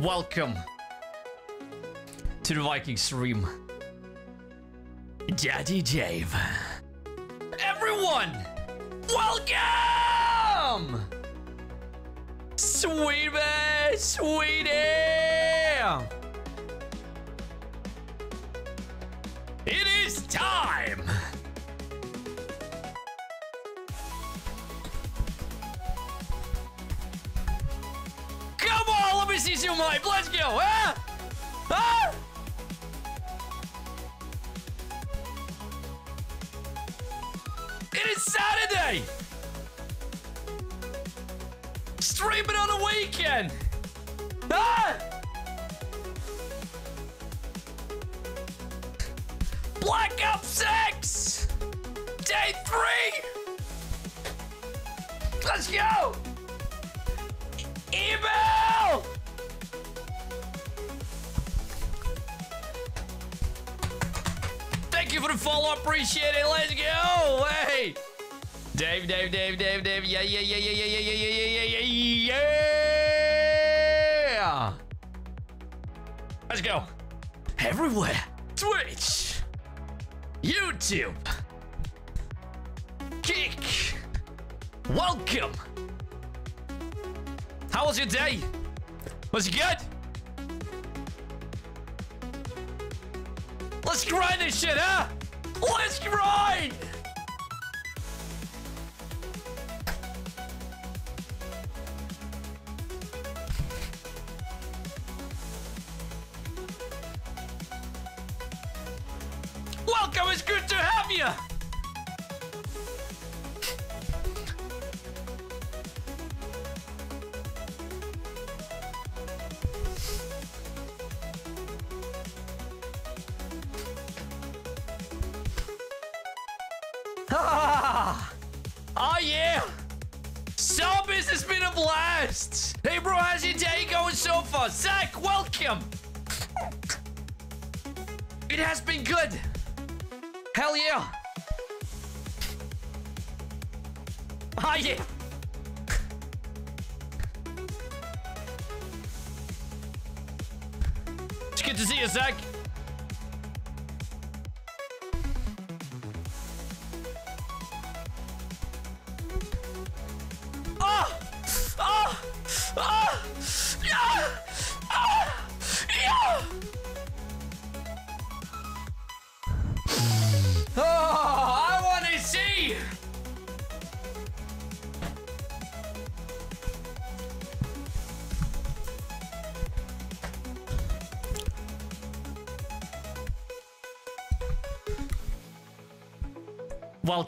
Welcome to the Viking stream. Daddy Dave. Everyone, welcome! Sweetie, sweetie! Some life. Let's go. Ah! Ah! It is Saturday. Streaming on a weekend. Ah! Black Ops 6! Day 3! Let's go! Follow, appreciate it. Let's go! Hey! Dave, Dave, Dave, Dave, Dave. Yeah, yeah, yeah, yeah, yeah, yeah, yeah, yeah, yeah, yeah, yeah. Let's go. Everywhere. Twitch. YouTube. Kick. Welcome. How was your day? Was it good? Let's grind this shit, huh? Blitzkrieg!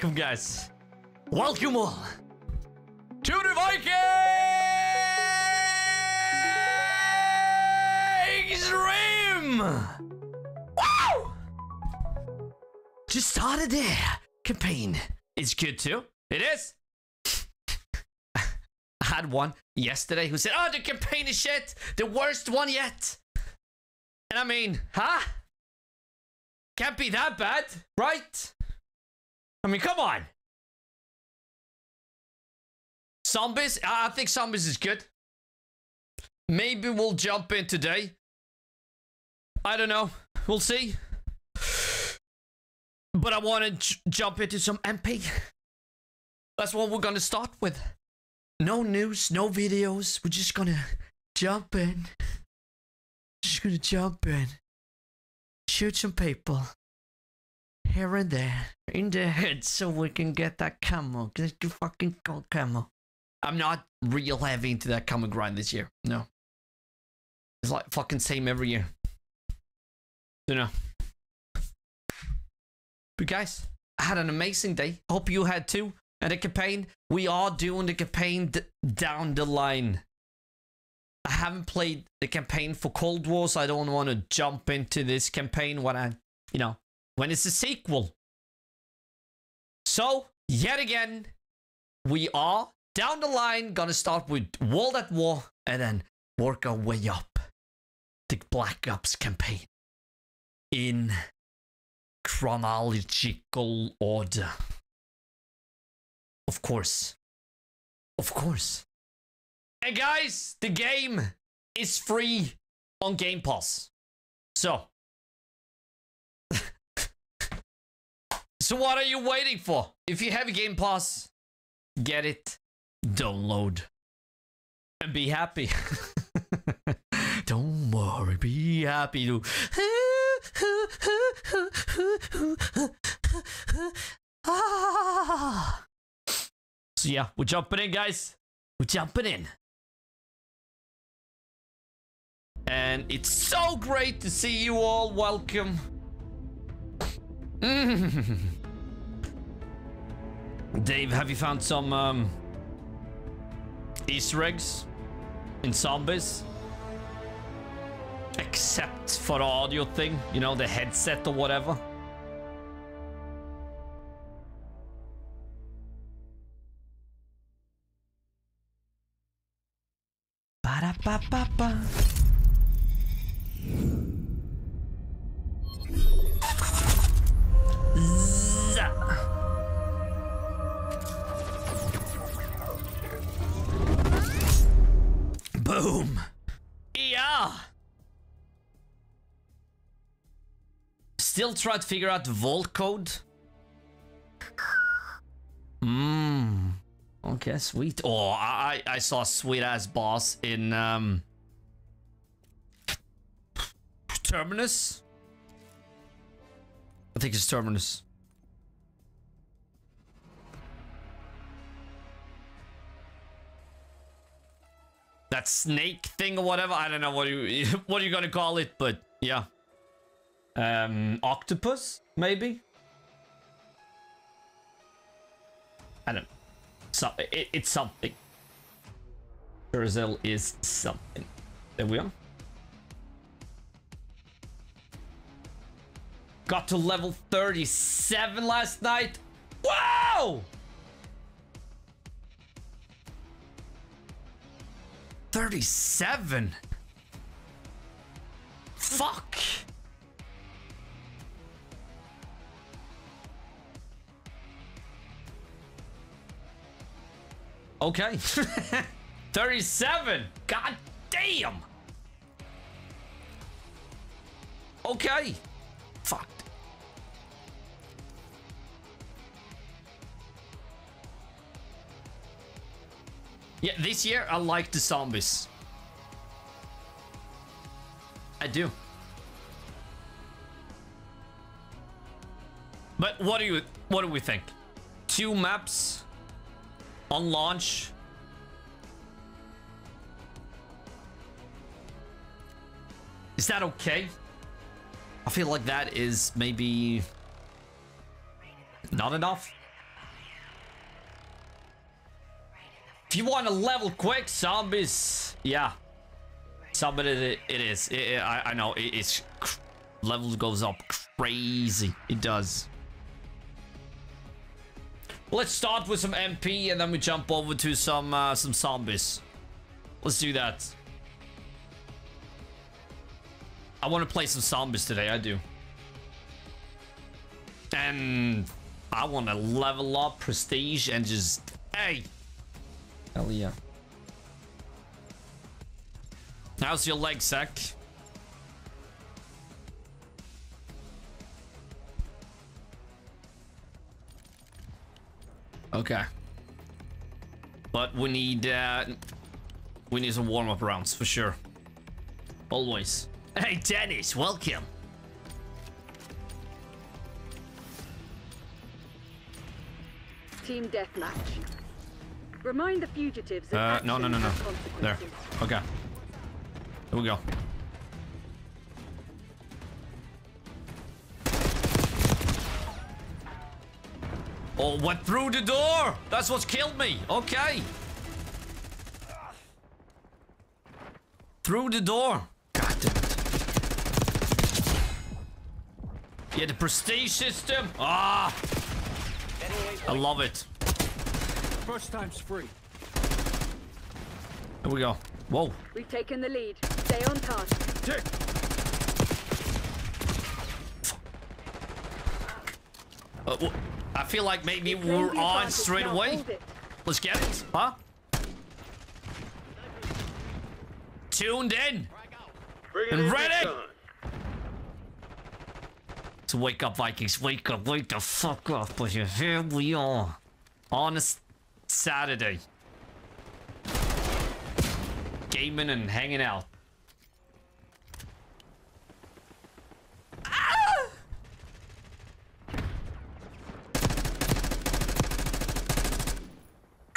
Welcome, guys. Welcome all to the Vikings Rim! Wow! Just started there. Campaign. It's good too. It is. I had one yesterday who said, Oh, the campaign is shit. The worst one yet. And I mean, huh? Can't be that bad, right? I mean, come on. Zombies? I think zombies is good. Maybe we'll jump in today. I don't know. We'll see. But I want to jump into some MP. That's what we're going to start with. No news, no videos. We're just going to jump in. Just going to jump in. Shoot some people. Here and there. In the head so we can get that camo. Get the fucking camo. I'm not real heavy into that camo grind this year. No. It's like fucking same every year. You know. But guys, I had an amazing day. Hope you had too. And the campaign, we are doing the campaign down the line. I haven't played the campaign for Cold War, so I don't want to jump into this campaign when I, you know, when it's a sequel. So, yet again, we are down the line gonna start with World at War and then work our way up the Black Ops campaign in chronological order. Of course. Of course. And guys, the game is free on Game Pass. So. So what are you waiting for? If you have a Game Pass, get it, download, and be happy. Don't worry, be happy. So yeah, we're jumping in, guys. We're jumping in. And it's so great to see you all. Welcome. Dave, have you found some um, Easter eggs in zombies? Except for the audio thing, you know, the headset or whatever. Ba-da-ba-ba-ba. Still try to figure out the vault code. Mmm. Okay, sweet. Oh, I I saw a sweet ass boss in um Terminus. I think it's Terminus. That snake thing or whatever. I don't know what you what you're you gonna call it, but yeah. Um, octopus maybe. I don't. So it, it's something. Urzel is something. There we are. Got to level 37 last night. Wow! 37? Fuck! Okay. 37! God damn! Okay. Fucked. Yeah, this year I like the zombies. I do. But what do you what do we think? Two maps on launch. Is that okay? I feel like that is maybe not enough. If you want to level quick, zombies, yeah. Somebody, it, it is. It, it, I, I know, it, it's... Levels goes up crazy. It does. Let's start with some MP and then we jump over to some uh, some zombies. Let's do that. I want to play some zombies today, I do. And I want to level up prestige and just... Hey! Hell yeah. How's your leg, Zach? Okay. But we need, uh, we need some warm-up rounds, for sure. Always. Hey, Dennis, welcome. Team deathmatch. Remind the fugitives. Uh, no, no, no, no. There. Okay. Here we go. Oh, went through the door. That's what's killed me. Okay. Through the door. God damn it. Yeah, the prestige system. Ah. I love it. First time's free. Here we go. Whoa. We've taken the lead. Stay on task. Tick. Uh, wh- I feel like maybe we're on straight away. Let's get it, huh? Tuned in. And ready! big son. Wake up, Vikings. Wake up. Wake the fuck up. But here we are. On a s- Saturday. Gaming and hanging out.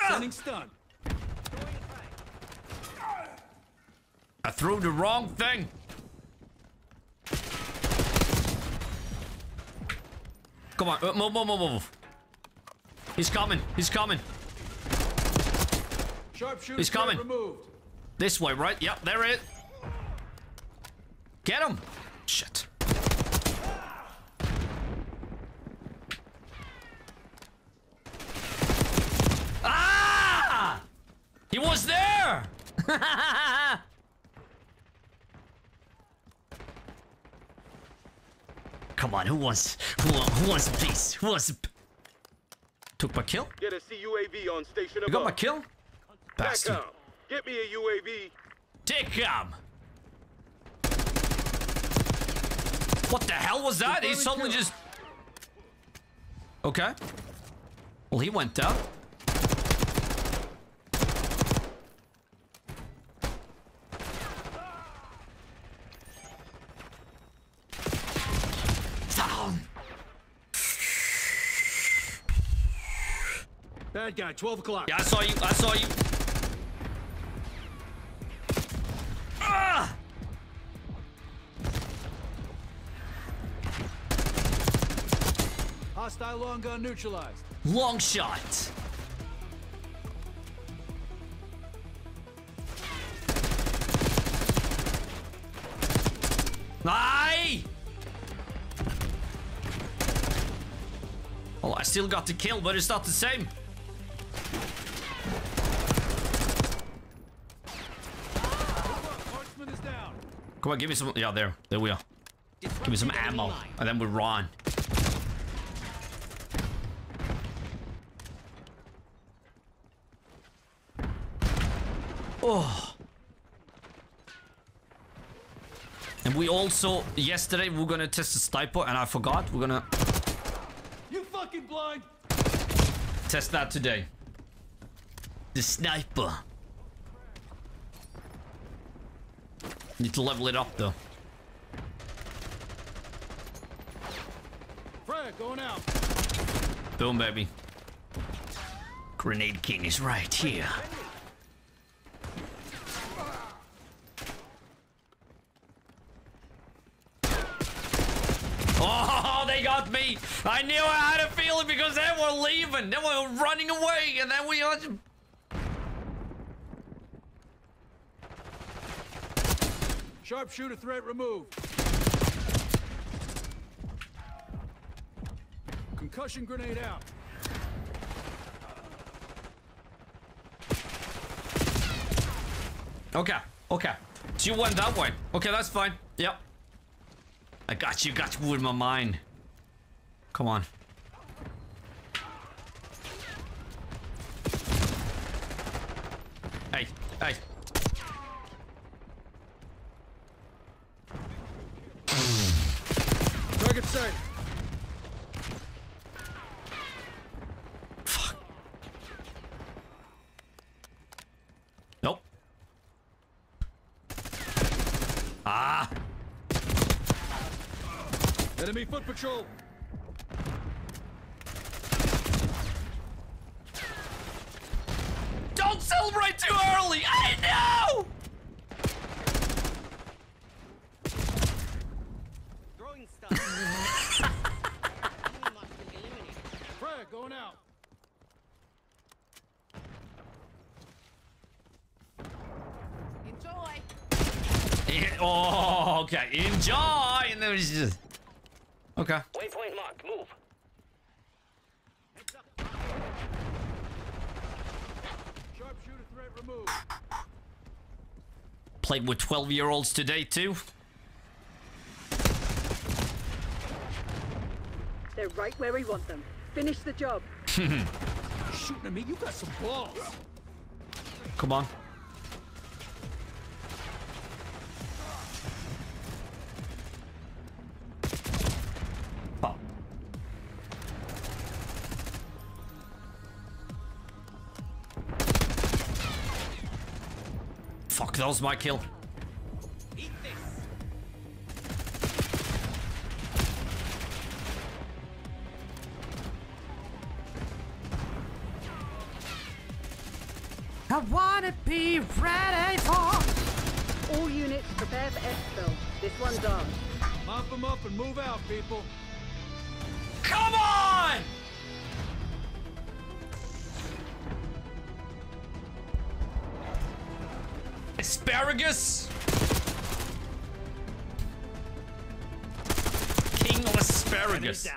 Sending stun. I threw the wrong thing. Come on. Uh, move, move, move, move. He's coming. He's coming. Sharpshooter He's coming. removed. This way, right? Yep, there it. Get him. Shit. Ah! He was there. Come on, who wants who, wa- who wants a piece? Who wants a p- Took my kill? Get a CUAV on station You got my kill? Bastard. Satcom, get me a UAV. Take him! What the hell was that? He Confirming suddenly kill. just... Okay. Well, he went down. Down. Bad guy, 12 o'clock. Yeah, I saw you. I saw you. Ah! Hostile long gun neutralized. Long shot. Aye! Well, I still got the kill, but it's not the same. Marksman is down. Come on, give me some. Yeah, there. There we are. Give me some ammo. And then we run. Oh. And we also, yesterday, we are gonna test the sniper, and I forgot. We're gonna You fucking blind. test that today. The sniper. Need to level it up, though. Frag going out. Boom, baby. Grenade King is right here. Oh, they got me. I knew I had a feeling because they were leaving. They were running away, and then we all Sharpshooter threat removed. Concussion grenade out. Okay, okay. So you went that way. Okay, that's fine. Yep. I got you, got you in my mind. Come on. Hey, hey. Target sight. Fuck. Nope. Ah. Enemy foot patrol. Don't celebrate too early. I know. Throwing stuff. Enemy must be eliminated. Frag going out. Enjoy. Yeah, Oh, okay. Enjoy. And then it's just. Okay. Waypoint marked. Move. Sharpshooter threat removed. Played with 12 year olds today, too. They're right where we want them. Finish the job. Shooting at me. You got some balls. Come on. That was my kill. Eat this. I wanna be ready for. All units prepare for exfil. This one's ours. Mop them up and move out, people. Asparagus? King of asparagus.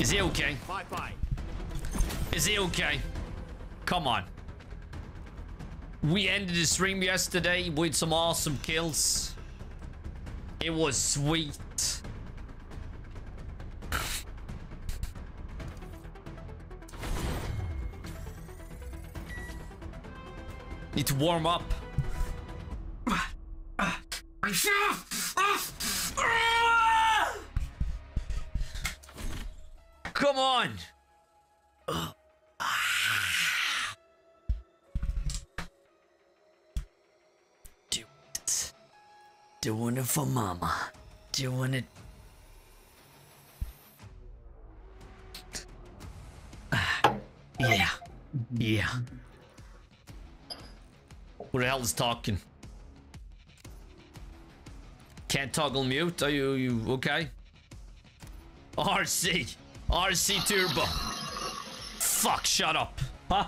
Is he okay? Bye bye. Is he okay? Come on. We ended the stream yesterday with some awesome kills. It was sweet. Need to warm up. Come on. Do it. Doing it for mama. Doing it. Ah, yeah. Yeah. Who the hell is talking? Can't toggle mute. Are you you okay? RC. RC Turbo. Fuck, shut up. Huh?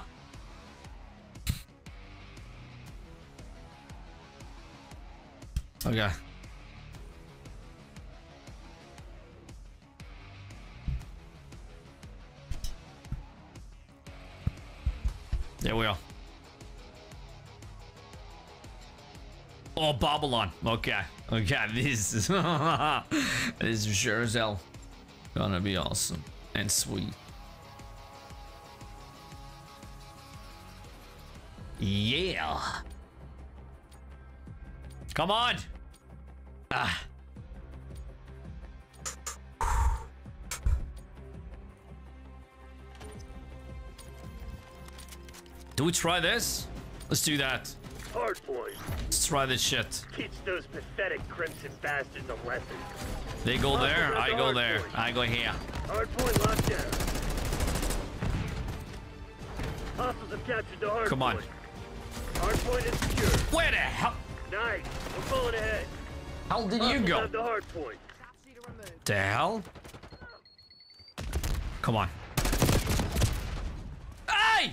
Okay. There we are. Oh, Babylon. Okay. Okay, this is... this is sure as hell gonna be awesome and sweet. Yeah. Come on. Ah. Do we try this? Let's do that. Hardpoint. Let's try this shit. Teach those pathetic crimson bastards a lesson. They go there, I go there, I go here. Hard Hardpoint locked down. Hostiles have captured the hardpoint. Come on. Hardpoint is secure. Where the hell? Nice. We're pulling ahead. How did you Hostiles go? have the hardpoint. The hell? Come on. Hey!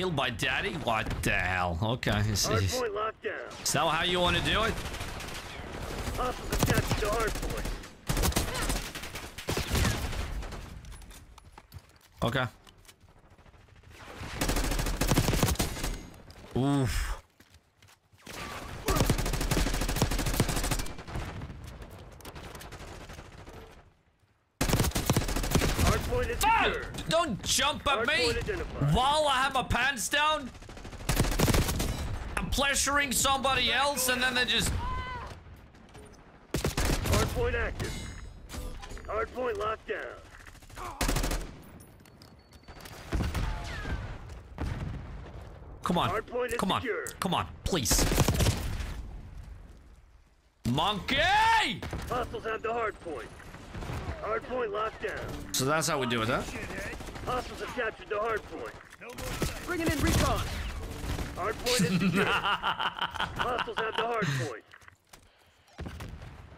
Killed by daddy? What the hell? Okay. Is, is, Hardpoint locked down. is that how you want to do it? Hostiles have captured the hardpoint. Okay. Oof. Hardpoint is Ah! secure. Don't jump at me while I have my pants down. I'm pleasuring somebody else and then they just... Hardpoint active. Hardpoint locked down. Come on. Come on. secure. Come on. Please. Monkey! Hostiles have the hardpoint. Hardpoint locked down. So that's how we do it, huh? Hostiles have captured the hardpoint. Bringing in recon. Hardpoint is secure. Hostiles have the hardpoint.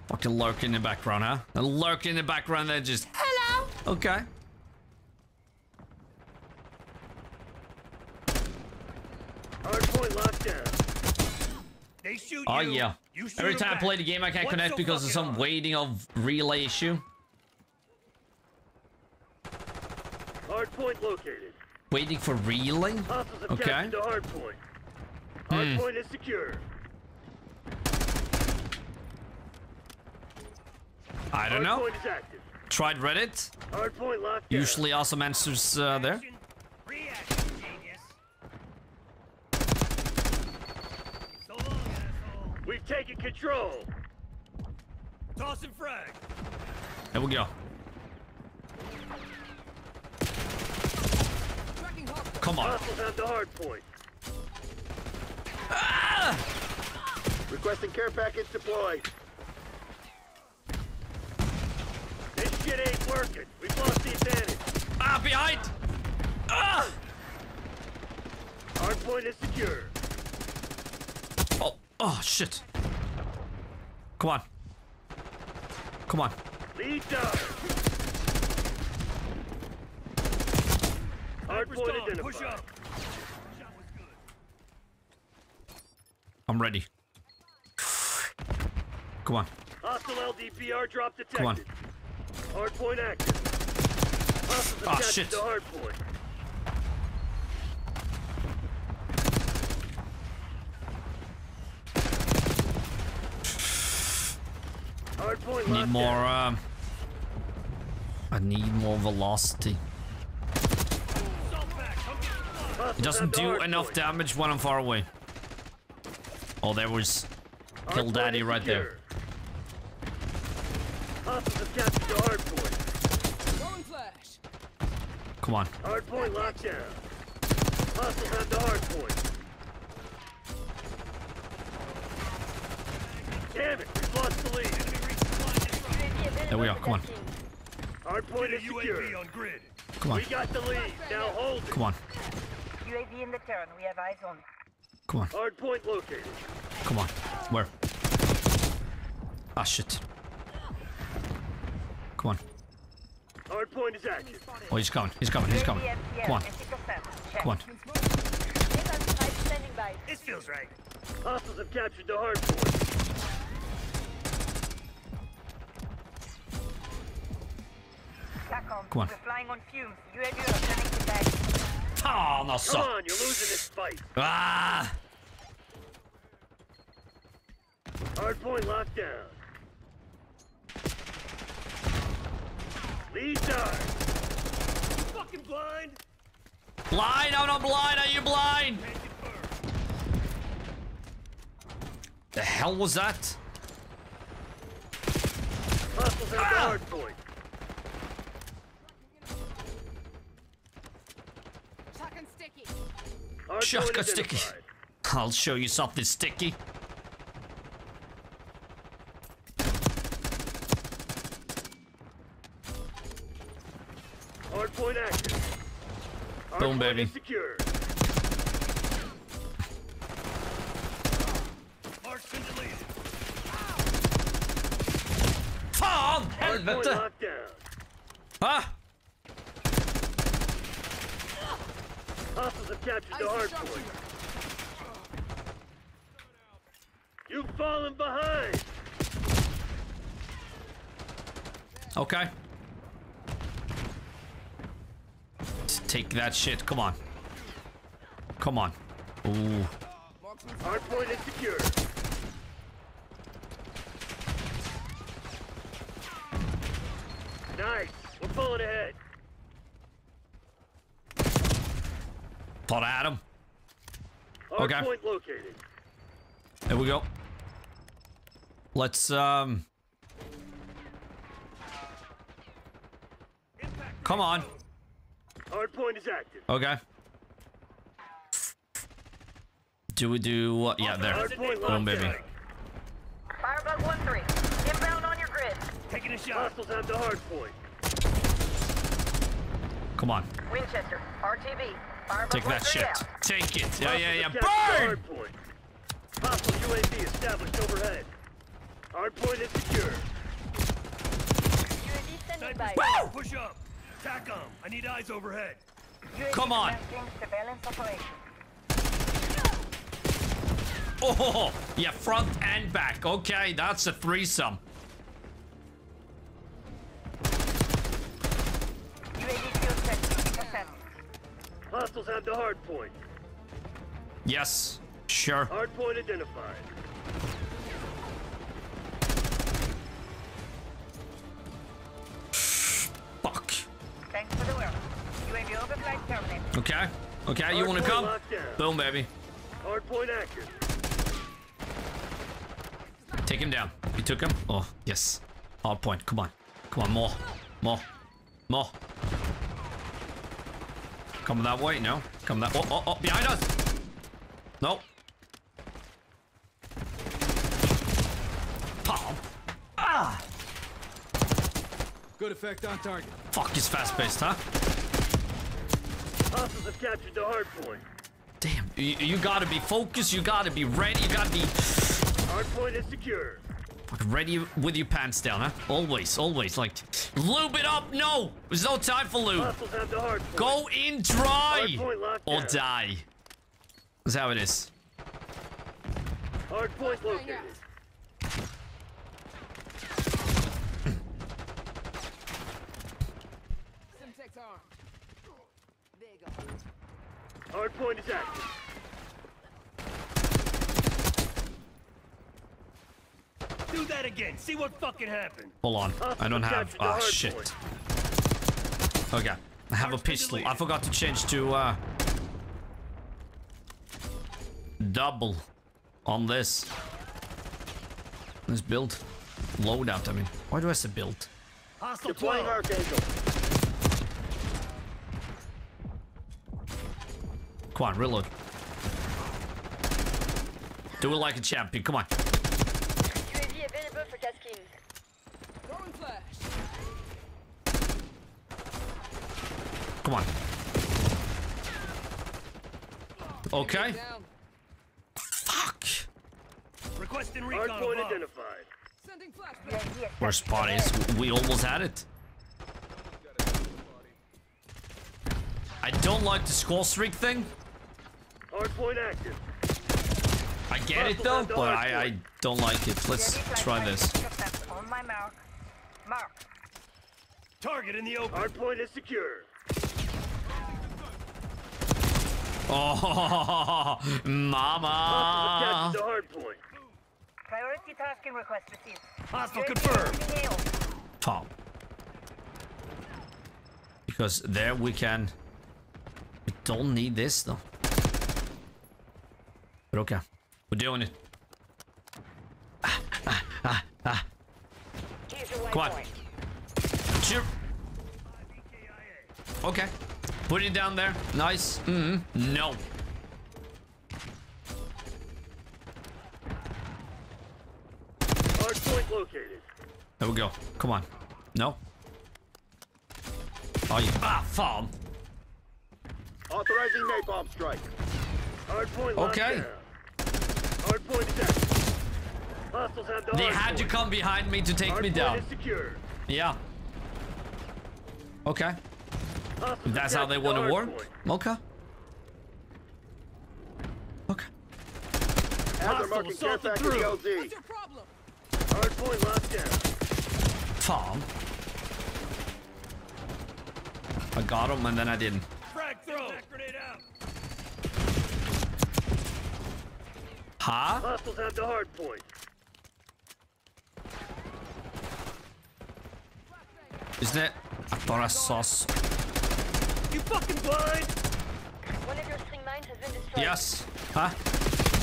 Fucking lurk in the background, huh? A lurk in the background that just... Hello! Okay. Hardpoint locked down. They shoot Oh, you. yeah. You shoot Every them time I play the game, I can't What's connect so because of some hard? waiting of relay issue. Hardpoint located. Waiting for have Okay. the hardpoint. Hardpoint is secure. I don't know. Hardpoint is active. Tried Reddit. Hardpoint locked. Usually awesome answers uh, there. Action. Reaction, genius. So long, asshole. We've taken control. Tossing frag. There we go. Come on. Hostiles the hard point. Ah! Requesting care package deployed. This shit ain't working. We've lost the advantage. Ah, behind! Ah! Hard point is secure. Oh, oh, shit. Come on. Come on. Lead down. Hard point identified. Push up. I'm ready. Come on. Hostile LDPR drop detected. Come on. Hard point active. Hostiles Ah, shit. to hard point. Hard point Need more, um... I need more velocity. Assault back. Come get the blood. Hostiles It doesn't do enough damage when I'm far away. Oh, there was Kill Daddy right there. secure. Hostiles have captured the hard point. Come on. Hard point locked down. Hostiles have the hard point. Damn it, we've lost the lead. Enemy resupply disrupted. There we are. Come on. Hard point is a secure. On grid. Come on. We got the lead. Now hold it. Come on. UAV in the turn. We have eyes on. Come on. Hard point located. Come on. Where? Ah, shit. Come on. Hard point is active. Oh, he's coming. He's coming. He's coming. Come on. Come on. This feels right. Hostiles have captured the hard point. Come on. We're flying on fumes. UAV returning to base. Oh, no, Come on, you're losing this fight. Ah! Hard point locked down. Lead down. Fucking blind. Blind? I'm not blind. Are you blind? The hell was that? Hostiles have the Ah! hard Shotgun sticky. I'll show you something sticky. Hard point active. Hard Boom, baby. Secure. Mark's been deleted. Fan! Hard point Helvete! locked down. Ah! Hostiles have captured the hard point. You've fallen behind. Okay. Take that shit. Come on. Come on. Ooh. Hard point is secure. Nice. We're pulling ahead. Thought I had him. Hard Okay. point located. There we go. Let's, um... Come on. Hard point is active. Okay. Do we do what? Yeah, there. Hard point Boom, baby. Firebug 1-3. Inbound on your grid. Taking a shot. Hostiles have the hard point. Come on. Winchester. RTB. Firebug Take that shit. out. Take it. Yeah, yeah, yeah. Hostiles have captured the Burn! Hard. Hostile UAV established overhead. Hard point is secure. UAV standing by. Woo! Push up. Attack them. I need eyes overhead. UAV Come on. Surveillance operation. Oh, yeah, front and back. Okay, that's a threesome. Hostiles have the hard point. Yes, sure. Hard point identified. Fuck. Thanks for the work. UAV overflight terminated. Okay. Okay, you want to come? down. Boom, baby. Hard point active. Take him down. You took him? Oh, yes. Hard point. Come on. Come on, more. More. More. Come Come that way? No. Come that. Oh, oh, oh, behind us. No. Palm. Ah. Good effect on target. Fuck, he's fast paced, huh? Hostiles have captured the hard point. Damn. You, you gotta be focused. You gotta be ready. You gotta be Hard point is secure. Fucking ready with your pants down, huh? Always, always. Like, lube it up. No, there's no time for lube. Hostiles have the hard point. Go in dry Hard point locked or down. die. That's how it is. Hard point located. Hard point is active. Do that again. See what fucking happened. Hold on. I don't have. Ah, Hard shit. Okay. I have a pistol. I forgot to change to uh double on this. This build. Loadout, I mean. Why do I say build? Hostile Deploying 12. Archangel. Come on, reload. Do it like a champion. Come on. UAV available for tasking. Come on. Okay. Fuck. Requesting Hard recon point above. identified. Worst part is we almost had it. I don't like the score streak thing. Hard point active. I get it though, but I, I don't like it. Let's try this. On mark. Mark. Target in the open. Hard point is secure. Oh, mama. the hard point. Priority tasking request received. Hostile confirmed. moving Top. Because there we can. We don't need this though. But okay, we're doing it. Here's your Come on. Sure. Okay. Put it down there. Nice. Mm -hmm. No. Hard point located. There we go. Come on. No. Oh, you. Ah, fall. Authorizing napalm strike. Hard point Okay. Hard point is active. Hostiles have the They had to come behind me to take me down. Yeah. Okay. If that's how they captured the want to hard work. point. Okay. Okay. Hostile assaulted package through. LZ. Hard point locked down. Fall. I got him and then I didn't. Frag throw. Grenade out. Huh? Hostiles have the hard point. Isn't it? I thought I saw. You fucking blind. One of your string mines has been destroyed. Yes. Huh?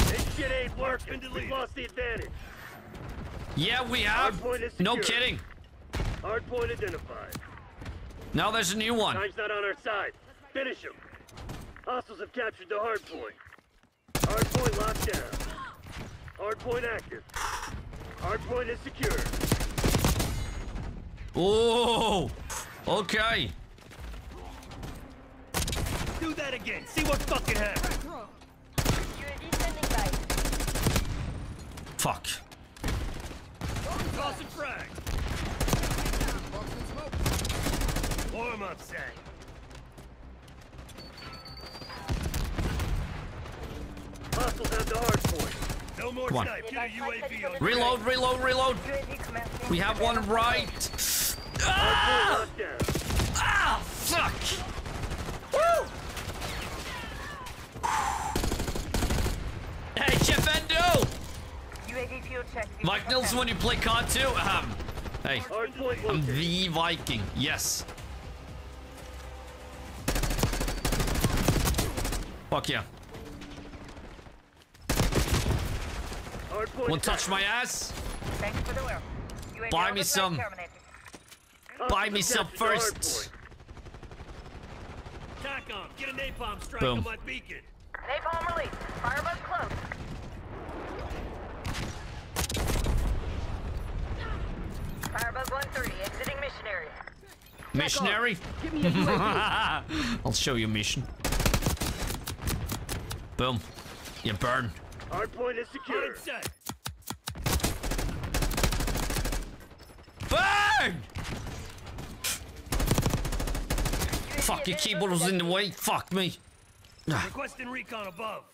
This shit ain't working. been We've lost the advantage. Yeah, we have. Hardpoint is No kidding. Hard point identified. Now there's a new one. Time's not on our side. Finish him. Hostiles have captured the hard point. Hard point locked down. Hard point active. Hard point is secure. Oh. Okay. Do that again. See what fucking happened. UAV standing by. Fuck. Toss and frag. Warm up, Zach. Hostiles have the hard point. No more Come on. snipe. Get a UAV on. Reload, reload, reload. We have one right. Ah! point locked down. Ah! Fuck. Woo! Hey, Chef Endo! UAV fuel check. Mike Nelson, when you play COD 2, um, hey, I'm the Viking. Yes. Fuck yeah. Won't touch my ass? Thanks for the work. Buy me some. terminated. Hostiles Buy have me some captured the hard first. point. Tac recon. Get a napalm strike Boom. on my beacon. Napalm release. Firebug close. Firebug 1-3, exiting mission area. Missionary. Give me a UAV. I'll show you mission. Boom. You burn. Hardpoint is secure. Hard set. Burn! Fuck, your keyboard was in the way. Fuck me. Requesting recon above.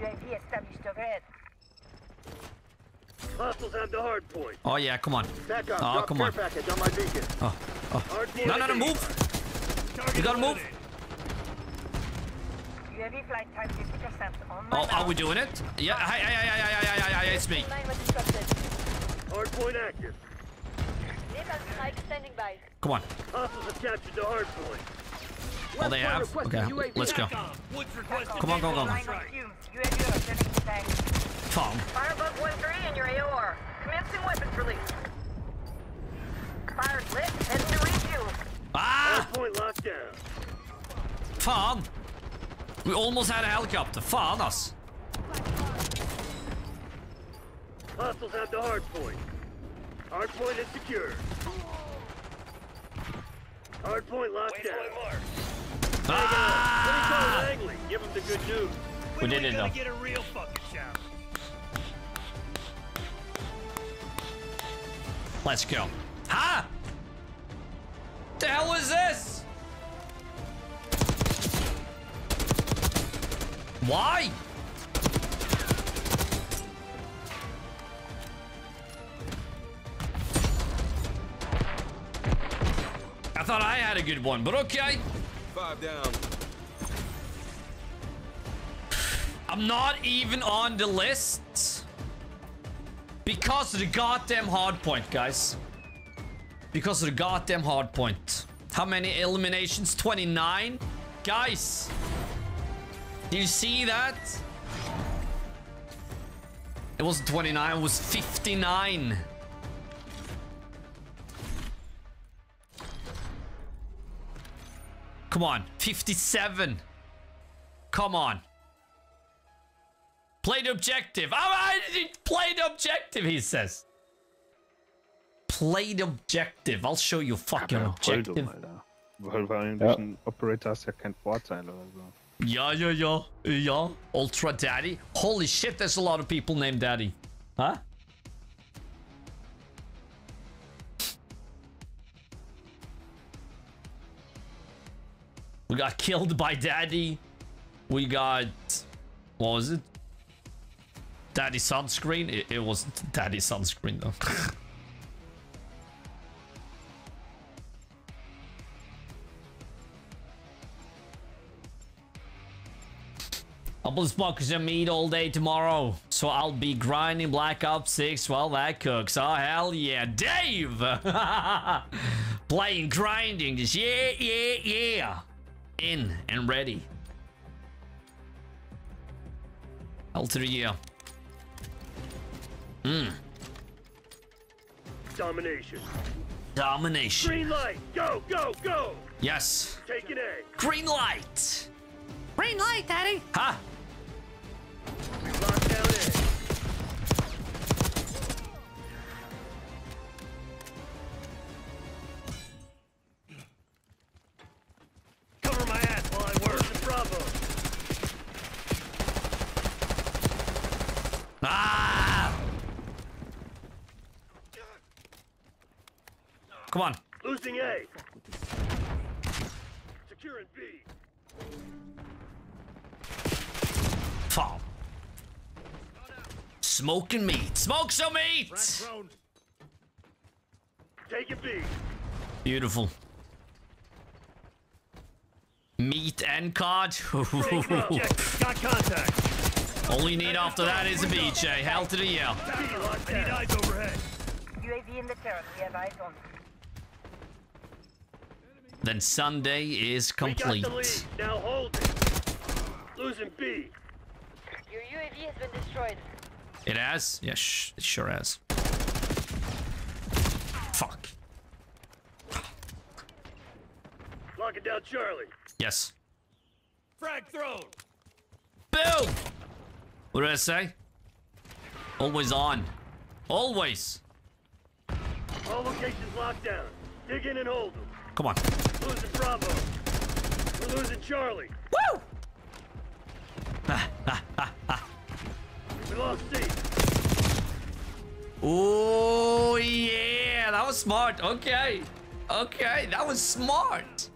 UAV established overhead. Hostiles have the hardpoint. Oh yeah, come on. TACOM, Oh, drop come on. package on my beacon. Hardpoint No, no, no, move. Target You gotta move. UAV flight time 50% on my Oh, are we doing it? Yeah, hi, hi, hi, hi, hi, hi, hi, hi, it's me. Line was disrupted. Hardpoint active. Naval strike standing by. Come on. Hostiles have captured the hardpoint. Oh, they have? Okay, let's go. TACOM. Woods requesting Come on, go, go, go. napalm Line strike. on fumes. UAV returning to tank. Phone. Firebug 1-3 in your AOR. Commencing weapons release. Fire's lit. Heading to refuel. Ah! Hardpoint locked down. Fan! We almost had a helicopter. Fan us. Hostiles have the hardpoint. Hardpoint is secure. Hardpoint locked down. Ah! Call Langley. Give him the good news. When We are did it, though. get a real fucking shower? Let's go. Ha! The hell was this? Why? I thought I had a good one, but okay. Five down. I'm not even on the list because of the goddamn hard point, guys. Because of the goddamn hard point. How many eliminations? 29? Guys, do you see that? It wasn't 29, it was 59. Come on, 57. Come on. Play the objective. Oh, I didn't play the objective, he says. Play the objective. I'll show you fucking Ja, voll objective. dumm, Alter. Weil, weil eigentlich ein Operator ja kein Vorteil oder so. Yeah, yeah, yeah. Yeah. Ultra Daddy. Holy shit, there's a lot of people named Daddy. Huh? We got killed by Daddy. We got... What was it? Daddy sunscreen? It, it wasn't Daddy sunscreen, though. I'll be smoking meat all day tomorrow, so I'll be grinding Black Ops 6 while that cooks. Oh, hell yeah. Dave! Playing grinding, yeah, yeah, yeah. In and ready. Hell to the yeah. Hmm. Domination. Domination. Green light. Go, go, go. Yes. Taking A. Green light. Green light, Daddy. Huh? Lock down A. Bravo. Ah! Come on. Losing A. Securing B. Fall. Smoking meat. Smoke some meat. Drone. Taking B. Beautiful. Meat and cod. Got contact. All you need after that is a beach, eh? Hell to the yeah. I need eyes overhead. UAV in the turret. We have eyes on. Then Sunday is We got complete. the lead. Now hold it. Losing B. Your UAV has been destroyed. It has? Yeah, it sure has. Fuck. Locking down Charlie. Yes. Frag thrown. Boom! What did I say? Always on. Always. All locations locked down. Dig in and hold them. Come on. Losing Bravo. We're losing Charlie. Woo! We lost C. Oh yeah, that was smart. Okay. Okay, that was smart.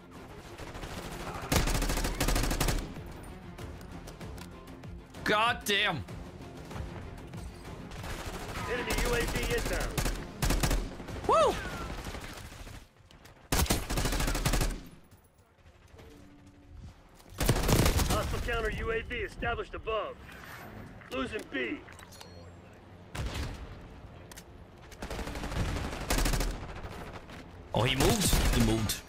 God damn. Enemy UAV inbound. Woo! Hostile counter UAV established above. Losing B. Oh, he moved. He moved.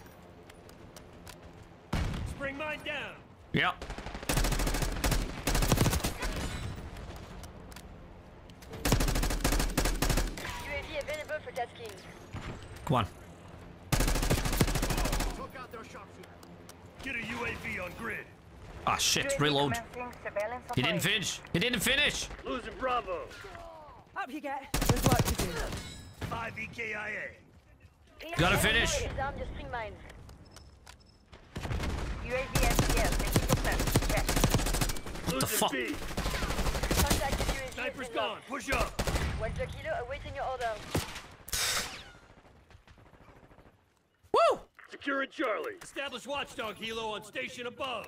Spring mine down. Yeah. UAV available for tasking. Come on. Took out their sharpshooter. Get a UAV on grid. Ah, shit. Reload. He didn't finish. He didn't finish. Losing Bravo. Up you get. There's work to do. 5 EKIA. Gotta finish. Disarm the. UAV SPL, 50%. Check. Losing the fuck? B. Contact the UAV Sniper's is gone. Push up. One kilo awaiting your order. Securing Charlie. Establish watchdog helo on station above.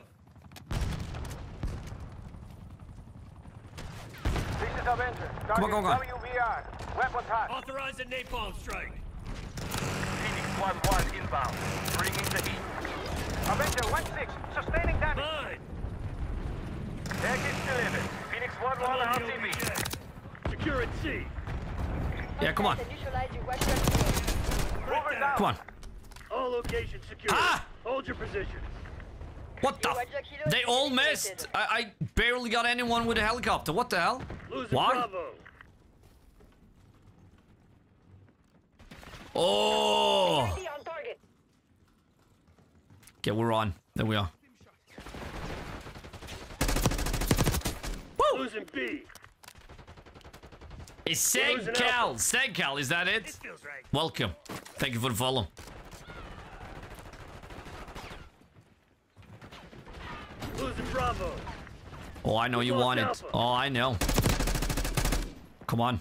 Pieces of engine. Come on, come on, come on. WVR. Weapons hot. Authorize a napalm strike. Phoenix 1-1 inbound. Bringing the heat. Avenger 1-6. Sustaining damage. Mine. Package delivered. Phoenix 1-1 on Come on, TV. OBJ. Securing C. Yeah, come on. Contact and neutralize your watchdog helo. Threat Moving down. Come on. All locations secured. Ah! Hold your positions. What the? They all missed. I, I barely got anyone with a helicopter. What the hell? Losing Why? Bravo. Oh. UAV. Okay, we're on. There we are. Woo! Losing B. It's losing Segcal. Alpha. Segcal, is that it? This feels right. Welcome. Thank you for the follow. Losing Bravo. Oh, I know you lost want it. Oh, I know. Come on.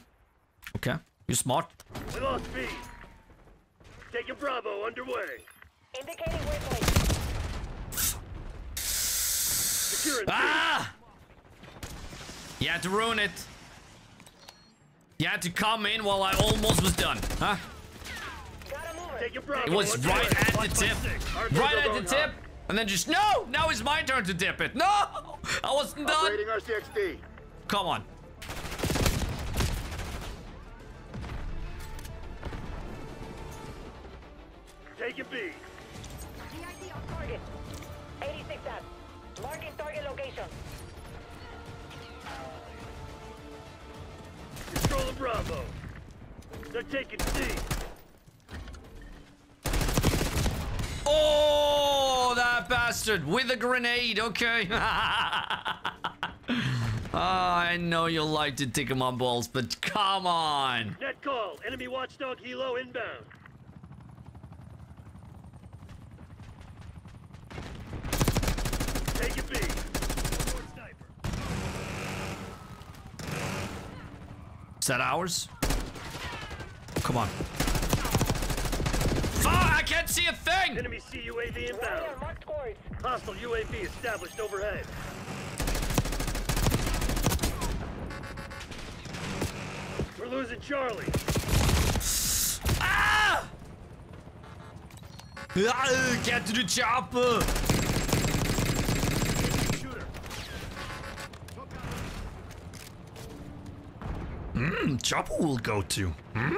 Okay. You're smart. We lost B. Taking Bravo underway. Indicating waypoint. Securing C. Ah! You had to ruin it. You had to come in while I almost was done, huh? Gotta move it. Taking Bravo It was right at the tip. Right at the wrong. tip. And then just, no! Now it's my turn to dip it. No! I wasn't done. Upgrading RCXD. Come on. Taking B. PID on target. 86 up. Marking target location. Controlling Bravo. They're taking C. Oh, that bastard with a grenade. Okay. Ah, I know you like to tick him on balls, but come on. Net call. Enemy watchdog helo inbound. Taking B. Sniper. Is that ours? Come on. Fuck, I can't see a thing. Enemy CUAV Rally inbound. marked course. Hostile UAV established overhead. We're losing Charlie. Ah! Ah, Get to the chopper. Hmm, chopper will go to. Hmm?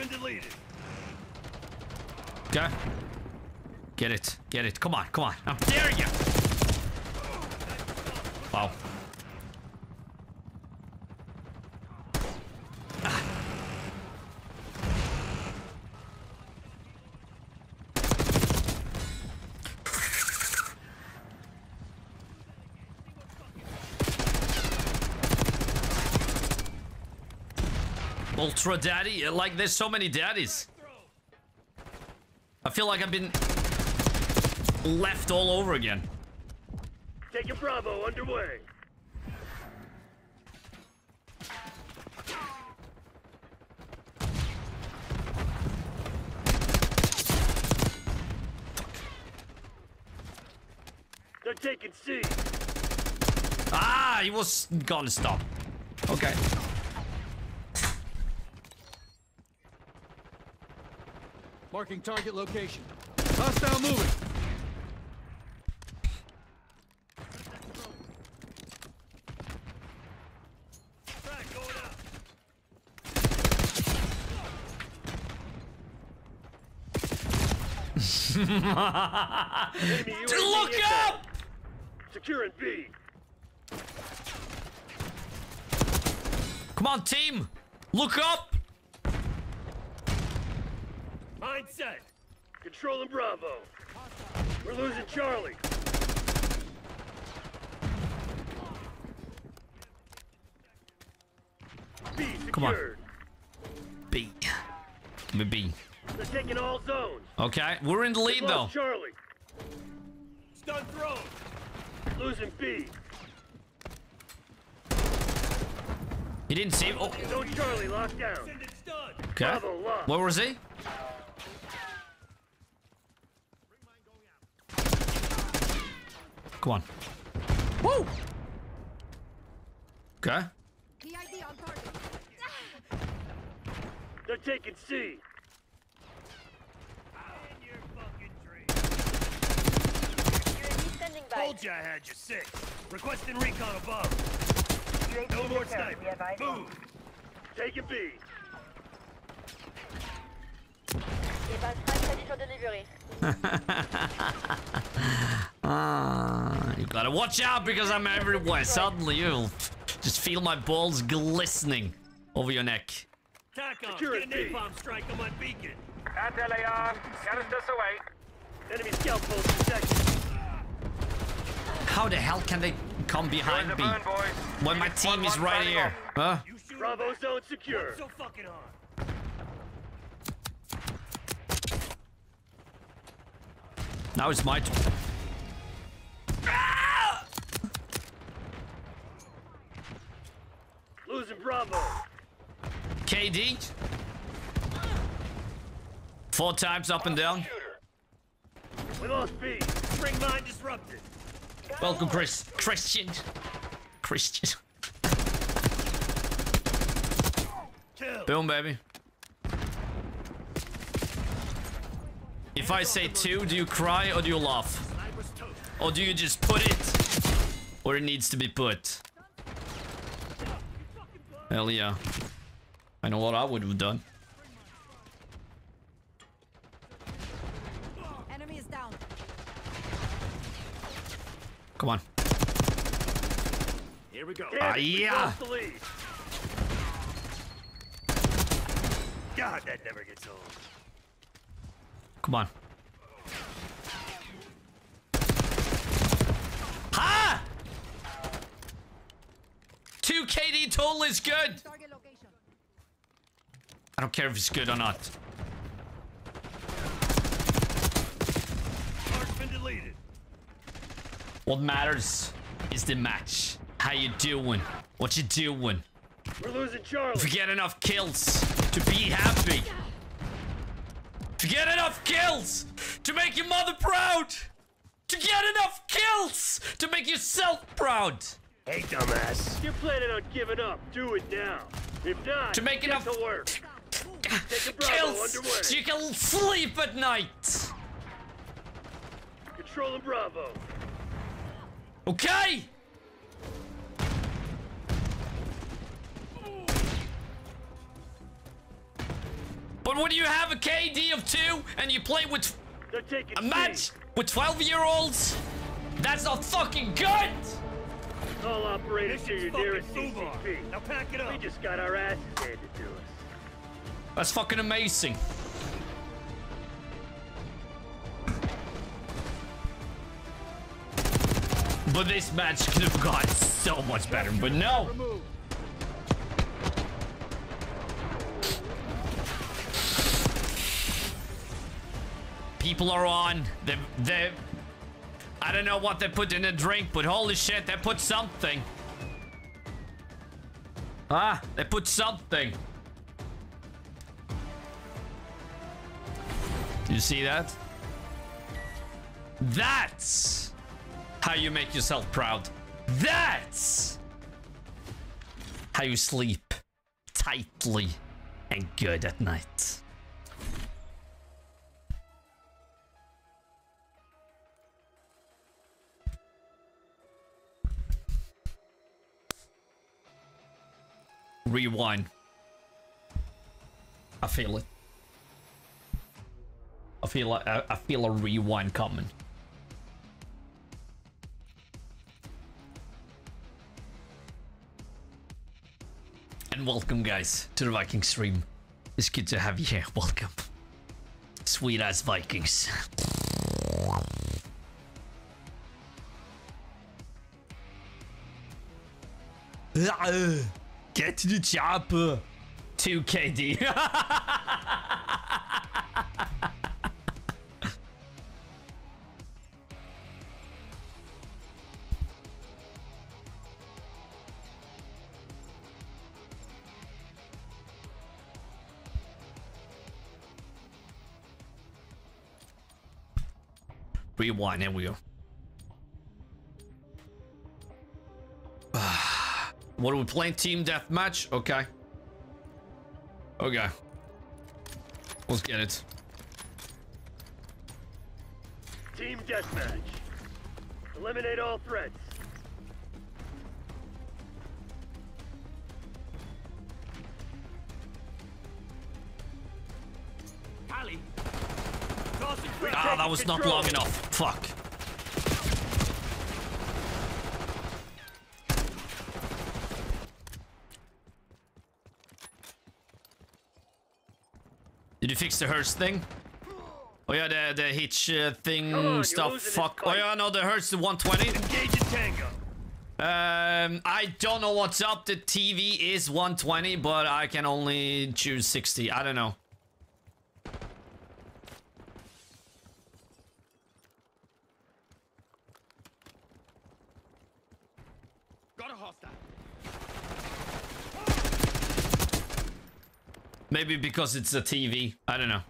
Been deleted. Okay. Get it. Get it. Come on. Come on. I'm daring you. Wow. Ultra daddy? Like, there's so many daddies. I feel like I've been left all over again. Taking Bravo underway. They're taking C. Ah, he was gonna stop. Okay. Marking target location. Hostile moving. Track going up. Enemy Dude, look up! Securing B. Come on, team! Look up! Mindset. Controlling Bravo. We're losing Charlie. B secured. Come on. B. Me B. They're taking all zones. Okay, we're in the lead though. Charlie. Stun thrown. Losing B. He didn't see. Oh, Zone Charlie locked down. Send it stun. okay. Bravo lost. Where was he? Come on. Woo! Okay. PID on target. They're taking C. In your fucking dream. UAV standing by. Told ya I had you sick. Requesting recon above. No more confirmed. We have sniper. eyes on. Move. Taking B. Evans 5 ready for delivery. Ah, you gotta watch out because I'm everywhere. Suddenly you'll just feel my balls glistening over your neck. Tack on. Get a napalm strike on my beacon. Anti Leon. Canisters away. Enemy scout post detected. How the hell can they come behind me burn, when my Unit team is 1-1 right here? off. Huh? Bravo zone secure. so fucking hard. Now it's my turn. Ah! Losing Bravo. KD. Four times up and down. We lost B. Spring mine disrupted. Welcome, Chris. Christian. Christian. Boom, baby. If I say two, do you cry or do you laugh? Or do you just put it where it needs to be put? Hell yeah. I know what I would have done. Enemy is down. Come on. Here we go. Ah, yeah. lost the lead. God, that never gets old. Come on. Ha! 2 KD total is good. I don't care if it's good or not. Mark's been deleted. What matters is the match. How you doing? What you doing? We're losing Charlie. If you get enough kills to be happy. To get enough kills to make your mother proud. To get enough kills to make yourself proud. Hey, dumbass. If you're planning on giving up, do it now. If not, To make get enough- to work. Kills underway. so you can sleep at night. Controlling Bravo. Okay? But when you have a KD of two and you play with They're taking match with 12 year olds, that's not fucking good! All operators to Mission's your fucking nearest CCP. Now pack it up. We up. just got our asses handed to us. That's fucking amazing. But this match could have gone so much better, but no. People are on. I don't know what they put in the drink, but holy shit, they put something. Ah, they put something. You see that? That's how you make yourself proud. That's how you sleep tightly and good at night. Rewind. I feel it. I feel I feel a rewind coming. And welcome, guys, to the Viking stream. It's good to have you here. Welcome. Sweet ass Vikings. Get to the job, 2KD. Rewind, there we go. What are we playing? Team deathmatch? Okay. Okay. Let's get it. Team deathmatch. Eliminate all threats. Cali. Ah, that was not long enough. Fuck. Did you fix the hertz thing? Oh yeah, the the hitch uh, thing on, stuff. Fuck. Oh yeah, no, the hertz the 120. Engage in tango. Um, I don't know what's up. The TV is 120, but I can only choose 60. I don't know. Got a hostile. Maybe because it's a TV. I don't know.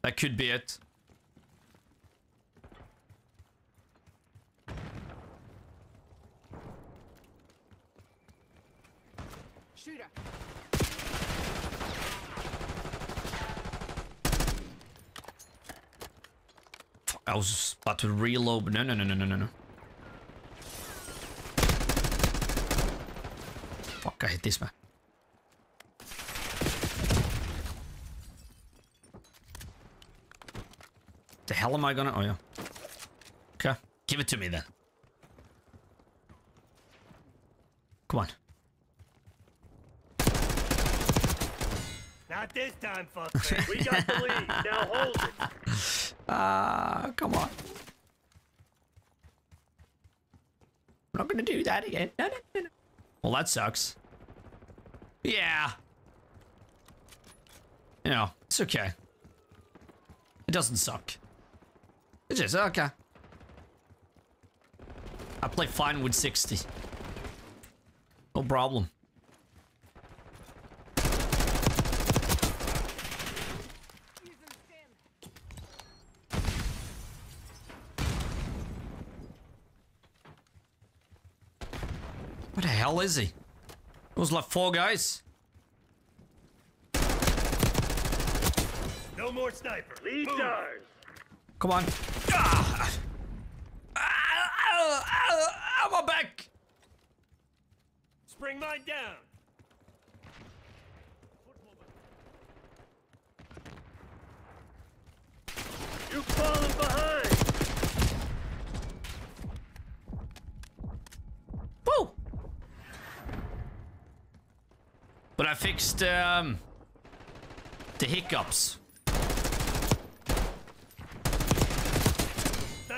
That could be it. Shooter. I was about to reload, no, no, no, no, no, no, no. Fuck, I hit this man. Hell am I gonna? Oh yeah. Okay, give it to me then. Come on. Not this time, fuckface. We got the lead. Now hold it. Ah, come on. I'm not gonna do that again. No, no, no, no. Well, that sucks. Yeah. You know, it's okay. It doesn't suck. It's just okay. I play fine with 60. No problem. What the hell is he? It was like four guys. No more sniper. Lead Boom. ours. Come on. Ah! Ah, my back. Spring mine down. You've fallen behind. Woo! But I fixed um, the hiccups.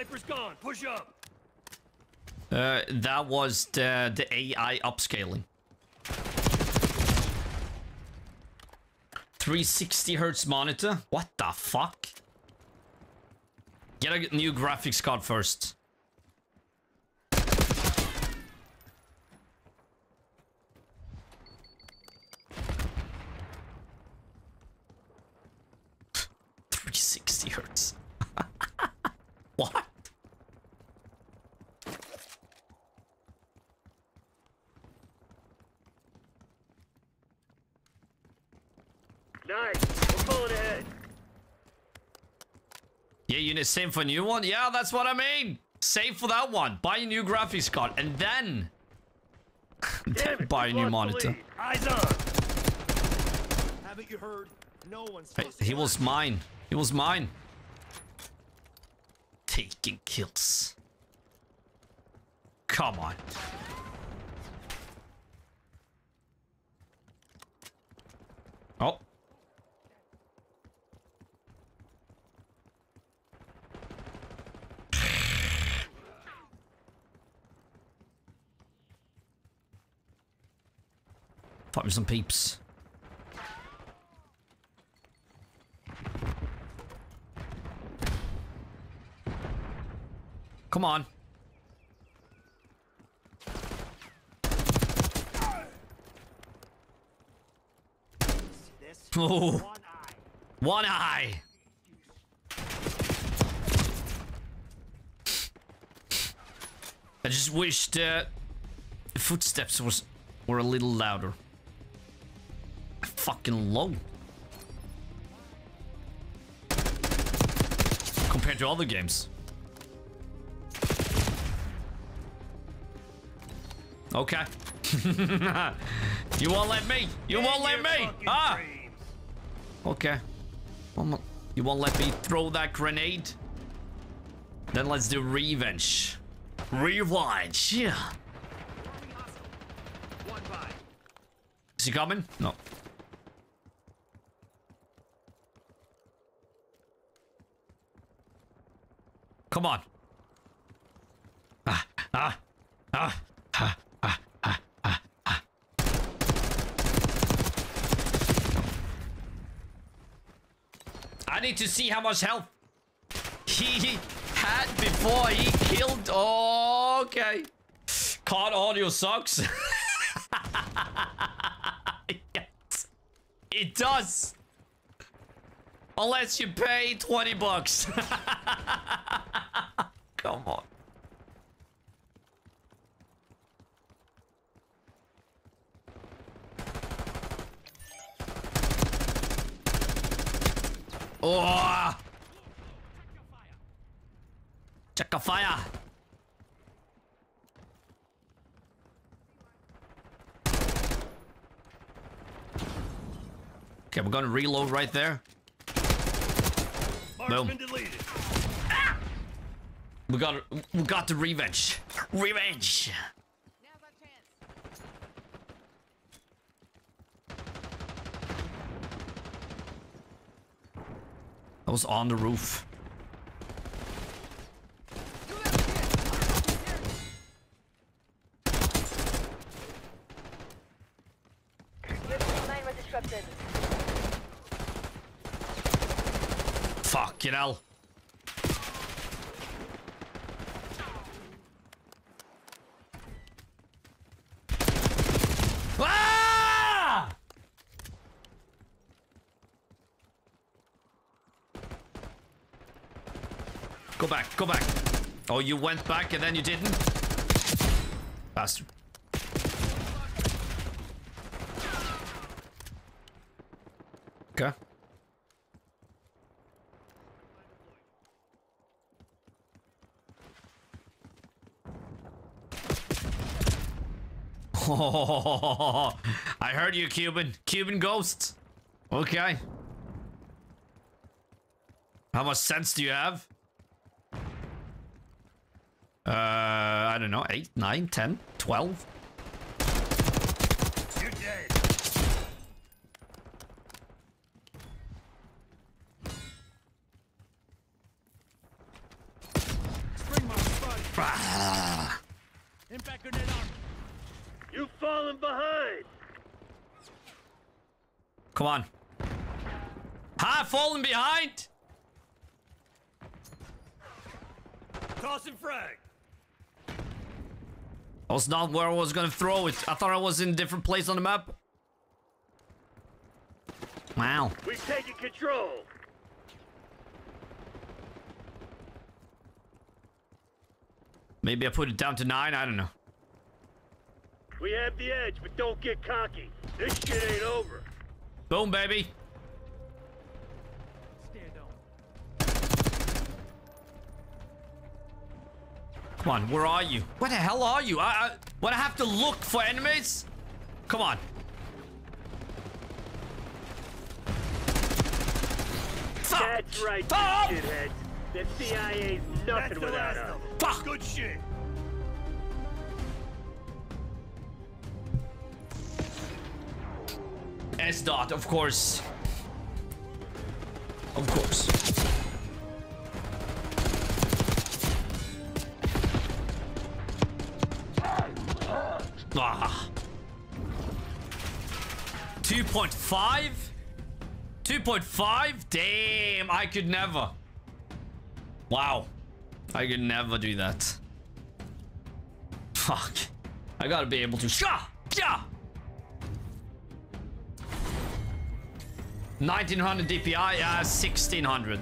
Sniper's gone. Push up. Uh, that was the the AI upscaling. 360 hertz monitor? What the fuck? Get a new graphics card first. Three sixty hertz. what? Nice. We're pulling ahead. Yeah, you need same for a new one. Yeah, that's what I mean. Save for that one. Buy a new graphics card and then, then buy a new monitor. Eyes. Haven't you heard? No one's Hey, he was mine. He was mine. Taking kills. Come on. Oh. Find me some peeps. Come on. Oh, one eye. one eye. I just wished uh, the footsteps was were a little louder. Fucking low. Compared to other games. Okay. you won't let me. You won't let me. Ah. Okay. You won't let me throw that grenade? Then let's do revenge. Revenge. Yeah. Is he coming? No. Come on. Ah, ah, ah, ah, ah, ah, ah, ah. To see how much health he had before he killed. Oh, okay. Card audio sucks. yes. It does. Unless you pay 20 bucks. Come on. Oh! Check a fire. Okay, we're gonna reload right there. Boom. We got we got the revenge. Revenge. I was on the roof. Unit 9 was. Fucking hell. Ah! Go back. Oh, you went back and then you didn't? Bastard. Okay. I heard you, Cuban. Cuban ghosts. Okay. How much sense do you have? Uh, I don't know. 8, 9, 10, 12? You're dead. Spring mark spotted. Ah, Impact grenade arm. You've fallen behind. come on. Ha! Fallen behind! Tossing frag. That was not where I was gonna throw it. I thought I was in a different place on the map. Wow. We've taken control. Maybe I put it down to nine. I don't know. We have the edge, but don't get cocky. This shit ain't over. Boom, baby. Come on, where are you? Where the hell are you? I, I, what, I have to look for enemies? Come on. Fuck! That's right, you Fuck! shitheads. The CIA's That's nothing the without us. of them. Fuck! Good shit. S dot, of course. Of course. 2.5? 2.5? Damn, I could never. Wow. I could never do that. Fuck. I gotta be able to. Shah! Shah! 1900 DPI, yeah, uh, 1600.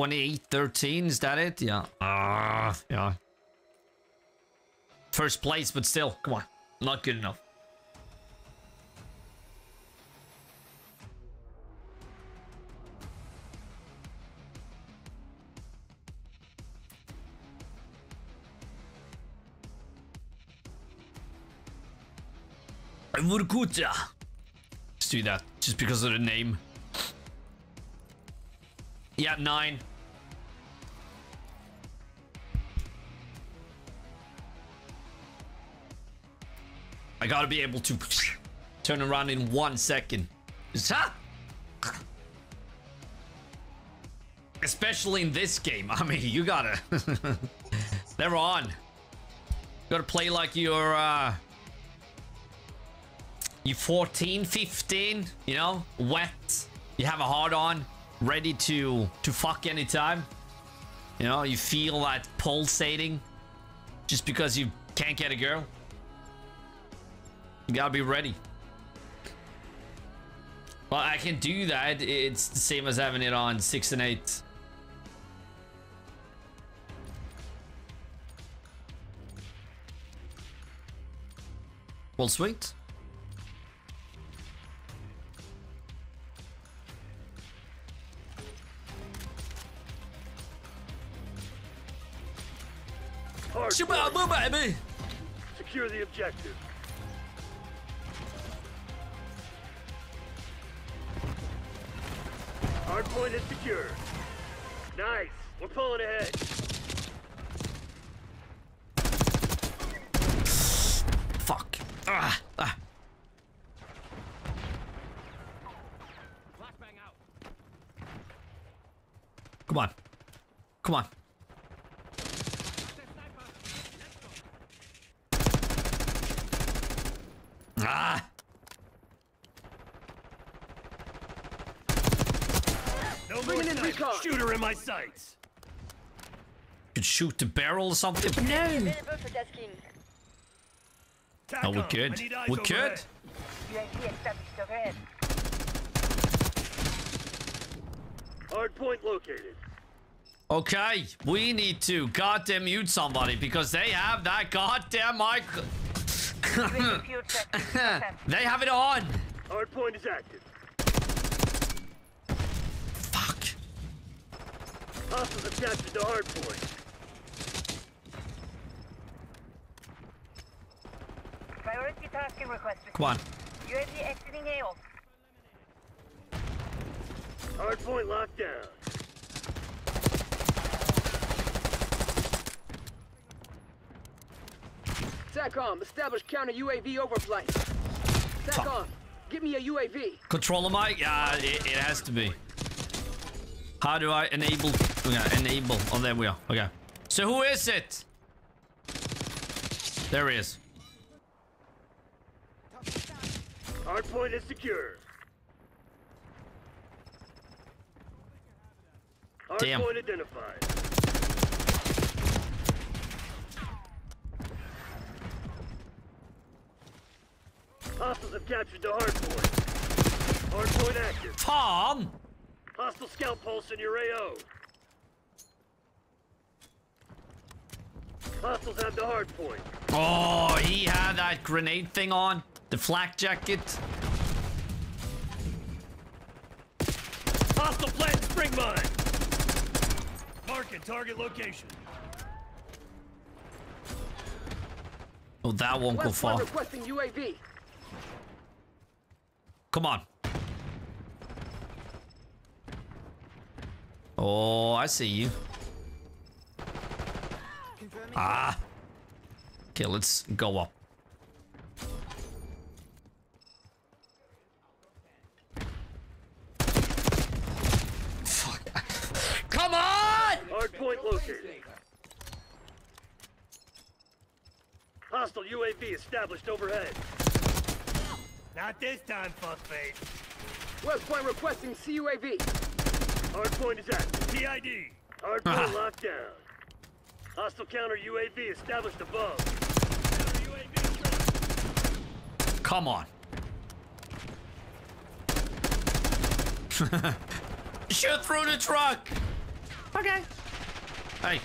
Twenty-eight thirteen, is that it? Yeah. Ah, yeah. First place, but still, come on, not good enough. Vorkuta. Let's do that, just because of the name. Yeah, nine. I gotta be able to turn around in one second. Especially in this game. I mean, you gotta. They're on. You gotta play like you're, uh. you're 14, 15, you know, wet. You have a hard on, ready to to fuck anytime. You know, you feel that pulsating just because you can't get a girl. You gotta be ready. Well, I can do that. It's the same as having it on six and eight. Well, sweet. Hard Shabba point. baby. Secure the objective. Hardpoint is secure. Nice. We're pulling ahead. Fuck. Ah, ah. Out. Come on. Come on. Ah. No more Bringing in sniper. Recon. Shooter in my sights. Could shoot the barrel or something. No. Available. Oh, we TACOM, could. I need eyes We overhead. could. UAV established overhead. Hardpoint located. Okay, we need to goddamn mute somebody because they have that goddamn mic. UAV fuel check 50%. they have it on. Hardpoint is active. Fuck. Hostiles have captured the hardpoint. Priority tasking request received. Come on. UAV exiting AO. Hardpoint locked down. SATCOM, establish counter UAV overflight. SATCOM, give me a UAV. Controller mic? Yeah, it, it has to be. How do I enable? Okay, enable. Oh, there we are. Okay. So who is it? There he is. Hardpoint is secure. Damn. Hardpoint identified. Hostiles have captured the hardpoint. Hardpoint active. Tom! Hostile scout pulse in your AO. Hostiles have the hardpoint. Oh, he had that grenade thing on. The flak jacket. Hostile plant spring mine. Marking target location. Oh, that won't go West Point far. requesting UAV. Come on. Oh, I see you. Ah. Okay, let's go up. Fuck. Come on! Hardpoint located. Hostile UAV established overhead. Not this time, fuckface. West Point requesting CUAV. Hardpoint is active. PID. Hardpoint locked down. Hostile counter UAV established above. Come on. Shoot through the truck. Okay. Hey.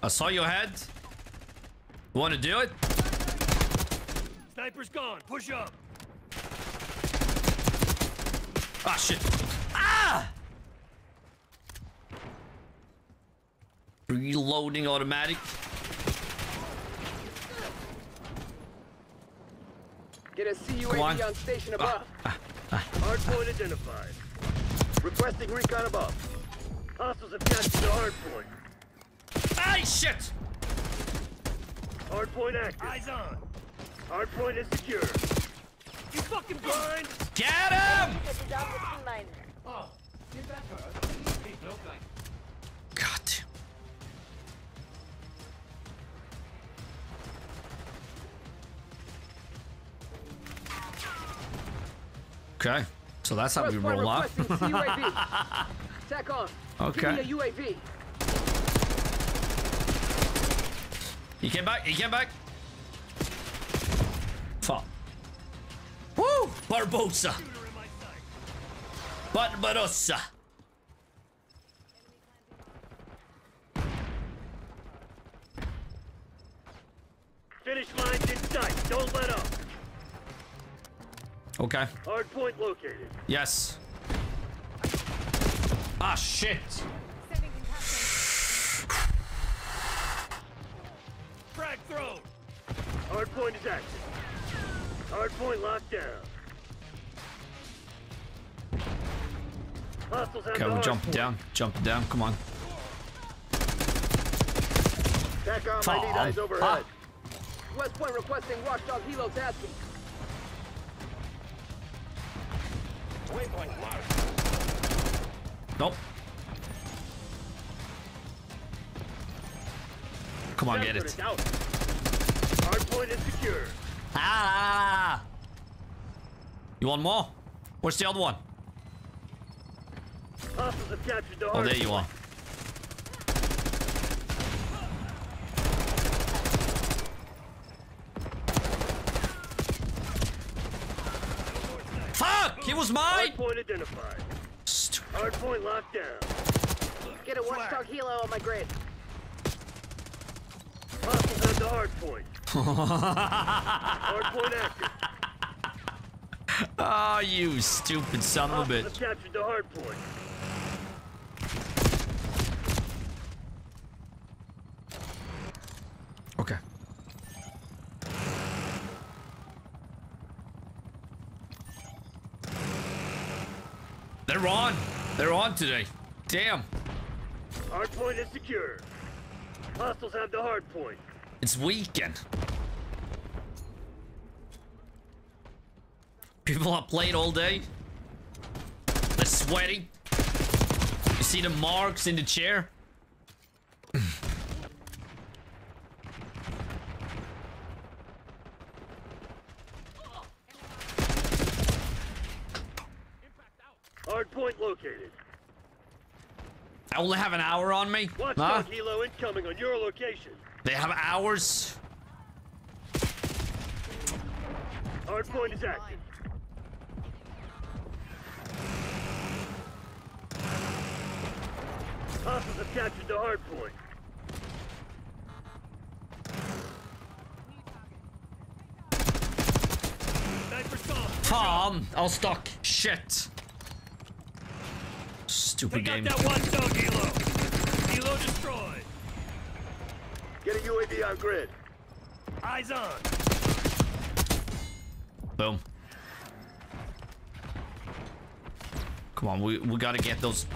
I saw your head. Want to do it? Sniper's gone. Push up. Ah, shit. Ah! Reloading automatic. Get a Come on. On station above. Hardpoint identified. Requesting recon above. Hostiles have captured the hardpoint. Hey, shit! Hardpoint active. Eyes on. Hardpoint is secure. You fucking blind. Get him! God. damn. Okay, so that's how we roll out. requesting CUAV. TACOM. Okay. Give me a UAV. He came back. He came back. Fuck. Woo! Barbosa. Barbarossa. Finish line's in sight. Don't let up. Okay. Hard point located. Yes. Ah, shit. Sending contact. Frag thrown. Hardpoint is active. Hardpoint locked down. Hostiles Okay, we're jumping hardpoint. down. Jumping down. Come on. TACOM, I Tom. need eyes overhead. West Point requesting Watchdog Helo tasking. Waypoint marked. Nope. Come on, get it. it. is out. Hardpoint is secure. Ah! You want more? Where's the other one? Hostiles have captured the hardpoint. Oh, there you are. Fuck! He was mine! Hardpoint identified. Stupid. Hardpoint locked down. Get a Watchdog Helo on my grid. Hostiles have the hardpoint. Hardpoint active. Ah, you stupid son of a bitch. have captured the. Okay. They're on. They're on today. Damn. Hardpoint is secure. Hostiles have the hardpoint. It's weekend. People have played all day. They're sweaty. You see the marks in the chair? Hard point located. I only have an hour on me. Huh? Watchdog helo incoming on your location. They have hours. Hard point is active. Hostiles have captured the hard point. Sniper saw. Tom, I was stuck. Shit. Stupid We got game. that watchdog helo. Helo destroyed. Get a UAV on grid. Eyes on. Boom. Come on, we we gotta get those.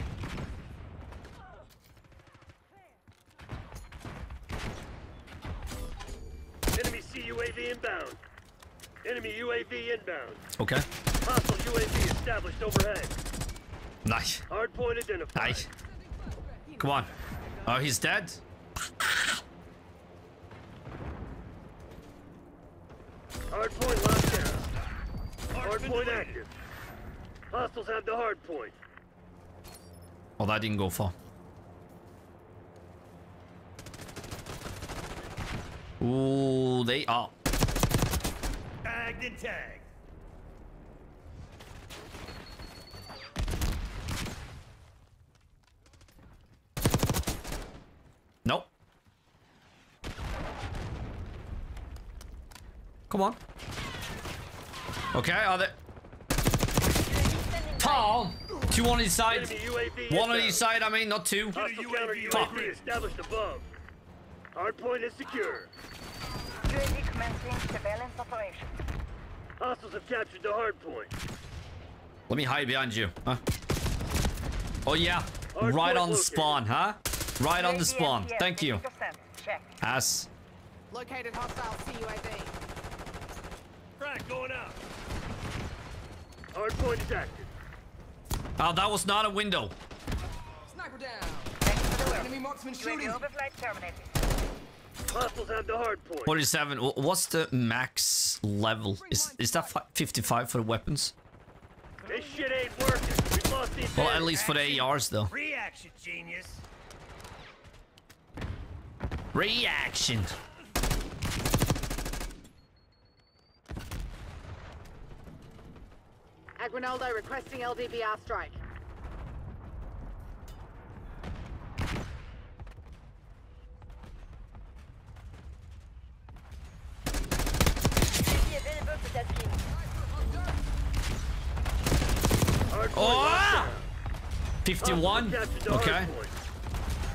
Enemy UAV inbound. Okay. Hostile UAV established overhead. Nice. Hard point identified. Nice. Come on. Oh, he's dead. Hard point locked down. Hard point active. Hostiles have the hard point. Oh, that didn't go far. Ooh, they are. Tagged and tagged. Nope. Come on. Okay, are they? Tom! Two on each side. One on inbound. each side, I mean, not two. Hostile counter Fuck. UAV established above. Hard point is secure. UAV commencing surveillance operation. Hostiles have captured the hard point. Let me hide behind you. Huh? Oh, yeah. Hard Right on the located. spawn, huh? Right on the UAV spawn. SDF, Thank you. Check. Ass. Located hostile CUAV. Crack going out. Hard point is active. Oh, that was not a window. Sniper down. Thanks for the work. Enemy marksman shooting. UAV overflight terminated. Hostiles have the hard point. 47. What's the max level? Is is that 55 for the weapons? This shit ain't working. We've lost the Well, at least for the ARs, though. Reaction, genius. Reaction. Aguinaldo requesting LDVR strike. UAV available for that team. Hard point Oh! 51. Hostiles have captured the Okay.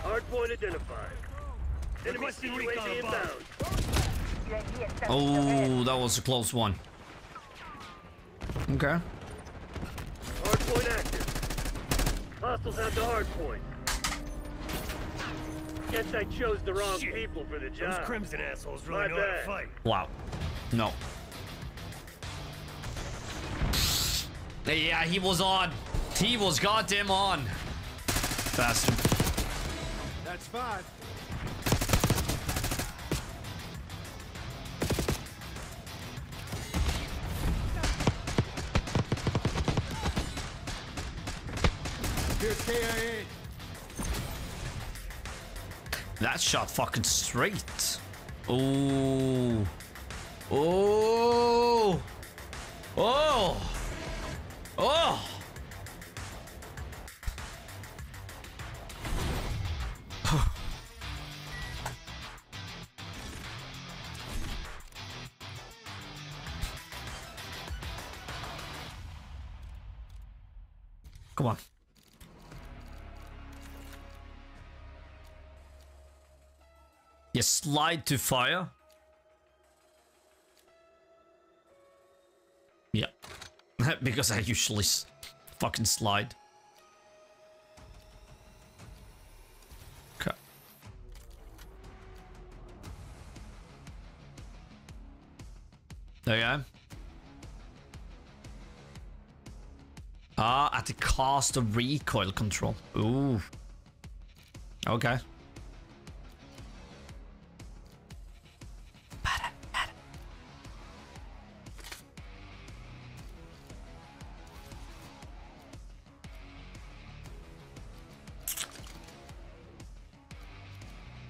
Hard point. Identified. Enemy Requesting recon UAV inbound. UAV established overhead. Oh, that was a close one. Okay. Hard point active. Hostiles have the hard point. Guess I chose the wrong Shit. people for the job. Those crimson assholes really My know how to fight. Wow. No. Yeah, he was on. He was goddamn on. Bastard. That's five. Here's KIA. That shot fucking straight. Oh. Oh. Oh. Oh. Come on. You slide to fire. because I usually s- fucking slide. Okay. There you go. Ah, at the cost of recoil control. Ooh. Okay.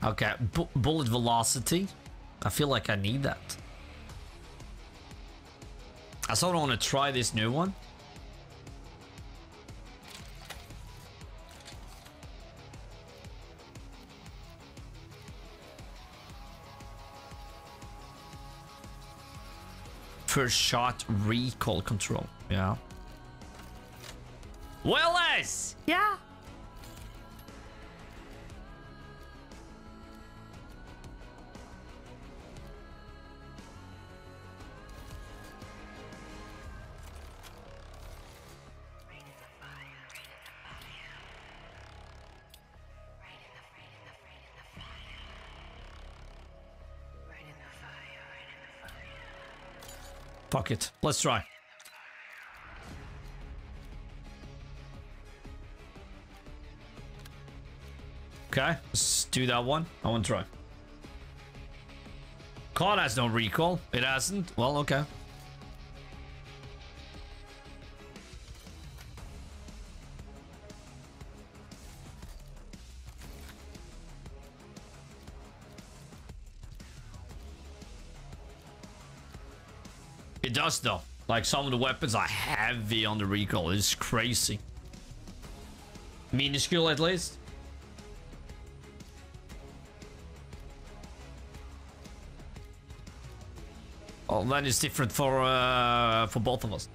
Okay, bu bullet velocity. I feel like I need that. I sort of want to try this new one. First shot recoil control. Yeah. Willis! Yeah. Fuck it. Let's try. Okay, let's do that one. I want to try. Card has no recall. It hasn't. Well, okay. Does though. Like some of the weapons are heavy on the recoil. It's crazy. Minuscule at least. Oh, then it's different for uh, for both of us.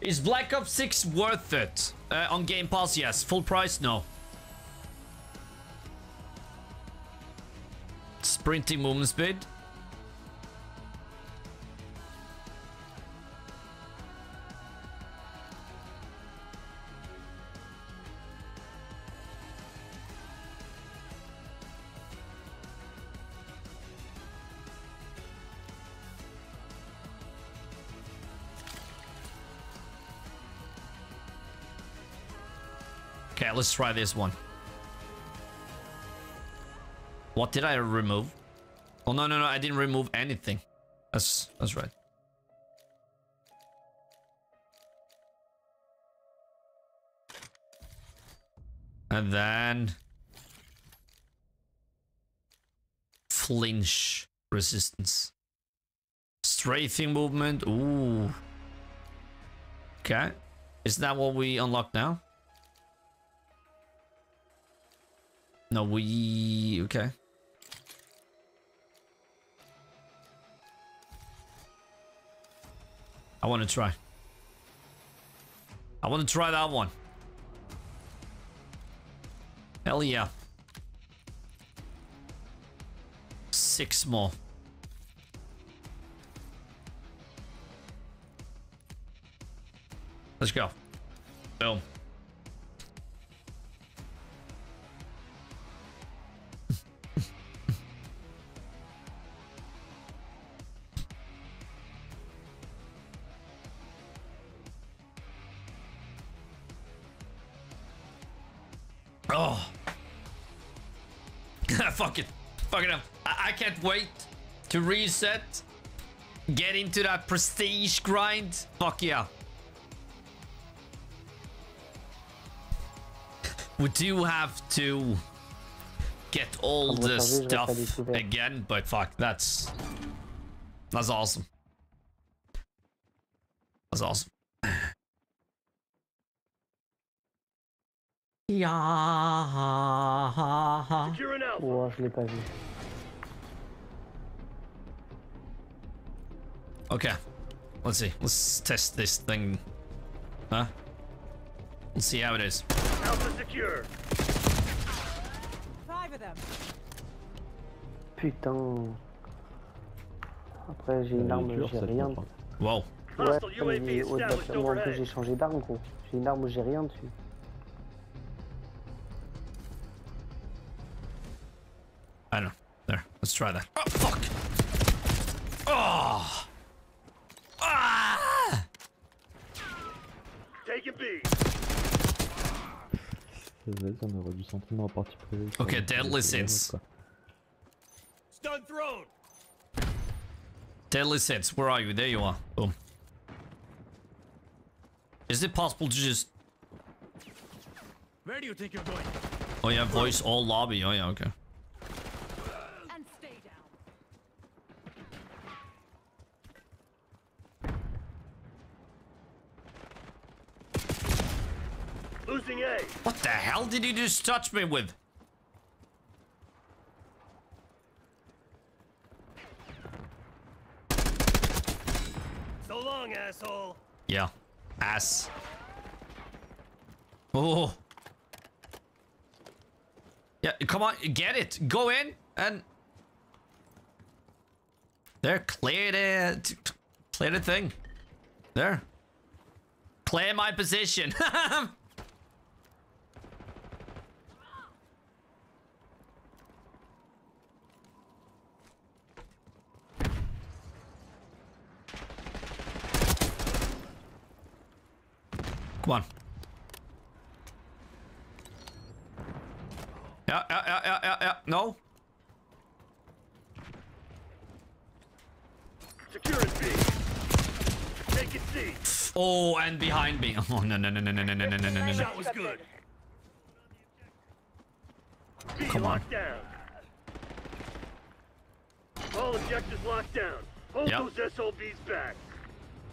Is Black Ops 6 worth it? Uh, on Game Pass, yes. Full price, no. Sprinting movement speed. Okay, let's try this one. What did I remove? Oh, no, no, no. I didn't remove anything. That's, that's right. And then... Flinch resistance. Strafing movement. Ooh. Okay. Is that what we unlock now? No, we... Okay. I want to try. I want to try that one. Hell yeah. Six more. Let's go. Boom. It. Fuck it up. I, I can't wait to reset. Get into that prestige grind. Fuck yeah. We do have to get all the stuff again, but fuck, that's that's awesome. That's awesome. Yeah. Je l'ai pas vu. Okay. Let's see. Let's test this thing. Huh? Let's see how it is. Alpha secure. Five of them. Putain. Après, j'ai une arme, j'ai rien. Wow. Ouais, j'ai changé d'arme, gros. J'ai une arme où j'ai rien dessus. Let's try that. Oh, fuck. Oh. Ah. Taking B. On aurait dû s'entraîner en partie privée. Okay, deadly sur le- sins. Stun thrown. Deadly sets. Where are you? There you are. Boom. Is it possible to just? Where do you think you're going? Oh yeah, voice all lobby. Oh yeah, okay. And stay down. Losing A. What the hell did you just touch me with? So long, asshole. Yeah. Ass. Oh. Yeah, come on, get it. Go in and there, clear the t- t- clear the thing. There. Clear my position. Come on. Yeah, yeah, yeah, yeah, yeah, yeah. No. Securing B. Taking C. Oh, and behind me. Oh no no no no no no no no no no no. Shot was good. B Come on. down. All objectives locked down. Hold Yep. those SOBs back.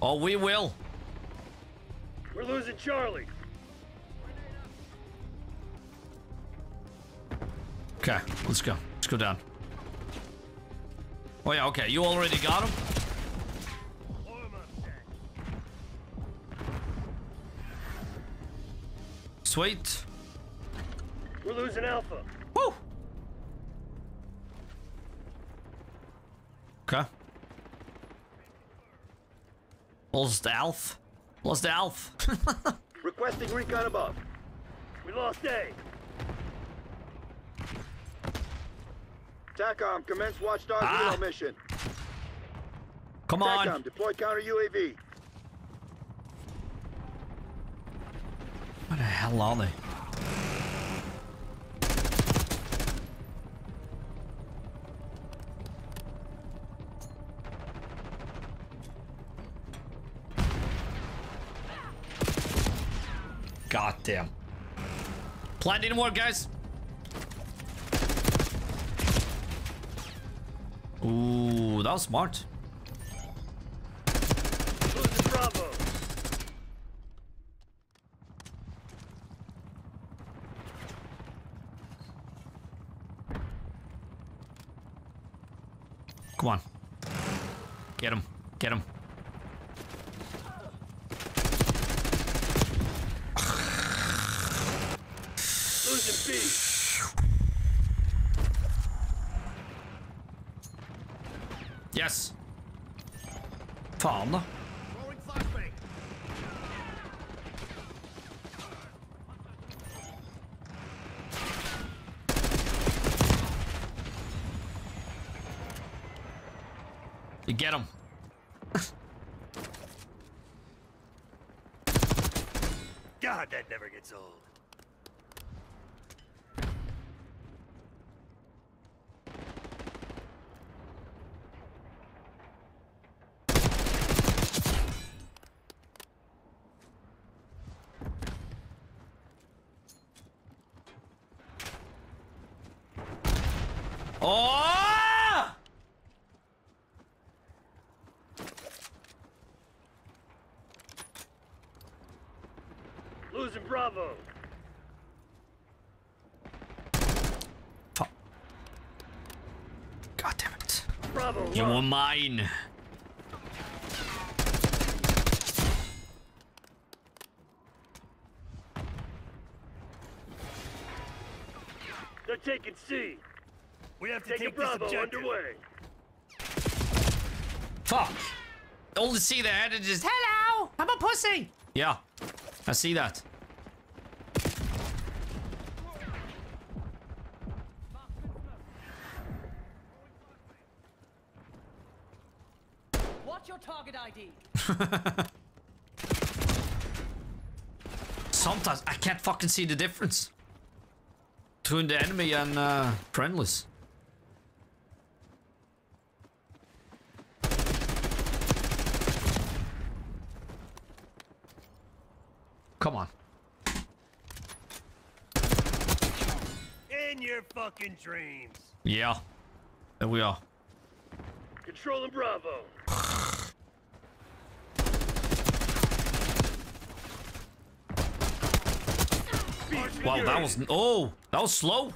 Oh, we will. We're losing Charlie. Okay, let's go. Let's go down. Oh yeah, okay. You already got him. Sweet. We're losing Alpha. Woo. Okay. Lost Alf. Lost Alf. Requesting recon above. We lost A. TACOM, commence watchdog Ah. mission. Come on. TACOM, deploy counter UAV. Where the hell are they? God damn. Plan didn't work, guys. Ooh, that was smart. Come on. Get him. Get him. Losing Yes. Fan da. You get him. God, that never gets old. Oh! Losing Bravo. Fuck. God damn it. Bravo You were mine. They're taking C. We have to Taking take this Bravo objective. underway. Fuck. All Only see the head and just, hello, I'm a pussy. Yeah, I see that. What's your target ID? Sometimes I can't fucking see the difference. between the enemy and uh, friendless. Come on. In your fucking dreams. Yeah. There we are. Controlling Bravo. Wow, that was oh, that was slow.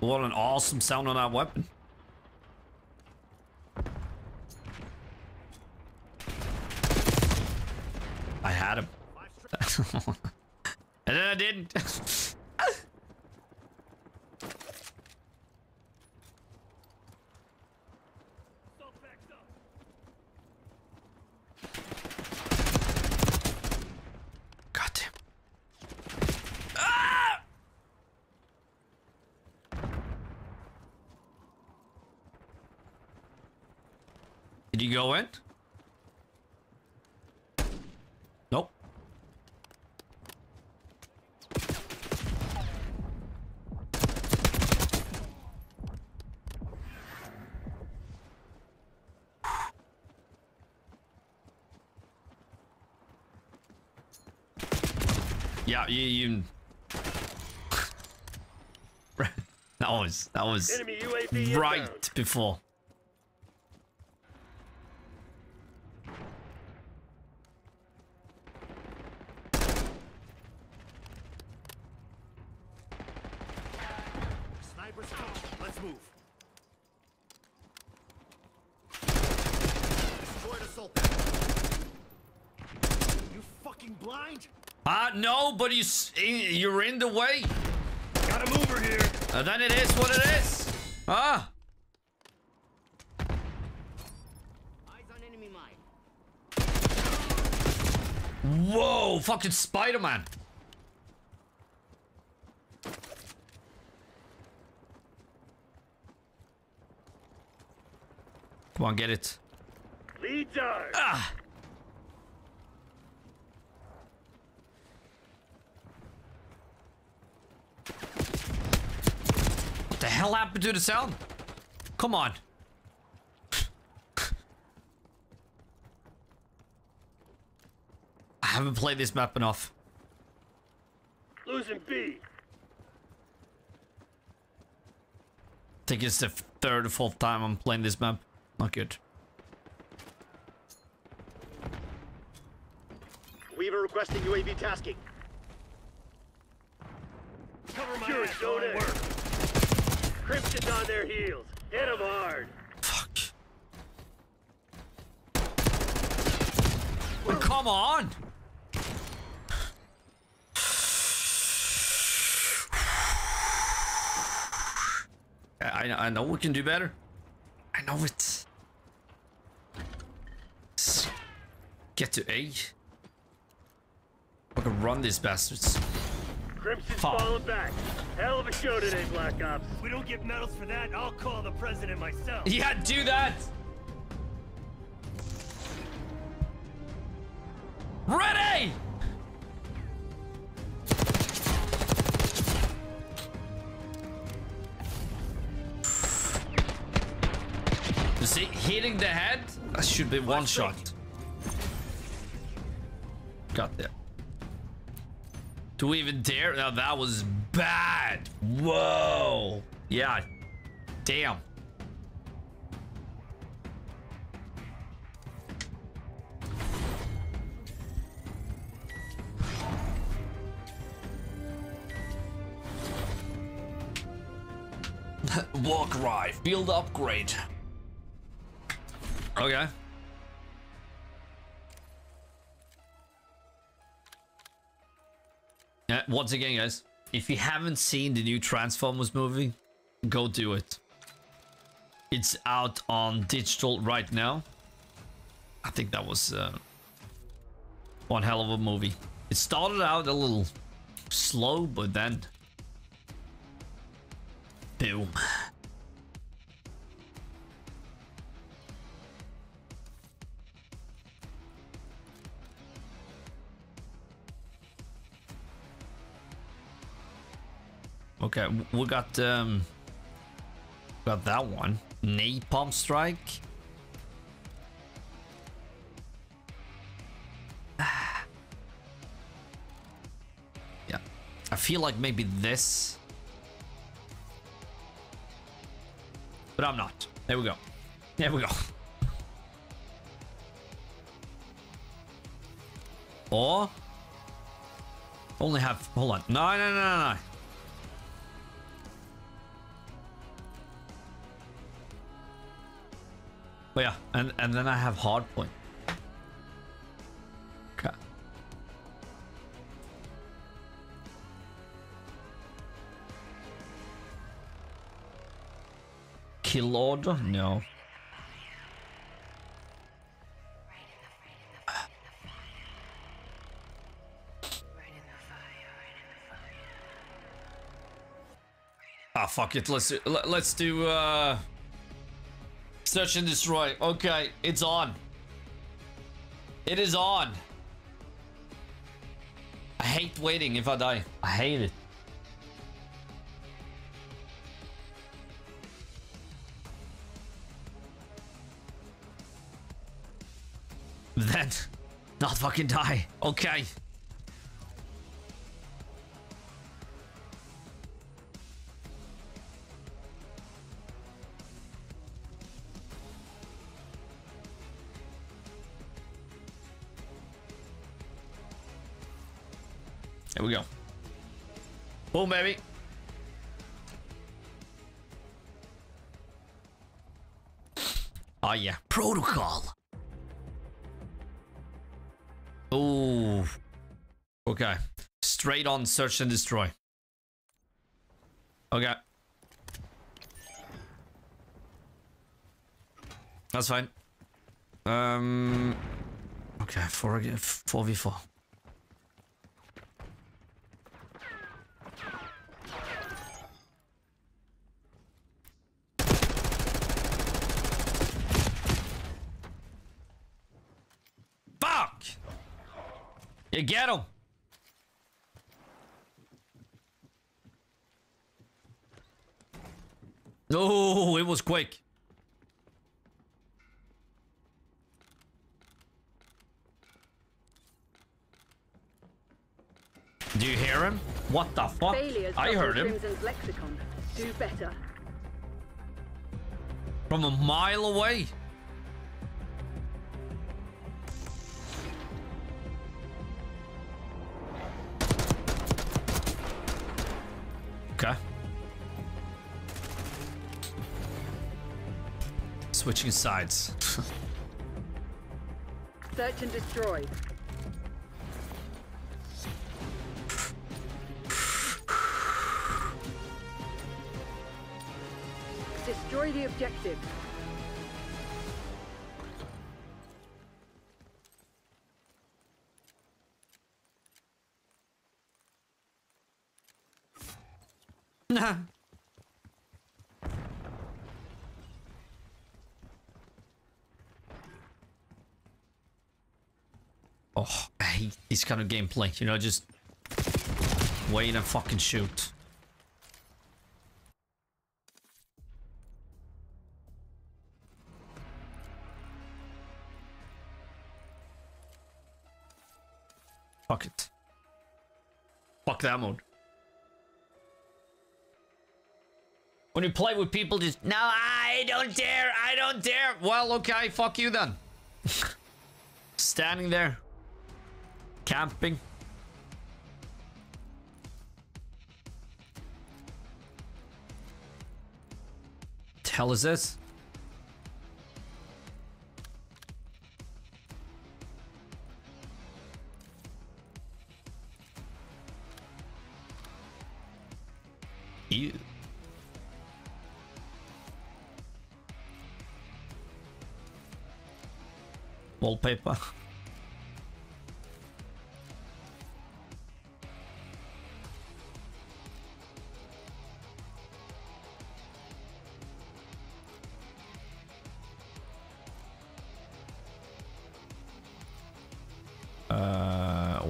What an awesome sound on that weapon. I had him. and then I didn't. you go in? Nope. Yeah, you, you... that was that was Enemy UAV right before. Sniper's out. Let's move. Destroyed assault package. You fucking blind? Ah, no, but you s- you're in the way. Got a mover here. And then it is what it is. Ah. Eyes on enemy mine. Whoa, fucking Spider-Man. Come on, get it. Lead dart. Ah. Hell happened to the sound? Come on. I haven't played this map enough. Losing B. I think it's the third or fourth time I'm playing this map. Not good. Weaver requesting UAV tasking. Cover my Secure ass zone while I A. work. Crimson's on their heels. Hit them hard. Fuck. Oh, come on. I, I know we can do better. I know it. S- Get to A. We can run these bastards. Crimson's Fuck. falling back. Hell of a show today, Black Ops. If we don't get medals for that, I'll call the president myself. Yeah, do that. Ready. You see, hitting the head, that should be one shot. Got there. Do we even dare? Now that was bad. Whoa. Yeah. Damn. Walk right. Field upgrade. Okay. Uh, once again, guys, if you haven't seen the new Transformers movie, go do it. It's out on digital right now. I think that was uh, one hell of a movie. It started out a little slow, but then boom. Okay, we got um, got that one. Napalm strike. yeah, I feel like maybe this, but I'm not. There we go. There we go. Or only have hold on. No, no, no, no, But yeah, and and then I have hard point. Okay. Kill order? No. Ah, fuck it. Let's let's do uh search and destroy. Okay, it's on. It is on. I hate waiting if I die. I hate it. Then, not fucking die. Okay. we go. Boom, baby. Oh, yeah. Protocol. Oh. Okay. Straight on search and destroy. Okay. That's fine. Um. Okay, 4 4v4. You get him. Oh, it was quick. Do you hear him? What the fuck? Failures I heard him lexicon. Do better. from a mile away. Okay. Switching sides. Search and destroy. Destroy the objective. Kind of gameplay. You know, just wait and fucking shoot. Fuck it. Fuck that mode. When you play with people, just no, I don't dare, I don't dare. Well, okay, fuck you then. Standing there, camping. The hell is this? Ew. Wallpaper.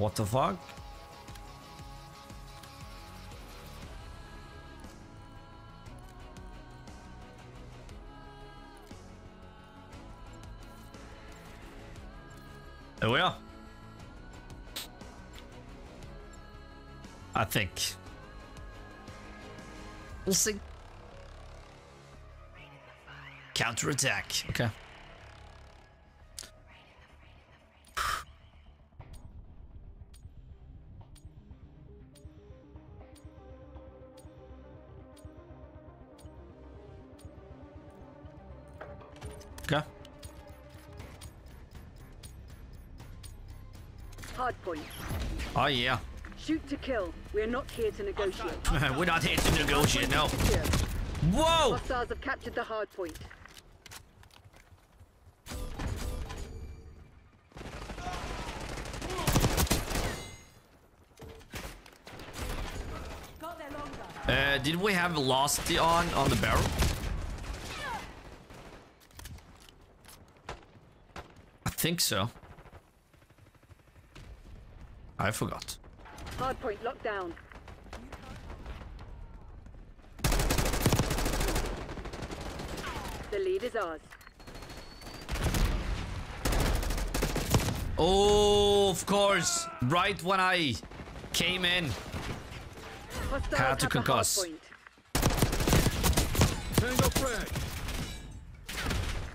what the fuck? There we are. I think. We'll see. Counterattack. Okay. Oh yeah. Shoot to kill. We're not here to negotiate. We're not here to negotiate, no. Whoa! Hostiles have captured the hardpoint. Uh, did we have velocity on on the barrel? I think so. I forgot. Hardpoint locked down. The lead is ours. Oh, of course. Right when I came in. Hostiles Had to concuss. hardpoint. Tango frag.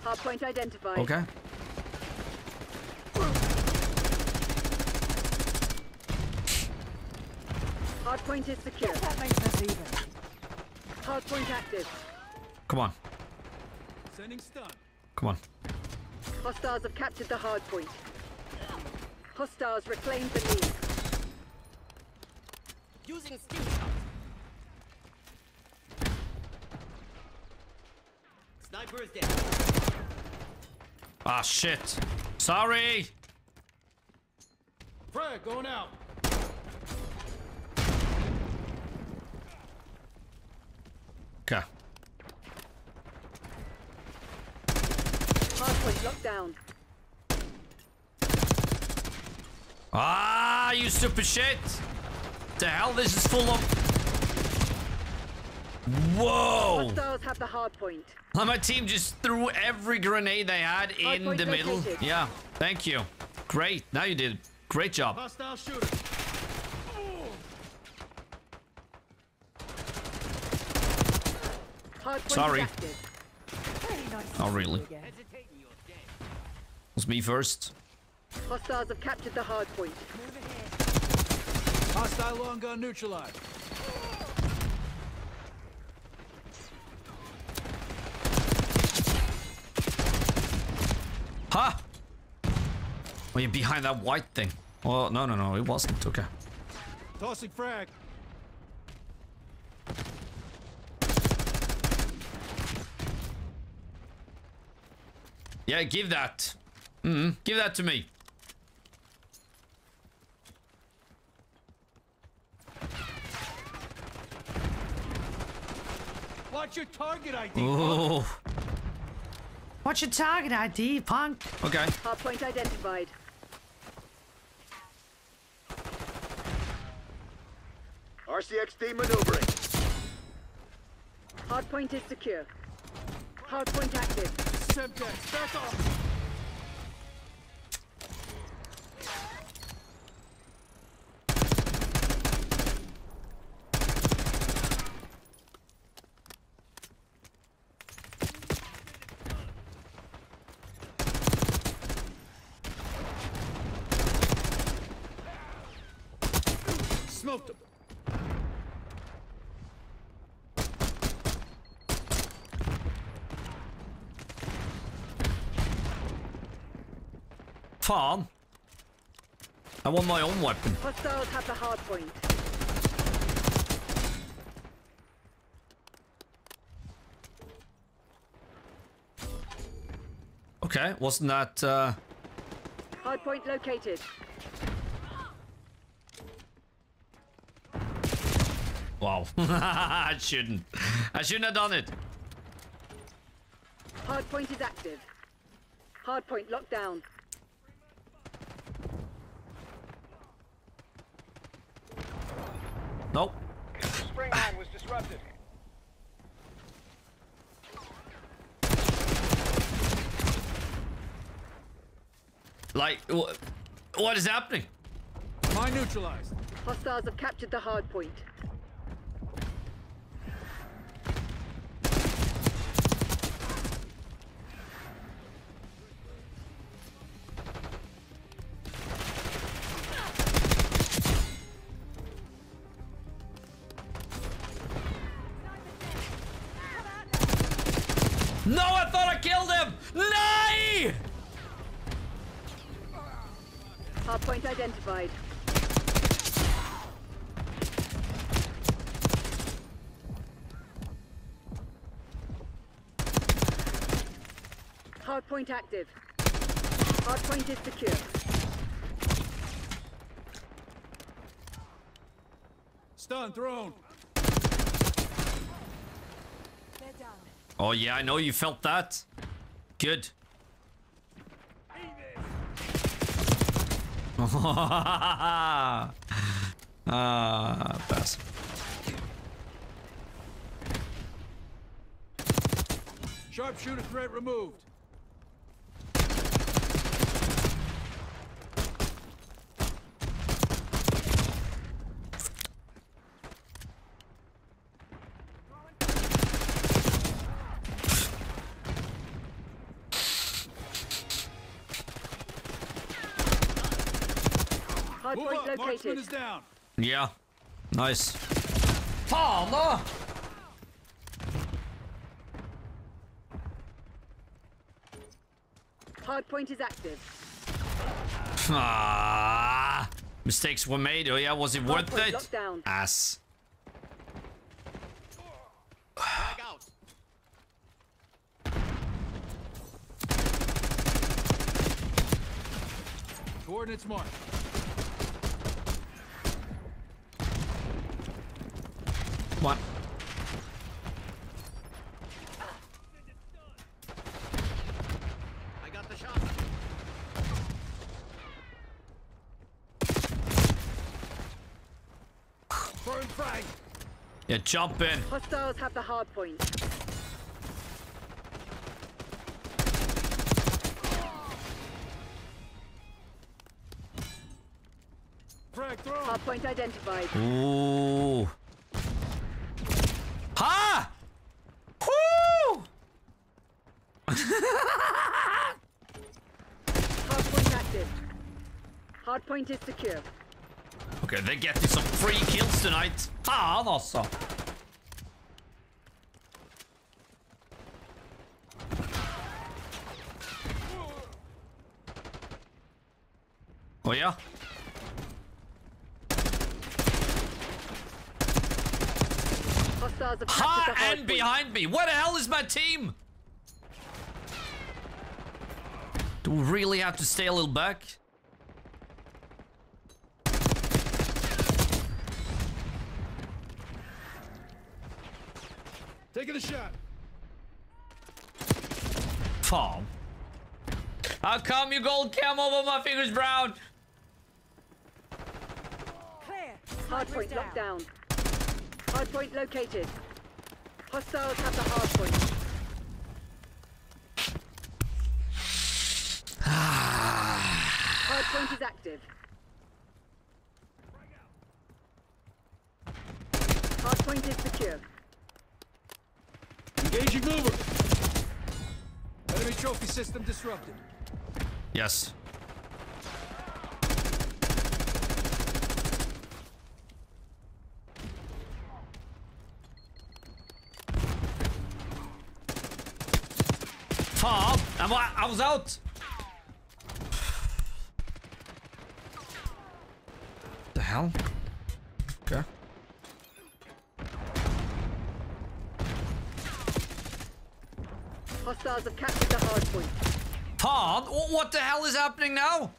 Hardpoint identified. Okay. Hardpoint is secure. That makes us even. Hardpoint active. Come on. Sending stun. Come on. Hostiles have captured the hardpoint. Hostiles reclaimed the lead. Using stim Sniper is dead. Ah, shit. Sorry. Frag going out. Okay. Hardpoint locked down. Ah, you stupid shit. The hell this is full of... Whoa! My team just threw every grenade they had in the middle. Yeah, thank you. Great, now you did. Great job. Sorry. Not really. Hesitating, you're dead. It was me first. Hostiles have captured the hardpoint. Hostile long gun neutralized. Huh? Oh, Were you behind that white thing? Well, no, no, no, it wasn't. Okay. Tossing frag. Yeah, give that. Mm -hmm. Give that to me. Watch your target ID. Oh. What's your target ID, punk? Okay. Hardpoint identified. RCXD maneuvering. Hardpoint is secure. Hardpoint active. Semtex, back off. Smoked him. Farm. I want my own weapon. Hostiles have the hardpoint. Okay, wasn't that uh Hardpoint located. Wow. I shouldn't. I shouldn't have done it. Hardpoint is active. Hardpoint locked down. Nope. Spring mine was disrupted. Like, wh- what is happening? Mine neutralized. Hostiles have captured the hard point. No, I thought I killed him! No! Hard point identified. Hard point active. Hard point is secure. Stun thrown. Oh yeah, I know you felt that. Good. ah, pass. Sharpshooter threat removed. Move point up. Marksman is down. Yeah. Nice. Fan da! Hard is active. Ah, mistakes were made. Oh yeah, was it worth it? locked down. Ass. Coordinates marked. Come on. I got the shot. Throwing frag. Yeah, jump in. Hostiles have the hard point. Frag thrown. Hard point identified. Ooh. Ha! Woo! Hard point active. Is secure. Okay, they're getting some free kills tonight. Ah, Fan altså. Oh ja. Hostiles have captured Ha hard and behind me. Where the hell is my team? Do we really have to stay a little back? Shot. Fall. How come you gold cam over my fingers brown? Clear. Hard point locked down. Hard point located. Hostiles have the hard point. hard point is active. Hard point is secure. Engaging mover. Enemy trophy system disrupted. Yes. Fan! I wa- I was out! The hell? Hostiles have captured the hard point. Fan! Wh- What the hell is happening now?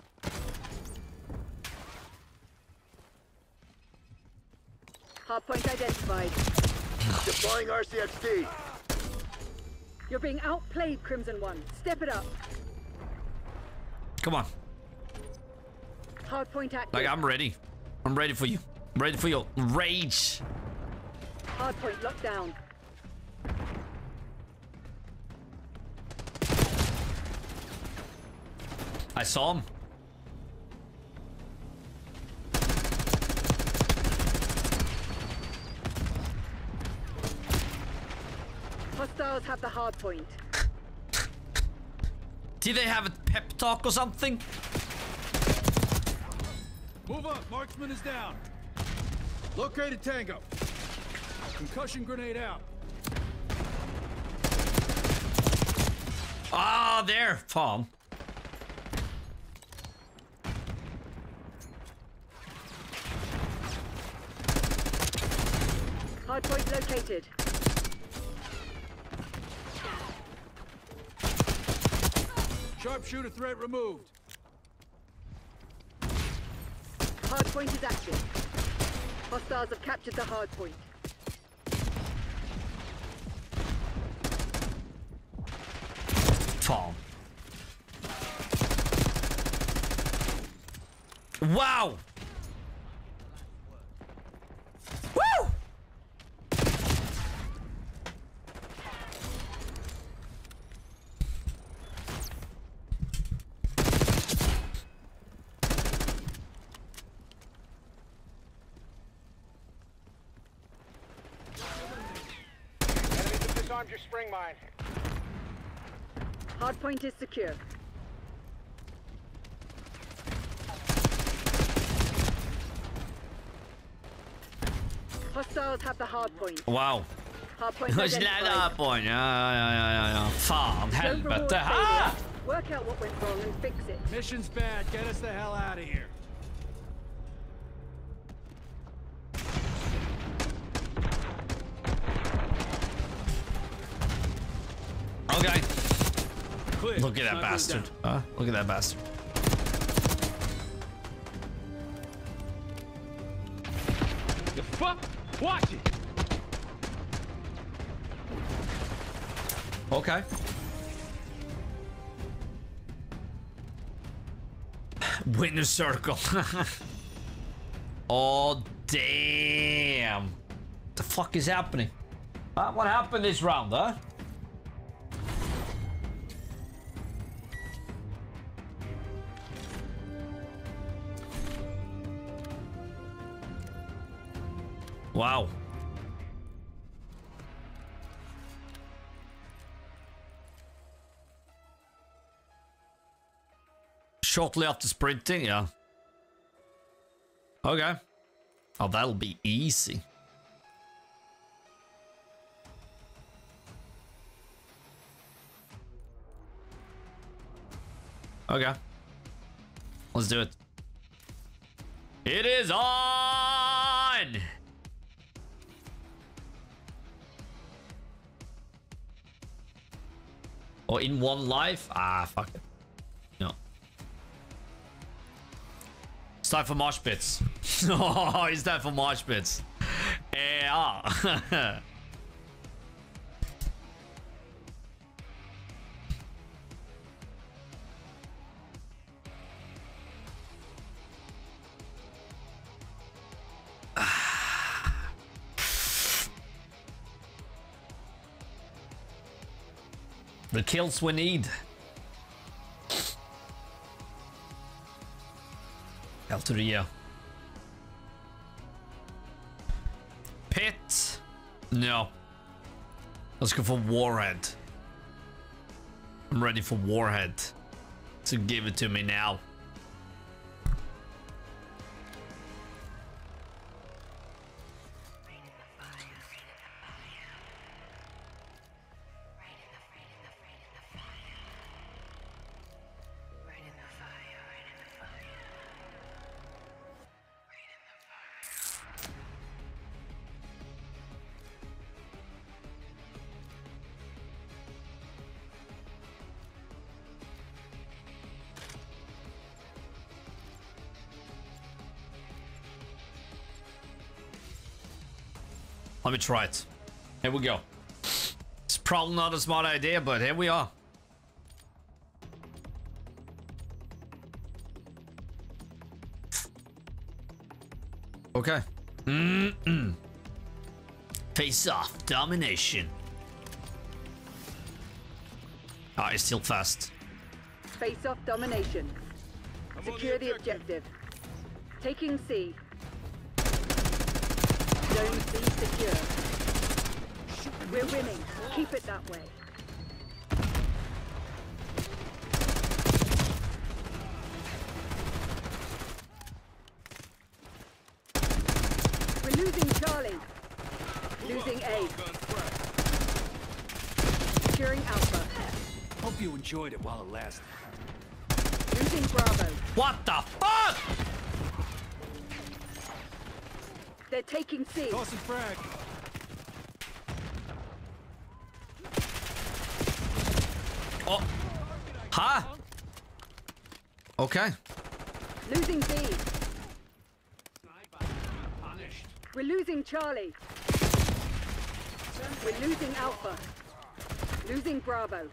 Hard point identified. Deploying RCXD. You're being outplayed, Crimson One. Step it up. Come on. Hard point active. Like, I'm ready. I'm ready for you. I'm ready for your rage. Hard point locked down. I saw him. Hostiles have the hard point. Did they have a pep talk or something? Move up, marksman is down. Located Tango. Concussion grenade out. Ah, oh, there, Tom. Hard point located. Sharpshooter threat removed. Hard point is active. Hostiles have captured the hard point. Farm. Wow! Hard point is secure. Hostiles have the hard point. Wow. Hard point Släda identified. på en. Ja, ja, ja, ja, ja. Fan, Don't helvete. Ah! Work out what went wrong and fix it. Mission's bad. Get us the hell out of here. Look at that bastard. Huh? Look at that bastard. The fuck? Watch it. Okay. Winner circle. oh, damn. The fuck is happening? Huh? What happened this round, huh? Wow. Shortly after sprinting, yeah. Okay. Oh, that'll be easy. Okay. Let's do it. It is on! Or in one life? Ah, fuck it. No. It's time for mosh pits. oh, it's time for mosh pits. Yeah. the kills we need. Alteria. Pit. No. Let's go for Warhead. I'm ready for Warhead. So give it to me now. Let me try it. Here we go. It's probably not a smart idea, but here we are. Okay. Mm-mm. Face off. Domination. Ah, it's still fast. Face off domination. Secure the objective. Taking C. Zone C secure. We're winning. Keep it that way. We're losing Charlie. Losing A. Securing Alpha. Hope you enjoyed it while it lasted. Losing Bravo. What the fuck? They're taking C. Tossing frag. Oh. Huh? Okay. Losing B. We're losing Charlie. We're losing Alpha. Losing Bravo.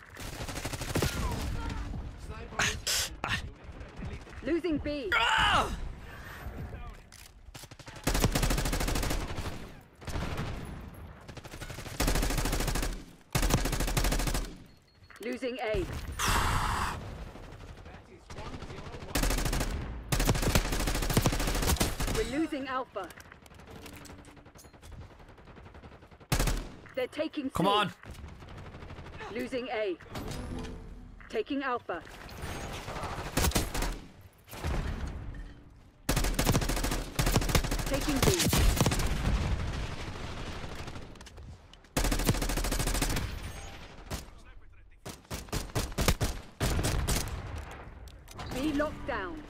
losing B. Ah! Losing A. We're losing Alpha. They're taking C. Come on. Losing A. Taking Alpha. Taking. B locked down.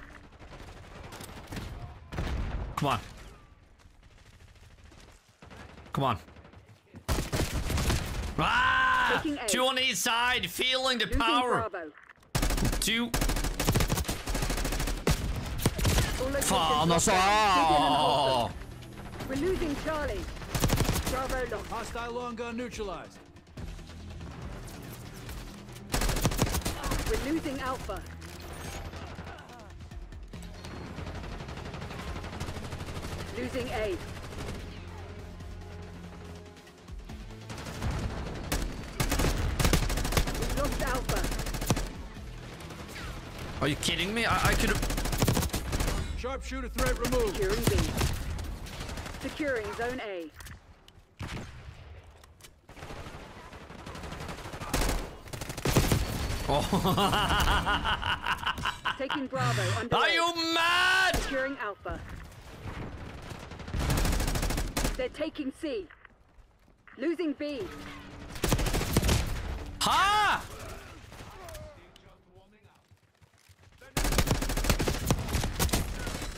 Come on. Come on. Ah! Taking A. Two on each side, feeling the Losing power. Two. All locations Fan alltså! down. Dig in and hold them. We're losing Charlie. Bravo locked. Hostile long gun neutralized. We're losing Alpha. Losing A. Are you kidding me? I, I could have. Sharpshooter threat removed. Securing B. Securing Zone A. Oh. Taking Bravo underway. Are you mad? Securing Alpha. They're taking C. Losing B. Ha!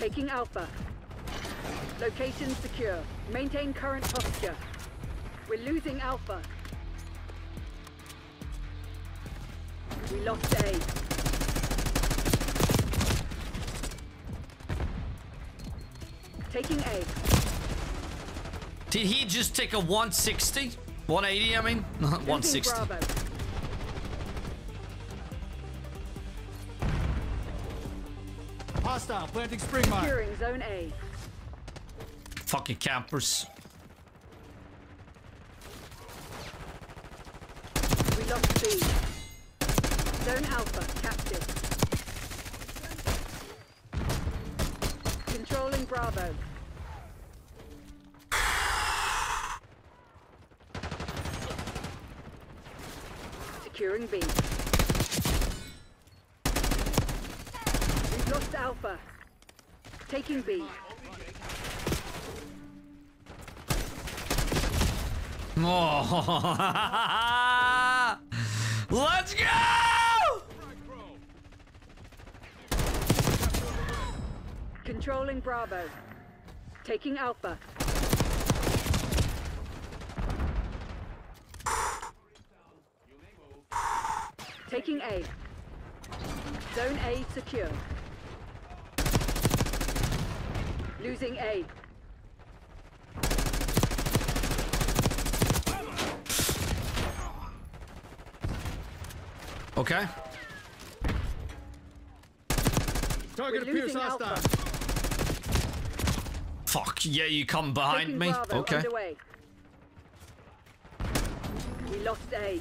Taking Alpha. Location secure. Maintain current posture. We're losing Alpha. We lost A. Taking A. Did he just take a 160? 180, I mean? Losing 160. Bravo. Hostile planting spring mine. Securing Zone A. Fucking campers. We lost B. Zone Alpha captive. Controlling Bravo. Securing B. We've lost Alpha. Taking B. Oh. Let's go! Controlling Bravo. Taking Alpha. Taking A. Zone A secure. Losing A. Okay. Target We're appears losing hostile. Fuck, yeah, you come behind Taking me. Bravo Okay. underway. We lost A.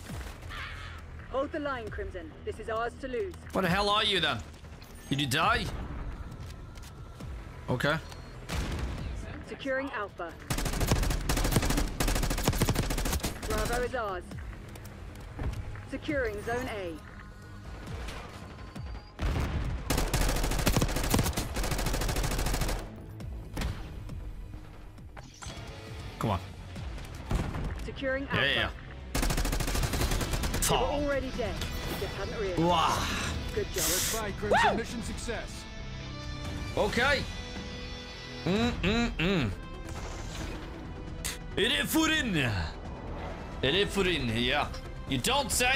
Hold the line, Crimson. This is ours to lose. What the hell are you then? Did you die? Okay. Securing Alpha. Bravo is ours. Securing Zone A. Come on. Securing Alpha. yeah, yeah. They were already dead. You just hadn't realized. Wow. Good job. Let's try Crimson. Mission success. Okay. Mm-mm-mm. För in? Ja. You don't say.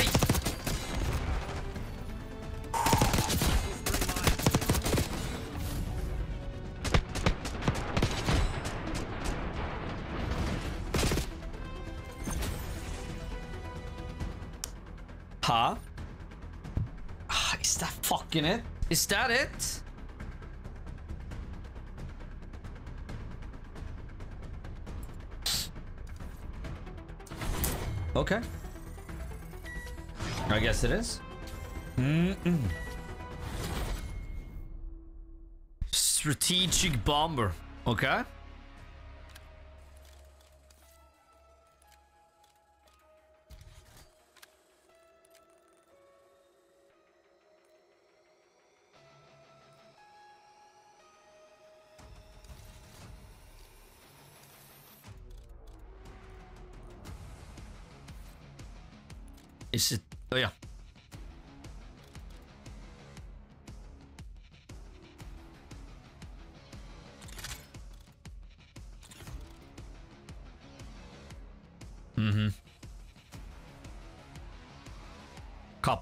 Huh? Ah, Is that fucking it? Is that it? Okay. I guess it is. Mm-mm. Strategic bomber. Okay.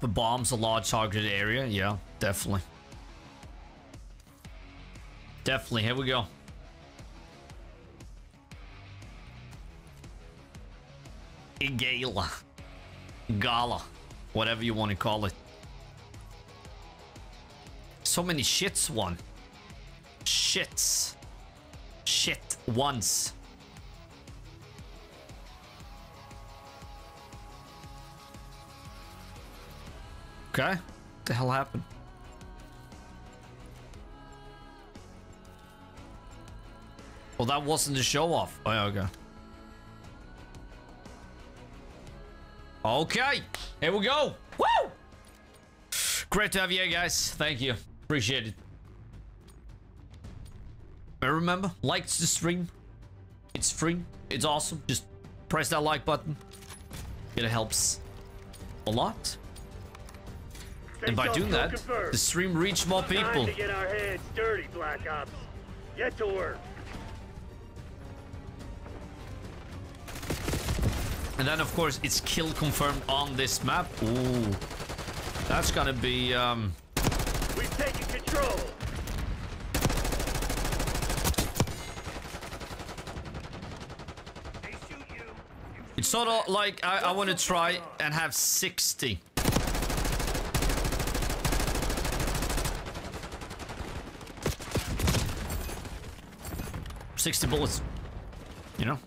Carpet bombs a large targeted area. Yeah, definitely. Definitely. Here we go. Igala. Gala. Whatever you want to call it. So many shits one. Shits. Shit once. Okay. What the hell happened? Well, that wasn't the show off. Oh, yeah, okay. Okay, here we go. Woo! Great to have you here, guys. Thank you. Appreciate it. And remember, like the stream. It's free. It's awesome. Just press that like button. It helps a lot. And by doing that, confirmed. the stream reach more people. to get our hands dirty, Black Ops. Get to work. And then, of course, it's kill confirmed on this map. Ooh. That's gonna be, um... We've taken control. It's sort of like I, I want to try and have 60. Sixty bullets, you know.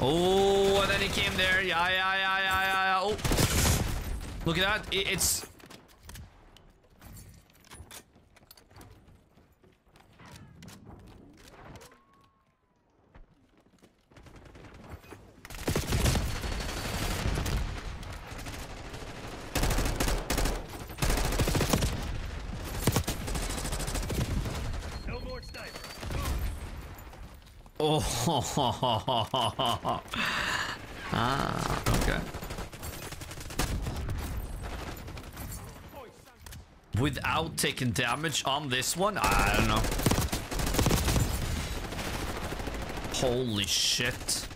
Oh, and then he came there. Yeah, yeah, yeah, yeah. yeah. Oh, look at that. It, it's ah, okay. Without taking damage on this one, I don't know. Holy shit.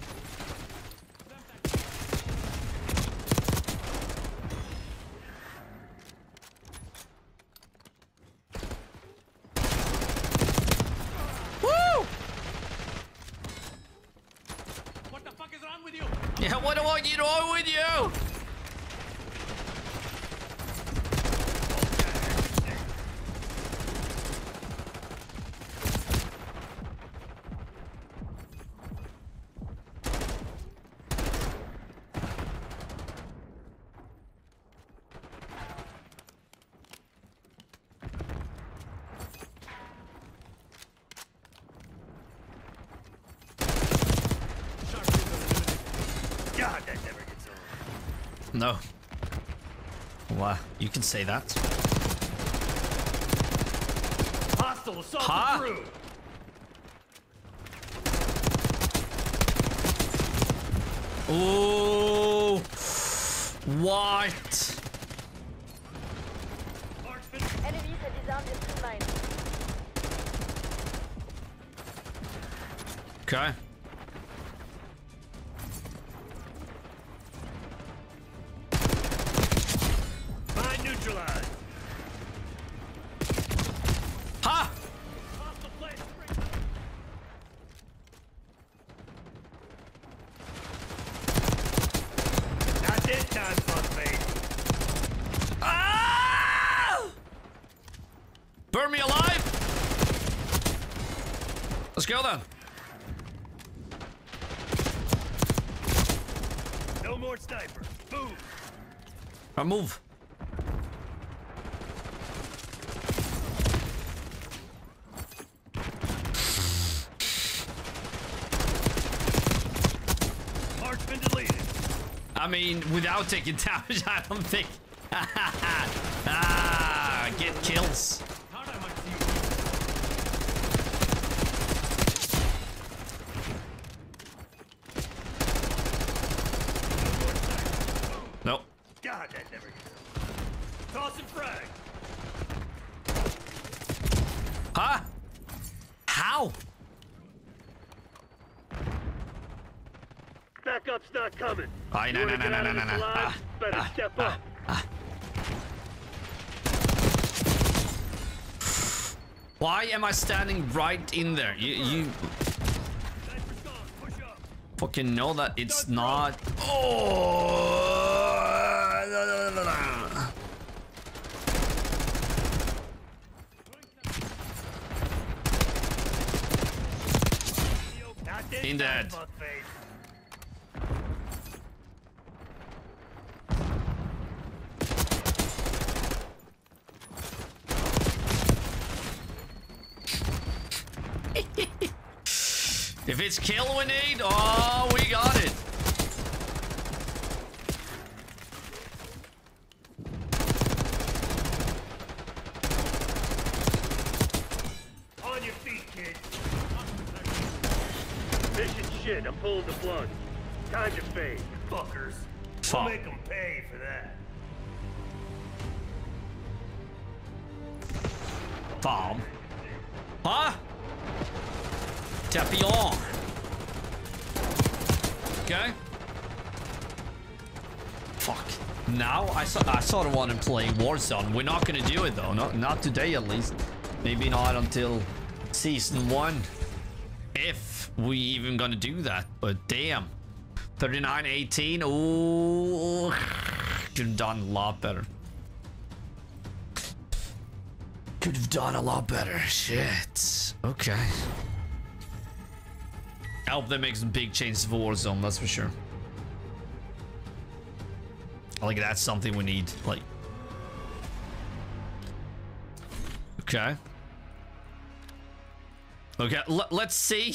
Can say that. Hostile assault Huh? through. Oh, what? Enemies have disarmed the. Okay. Move. Marksman deleted. I mean, without taking damage, I don't think. ah, get kills. Nope. God, that never gets old. Toss and frag. Huh? How? Backup's not coming. Ay, You no, wanna no, get no, out no, of no, this no. alive? Ah, Better ah, step ah, up. Why am I standing right in there? You, you fucking know that it's not. Oh. Not this In time, dead. fuckface. If it's kill we need, oh, we got it. On your feet, kid. Mission shit, I'm pulling the plug. Time to fade. Fuckers. Fuck. We'll make them pay sort of want to play Warzone. We're not gonna do it though. Not not today at least. Maybe not until season one. If we even gonna do that. But damn. 39-18. Ooh. Could have done a lot better. Could have done a lot better. Shit. Okay. Hope they make some big changes for Warzone, that's for sure. Like, that's something we need. Like. Okay. Okay, let's see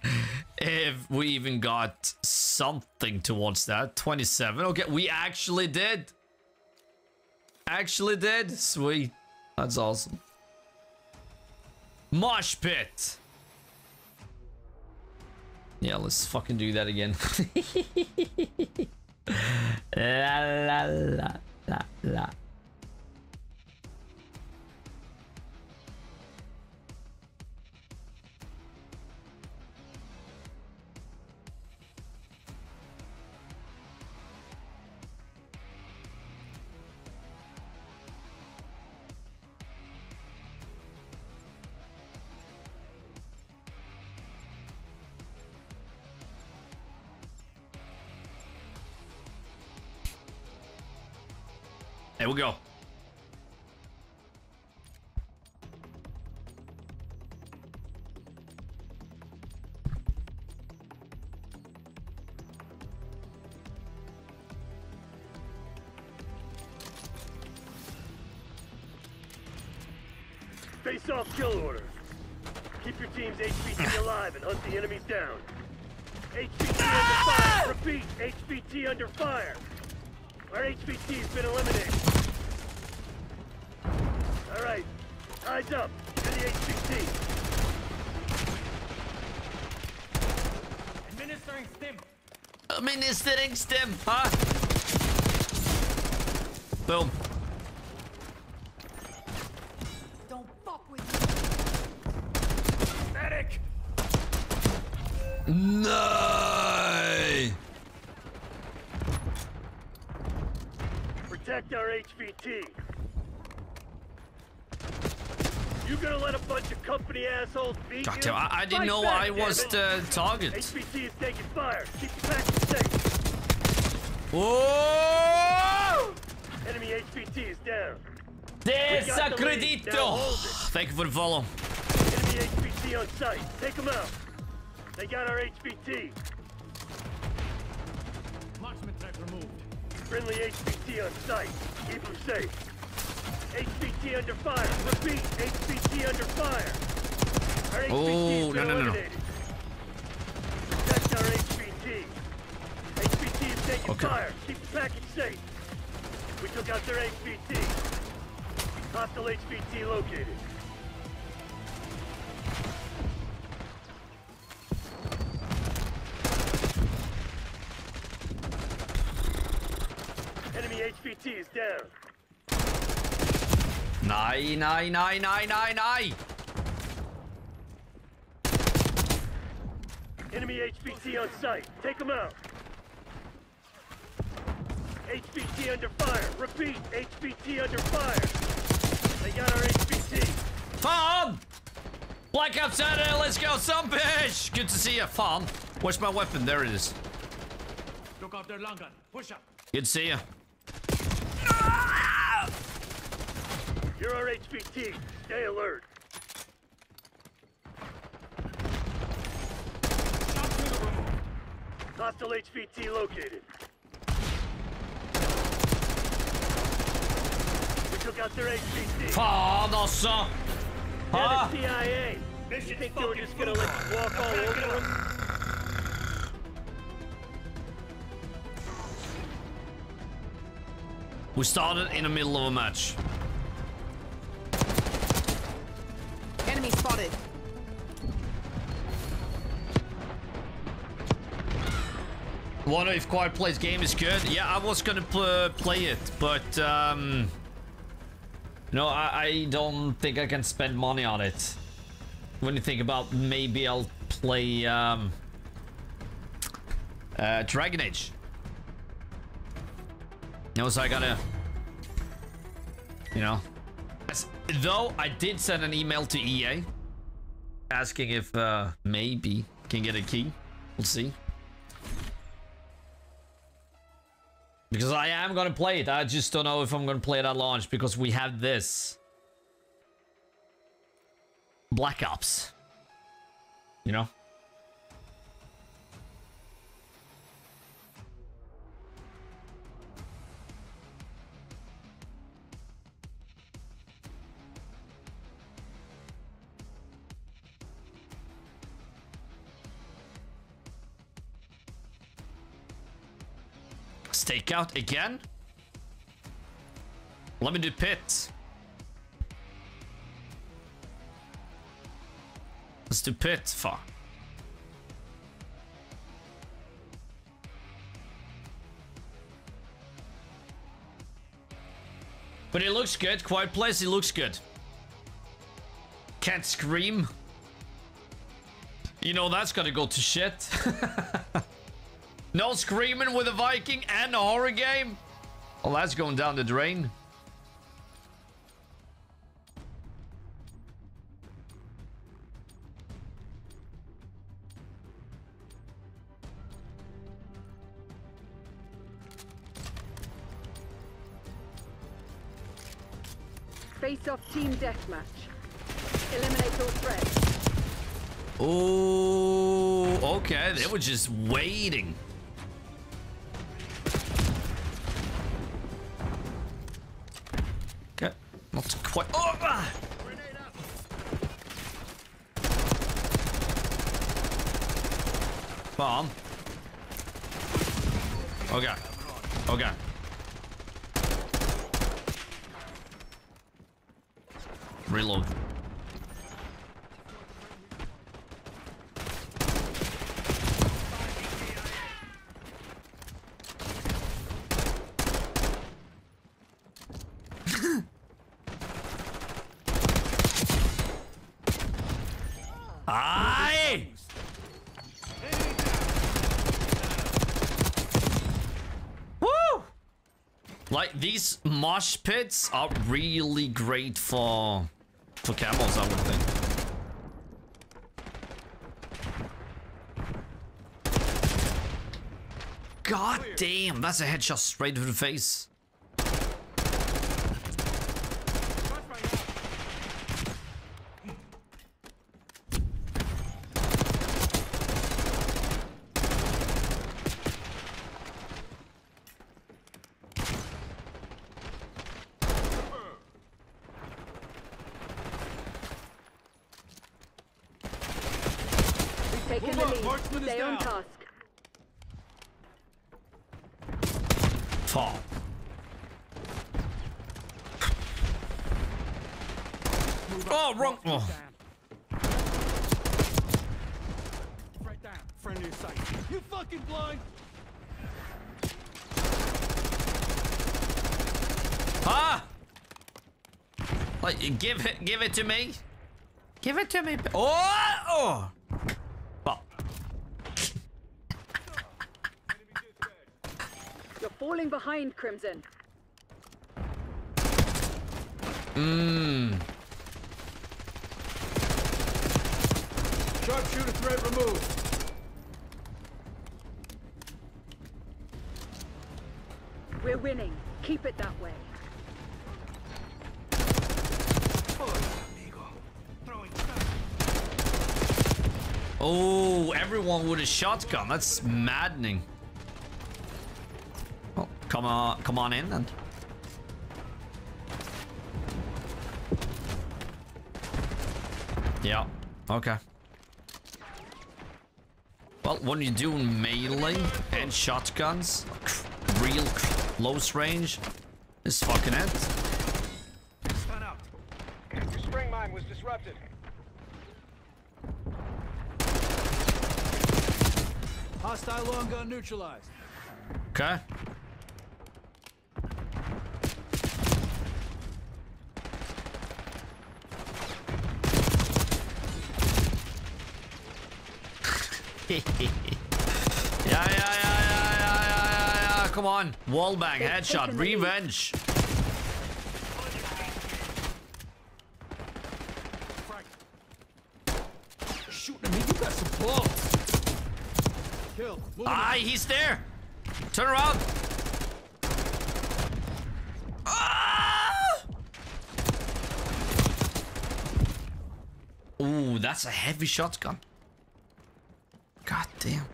if we even got something towards that. 27. Okay, we actually did. Actually did. Sweet. That's awesome. Mosh pit. Yeah, let's fucking do that again. la la la la la. There we go. Face off kill order. Keep your team's HVT alive and hunt the enemies down. HVT under fire. Repeat, HVT under fire. Our HVT's been eliminated. Eyes up. You're the HVT. Administering stim. Administering stim, huh? Boom. Don't fuck with me! Medic! No! Protect our HVT. You gonna let a bunch of company assholes beat God you? damn, I, I didn't know back, I was damn it. the target. HVT is taking fire. Keep the package safe. Whoa! Enemy HVT is down. Desacredito! Thank you for the follow. Enemy HVT on site. Take them out. They got our HVT. Marksman type removed. Friendly HVT on site. Keep them safe. HVT under fire. Repeat. HVT under fire. Our Oh, no, no, no, no. Protect our HVT. HVT is taking Okay. fire. Keep the package safe. We took out their HVT. Hostile HVT located. Nej, nej, nej, nej, nej, nej! Enemy HVT on site. Take them out. HVT under fire. Repeat. HVT under fire. They got our HVT. Farm! Black Ops Saturday, let's go, some bitch! Good to see you, farm. Where's my weapon? There it is. Look out their long gun. Push up. Good to see you. You're our HVT. Stay alert. Hostile HVT located. We took out their HVT. Fan alltså! They're Ha? the CIA. You think they were just gonna let you walk all over them? We started in the middle of a match. Spotted. Wonder if Quiet Place game is good. Yeah, I was gonna pl play it, but um, no, I, I don't think I can spend money on it. When you think about maybe I'll play um, uh, Dragon Age. Know, so I gotta, you know. Though I did send an email to EA asking if uh, maybe can get a key. We'll see. Because I am gonna play it. I just don't know if I'm gonna play it at launch because we have this. Black Ops. You know? Stakeout again? Let me do pit. Let's do pit. Fuck. But it looks good. Quiet place, it looks good. Can't scream. You know that's gonna go to shit. no screaming with a Viking and a horror game? Well, that's going down the drain. Face off team deathmatch. Eliminate all threats. Oh, okay. They were just waiting. Not quite. Oh! Bomb. Okay. Okay. Reload. These mosh pits are really great for for camos, I would think. God damn, that's a headshot straight to the face. We've taken Move the up, lead. marksman is Stay on down. task. Fall. Oh, wrong. Oh. Right down. Friendly in sight. You fucking blind! Ah! Like, give it, to me. Give it to me. Oh! Oh! Well, You're falling behind, Crimson. mmm. Shotgun. That's maddening. Oh, come on, come on in then. Yeah. Okay. Well, when you're doing melee and shotguns, real close range is fucking it. Stun out. Your spring mine was disrupted. Hostile long gun neutralized. Okay. yeah, yeah, yeah, yeah, yeah, yeah, yeah. Come on. Wallbang, headshot, taken lead. revenge. Shooting at me, you got some balls. Kill. Aye, he's there. Turn around. Ah! Ooh, that's a heavy shotgun. God damn.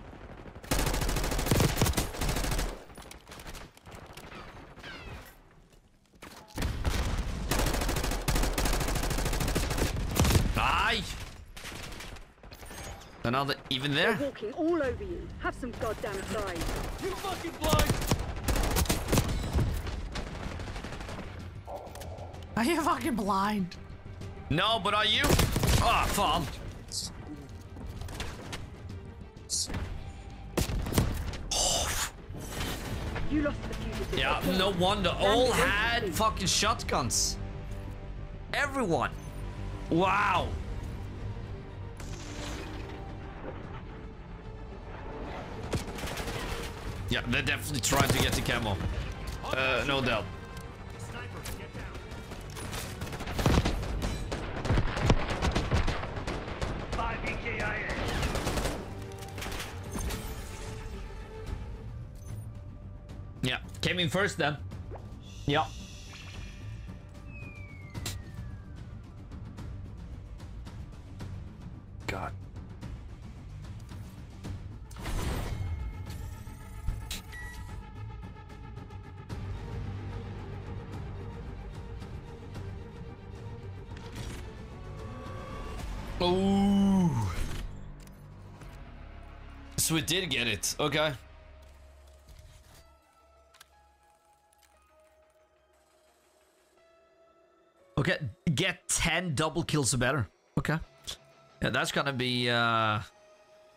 Aye. Another even there? They're walking all over you. Have some goddamn pride. You fucking blind! Are you fucking blind? No, but are you? Ah, fun. You lost the fugitive. Yeah, no wonder. All had fucking shotguns. Everyone. Wow. They're definitely trying to get the camo. Uh, no doubt. Yeah, came in first then. Yeah. We did get it. Okay. Okay, get 10 double kills or better. Okay. Yeah, that's gonna be uh,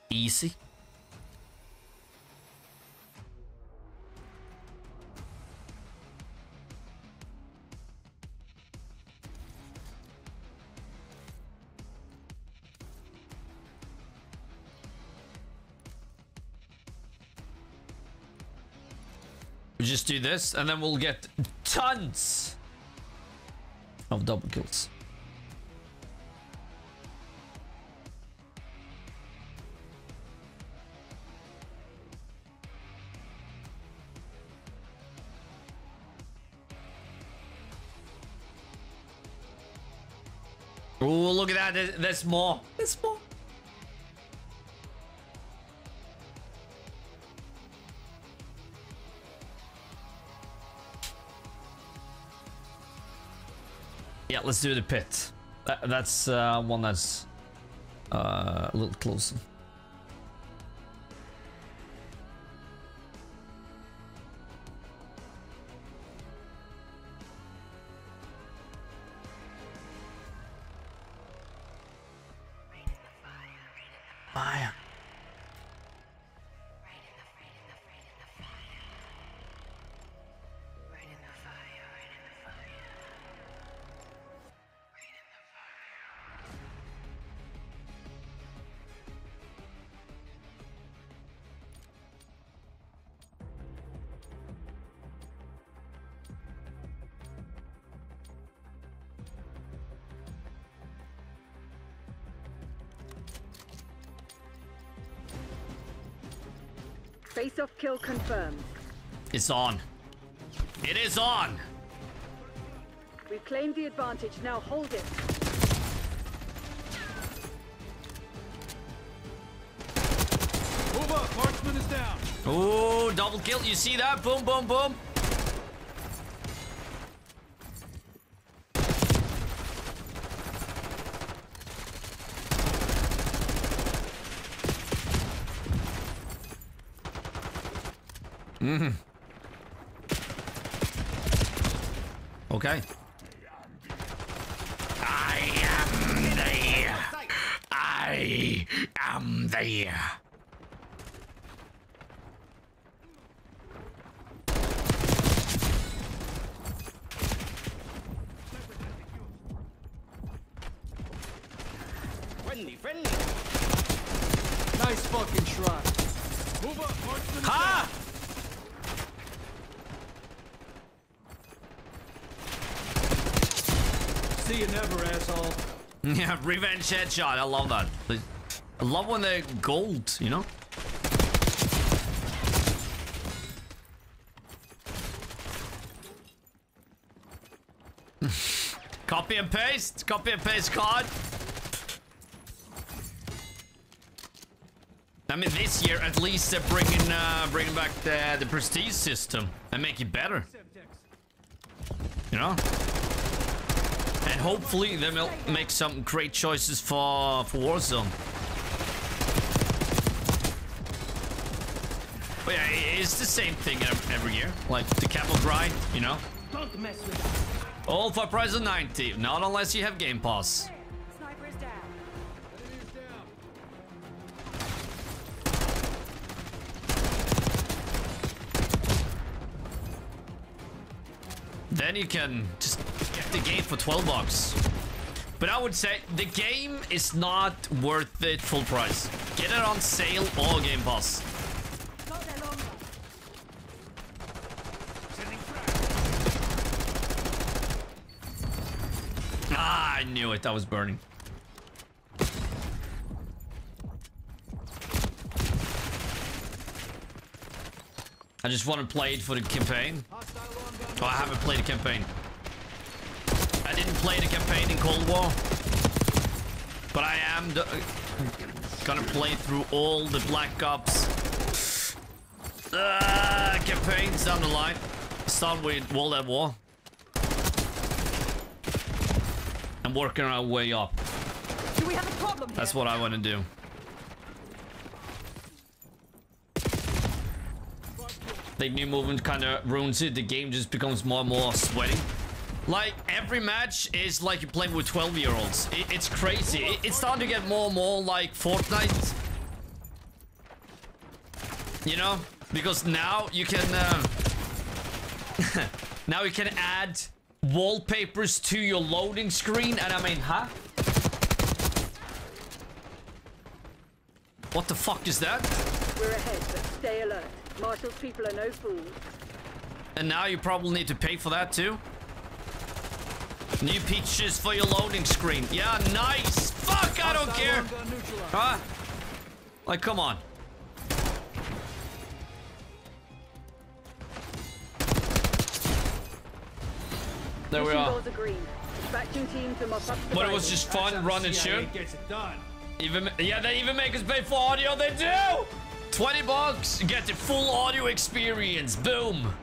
easy. Just do this, and then we'll get tons of double kills. Oh, look at that. There's, more. There's more. Let's do the pit. That, that's uh, one that's uh, a little closer. Kill confirmed. It's on. It is on. We've claimed the advantage. Now hold it. Move up, marksman is down. Oh, double kill. You see that? Boom, boom, boom. Mm. Okay. I am there. I am there. Friendly, friendly. Nice fucking shot. Move up, marksman is Ha! down. See you never, asshole. Yeah, revenge headshot. I love that. I love when they're gold, you know? Copy and paste. Copy and paste card. I mean, this year at least they're bringing uh, bringing back the the prestige system and make it better. You know. And hopefully they will make some great choices for for Warzone. But yeah, it's the same thing every year, like the camo grind, you know. Don't mess with us. All for a price of 90, not unless you have Game Pass. Sniper is down. Then you can just get the game for 12 bucks. But I would say the game is not worth it full price. Get it on sale or Game Pass. Ah, I knew it. That was burning. I just want to play it for the campaign. Oh, I haven't played the campaign. I didn't play the campaign in Cold War. But I am gonna play through all the Black Ops uh, campaigns down the line. Start with World at War. and working our way up. Do we have a problem That's what I want to do. The new movement kind of ruins it. The game just becomes more and more sweaty. Like every match is like you're playing with 12 year olds. It, it's crazy. It, it's starting to get more and more like Fortnite. You know? Because now you can... Uh, now you can add wallpapers to your loading screen. And I mean, huh? What the fuck is that? We're ahead, but stay alert. Marshall's people are no fools. And now you probably need to pay for that too. New pictures for your loading screen. Yeah, nice. Fuck, I don't care. Huh? Like, come on. There we are. goals are green. Dispatching team to mop up But it was just fun, run and shoot. Gets it done. Even yeah, they even make us pay for audio. They do. Twenty bucks, you get the full audio experience. Boom.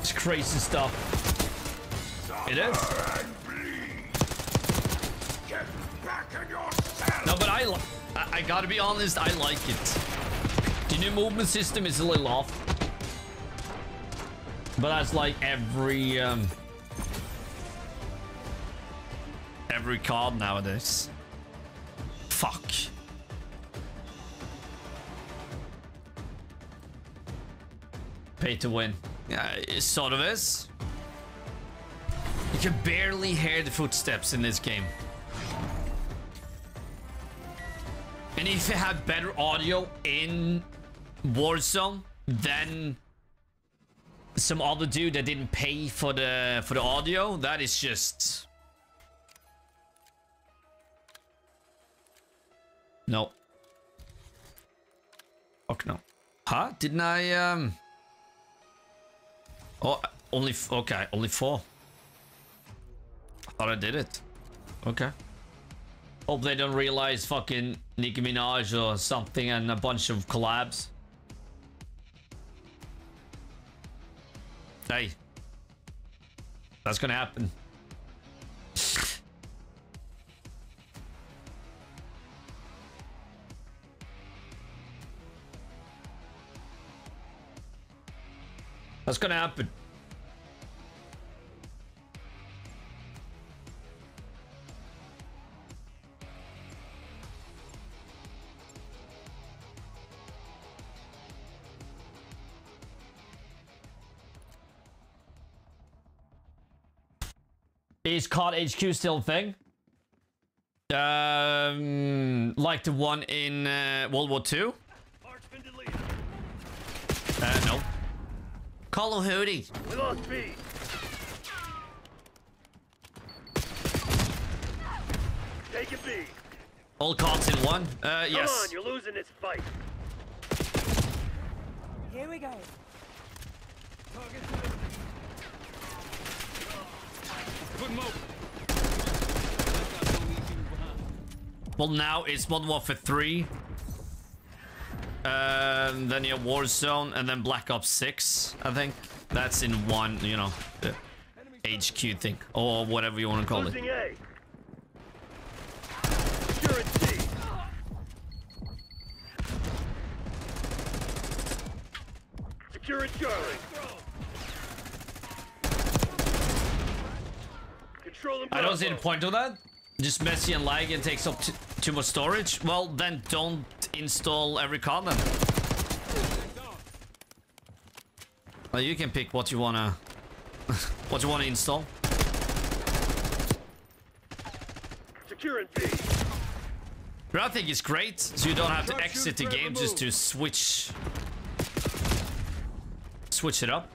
It's crazy stuff. It is. No, but I, I, I gotta be honest. I like it. The new movement system is a little off, but that's like every um, every COD nowadays. Fuck. Pay to win. Yeah, it sort of is. You can barely hear the footsteps in this game. And if you had better audio in Warzone, then some other dude that didn't pay for the for the audio, that is just No. Fuck no. Huh? Didn't I, um... Oh, only... Okay, only four. I thought I did it. Okay. Hope they don't realize fucking Nicki Minaj or something and a bunch of collabs. Hey. That's gonna happen. That's gonna happen. Is COD HQ still a thing? Um, like the one in uh, World War II? Uh, no. Call of Duty. We lost B. Take B. All CODs in one? Uh, yes. Come on, you're losing this fight. Here we go. Put him over. Well, now it's Modern Warfare 3. Um, then you have Warzone, and then Black Ops 6, I think. That's in one, you know, HQ thing, or whatever you want to call it. C. Securing Charlie. Controlling I don't see the point of that. Just messy and lag and takes up t too much storage. Well, then don't install every COD then. Well, you can pick what you wanna, what you wanna install. Securing B. But I think it's great, so you don't have to exit the game just to switch, switch it up.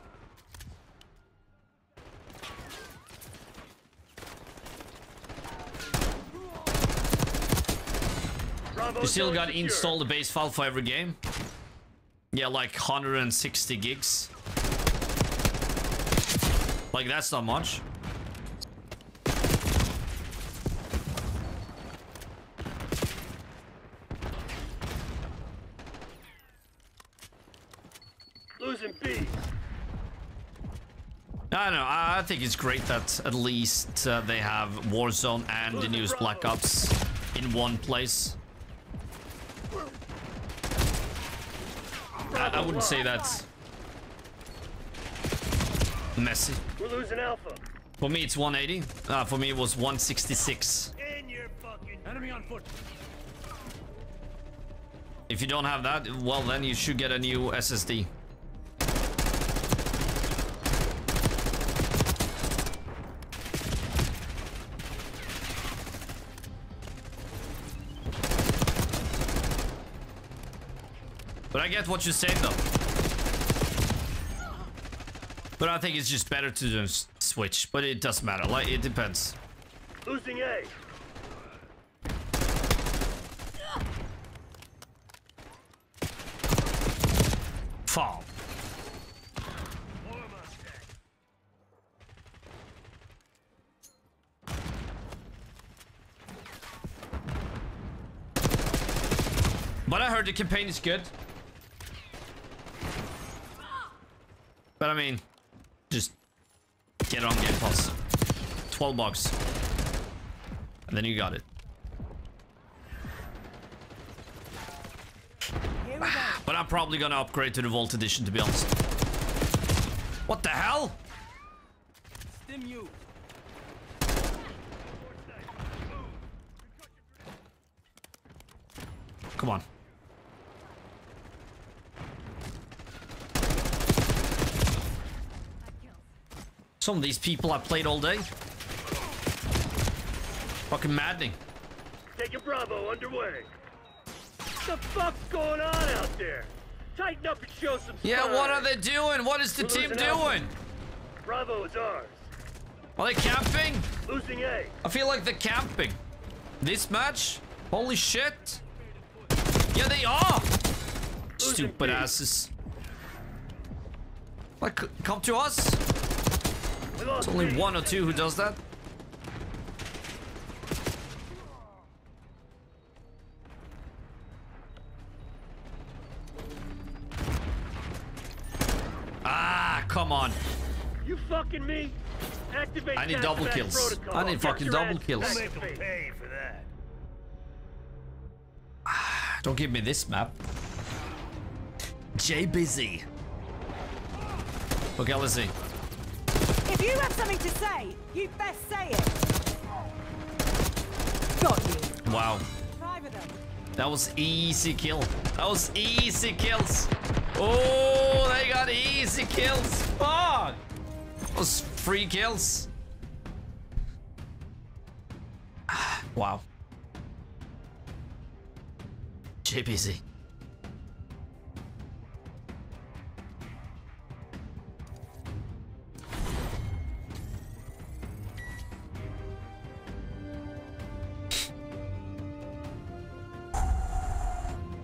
You still got to secure. install the base file for every game. Yeah, like 160 gigs. Like that's not much. Losing B. I don't know. I think it's great that at least uh, they have Warzone and the newest Black Ops in one place. I, I wouldn't say that's Messy. We're losing Alpha. For me, it's 180. Uh, for me, it was 166. In your. Enemy on foot. If you don't have that, well, then you should get a new SSD. Get what you're saying, though. But I think it's just better to just switch. But it doesn't matter. Like, it depends. Losing A. Fall. But I heard the campaign is good. But I mean, just get it on Game Pass. 12 bucks. And then you got it. But I'm probably gonna upgrade to the Vault Edition to be honest. What the hell? Some of these people I played all day. Fucking maddening. Taking Bravo underway. What the fuck's going on out there? Tighten up and show some Yeah, what are they doing? What is the We're team losing Alpha. doing? Bravo is ours. Are they camping? Losing A. I feel like they're camping. This match? Holy shit. Yeah, they are. Stupid asses. Like, come to us. We lost It's only one or two who does that. Ah, come on. You fucking me? Activate I need double kills. protocol. I need fucking double kills. back Make to them base. pay for that. Don't give me this map. J busy. Okay, let's see. If you have something to say, you best say it. Got you. Wow. Five of them. That was easy kill. That was easy kills. Oh, they got easy kills. Fuck. That was free kills. Ah, wow. JBZ.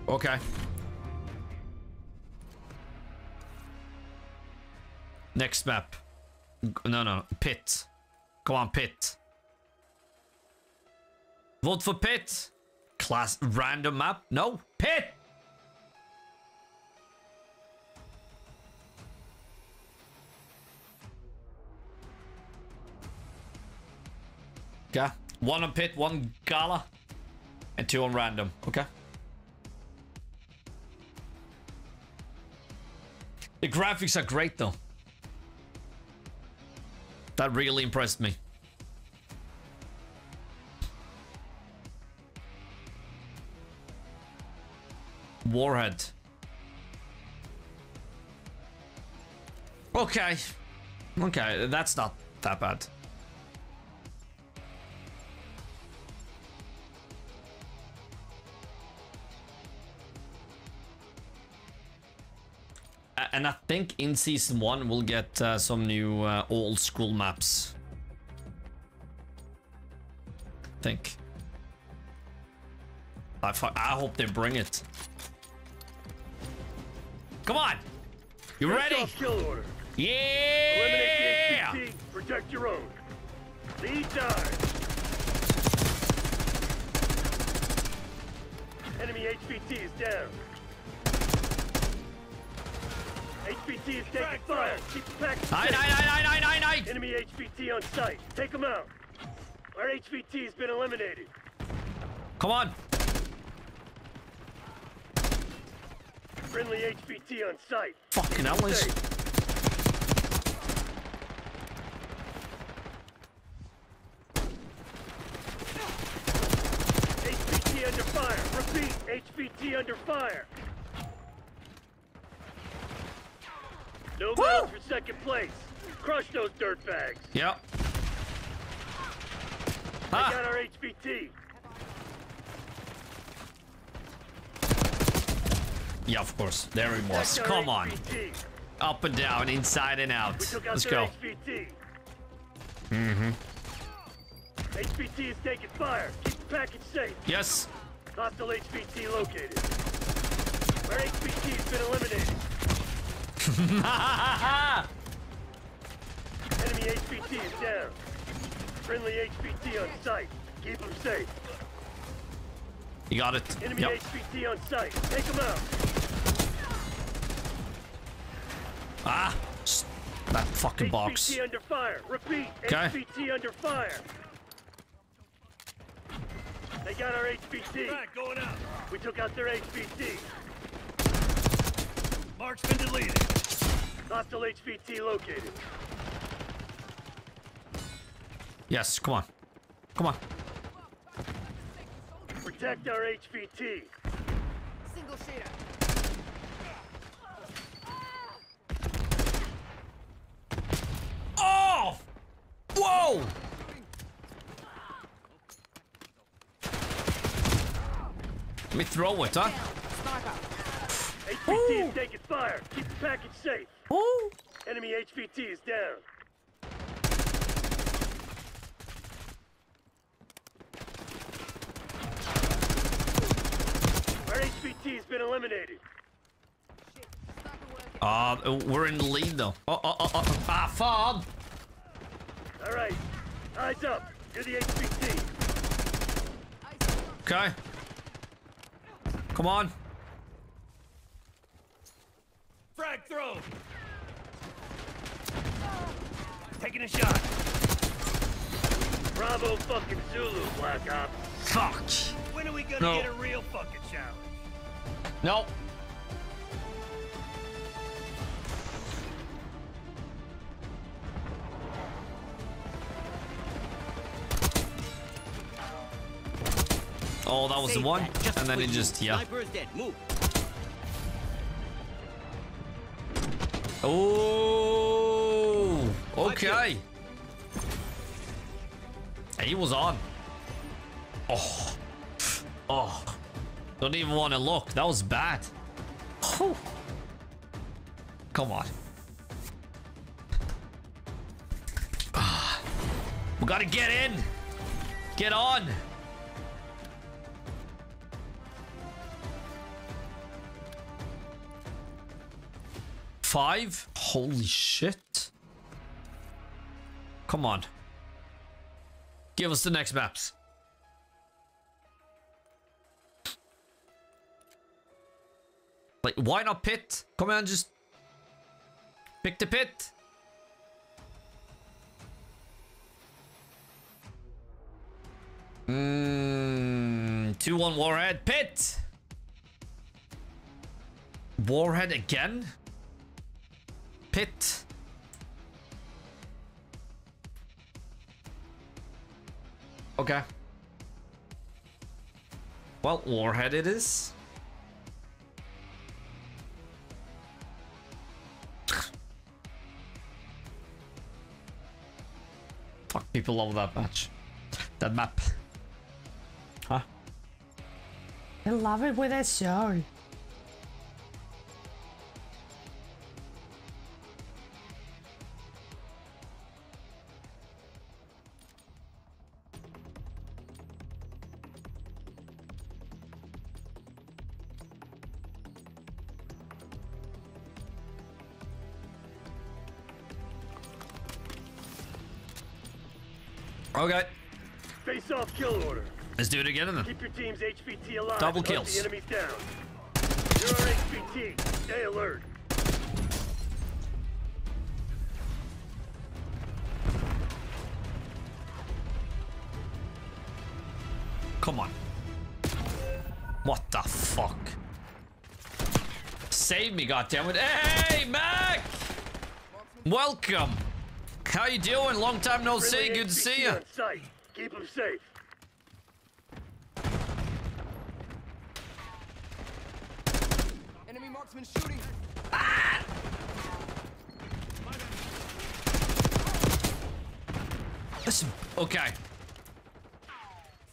Okay. Next map. No, no. Pit. Come on, Pit. Vote for Pit. Class random map? No. Pit! Okay. One on Pit, one Gala, and two on random. Okay. The graphics are great though. That really impressed me. Warhead. Okay. Okay, that's not that bad. And I think in season one we'll get uh, some new uh, old school maps. Think. I, fu- I hope they bring it. Come on! You ready? Yeah! Eliminate the HVT. Protect your own. Lead die. Enemy HVT is down. HVT is taking fire. Keep the pack. Nine, nine, nine, nine, nine, nine. Enemy HVT on site. Take them out. Our HVT has been eliminated. Come on. Friendly HVT on site. Fucking Ellis. is... Under fire. Repeat, HVT under fire. No medals for second place. Crush those dirtbags. Yep. I Ah. got our HVT. Yeah, of course. There he was. Come on. Up and down, inside and out. Let's go. Mm-hmm. HVT is taking fire. Keep the package safe. Yes. Hostile HVT located. Our HVT has been eliminated. Enemy HVT is down. Friendly HVT on site. Keep them safe. You got it. Enemy Yep. HVT on site. Take them out. Ah. That fucking box. HVT under fire. Repeat. Okay. HVT under fire. They got our HVT. Right, going out. We took out their HVT. Mark's been deleted. Hostile HVT located. Yes, come on. Come on. Protect our HVT. Single shooter. Oh! Whoa! Let me throw it, huh? HVT is taking fire. Keep the package safe. Ooh. Enemy HVT is down. Our HVT has been eliminated. Uh, we're in the lead though. Oh, oh, oh, oh. Ah, Fob! All right. Eyes up. You're the HVT. Okay. Come on. Frag throw. Taking a shot. Bravo fucking Zulu, Black Ops. Fuck. When are we gonna No. get a real fucking challenge? Nope. Oh, that was the one? And then it just, yeah. Oh, okay. He was on. Oh, oh, don't even want to look. That was bad. Come on. Ah, We gotta get in. Get on. Five? Holy shit. Come on. Give us the next maps. Like, why not pit? Come on, just pick the pit. Mmm, 2 1 Warhead. Pit! Warhead again? Pit. Okay. Well, Warhead it is. Fuck, people love that match. That map. Huh? I love it with that show. Okay. Face off kill order. Let's do it again then. Keep your team's HVT alive. Double kills. The enemy's down. You're our HVT. Stay alert. Come on. What the fuck? Save me, goddammit. Hey, Mac! Welcome. How you doing? Long time no see. Good to see HVT you. Keep them safe. Enemy Marksman shooting. Listen. Okay.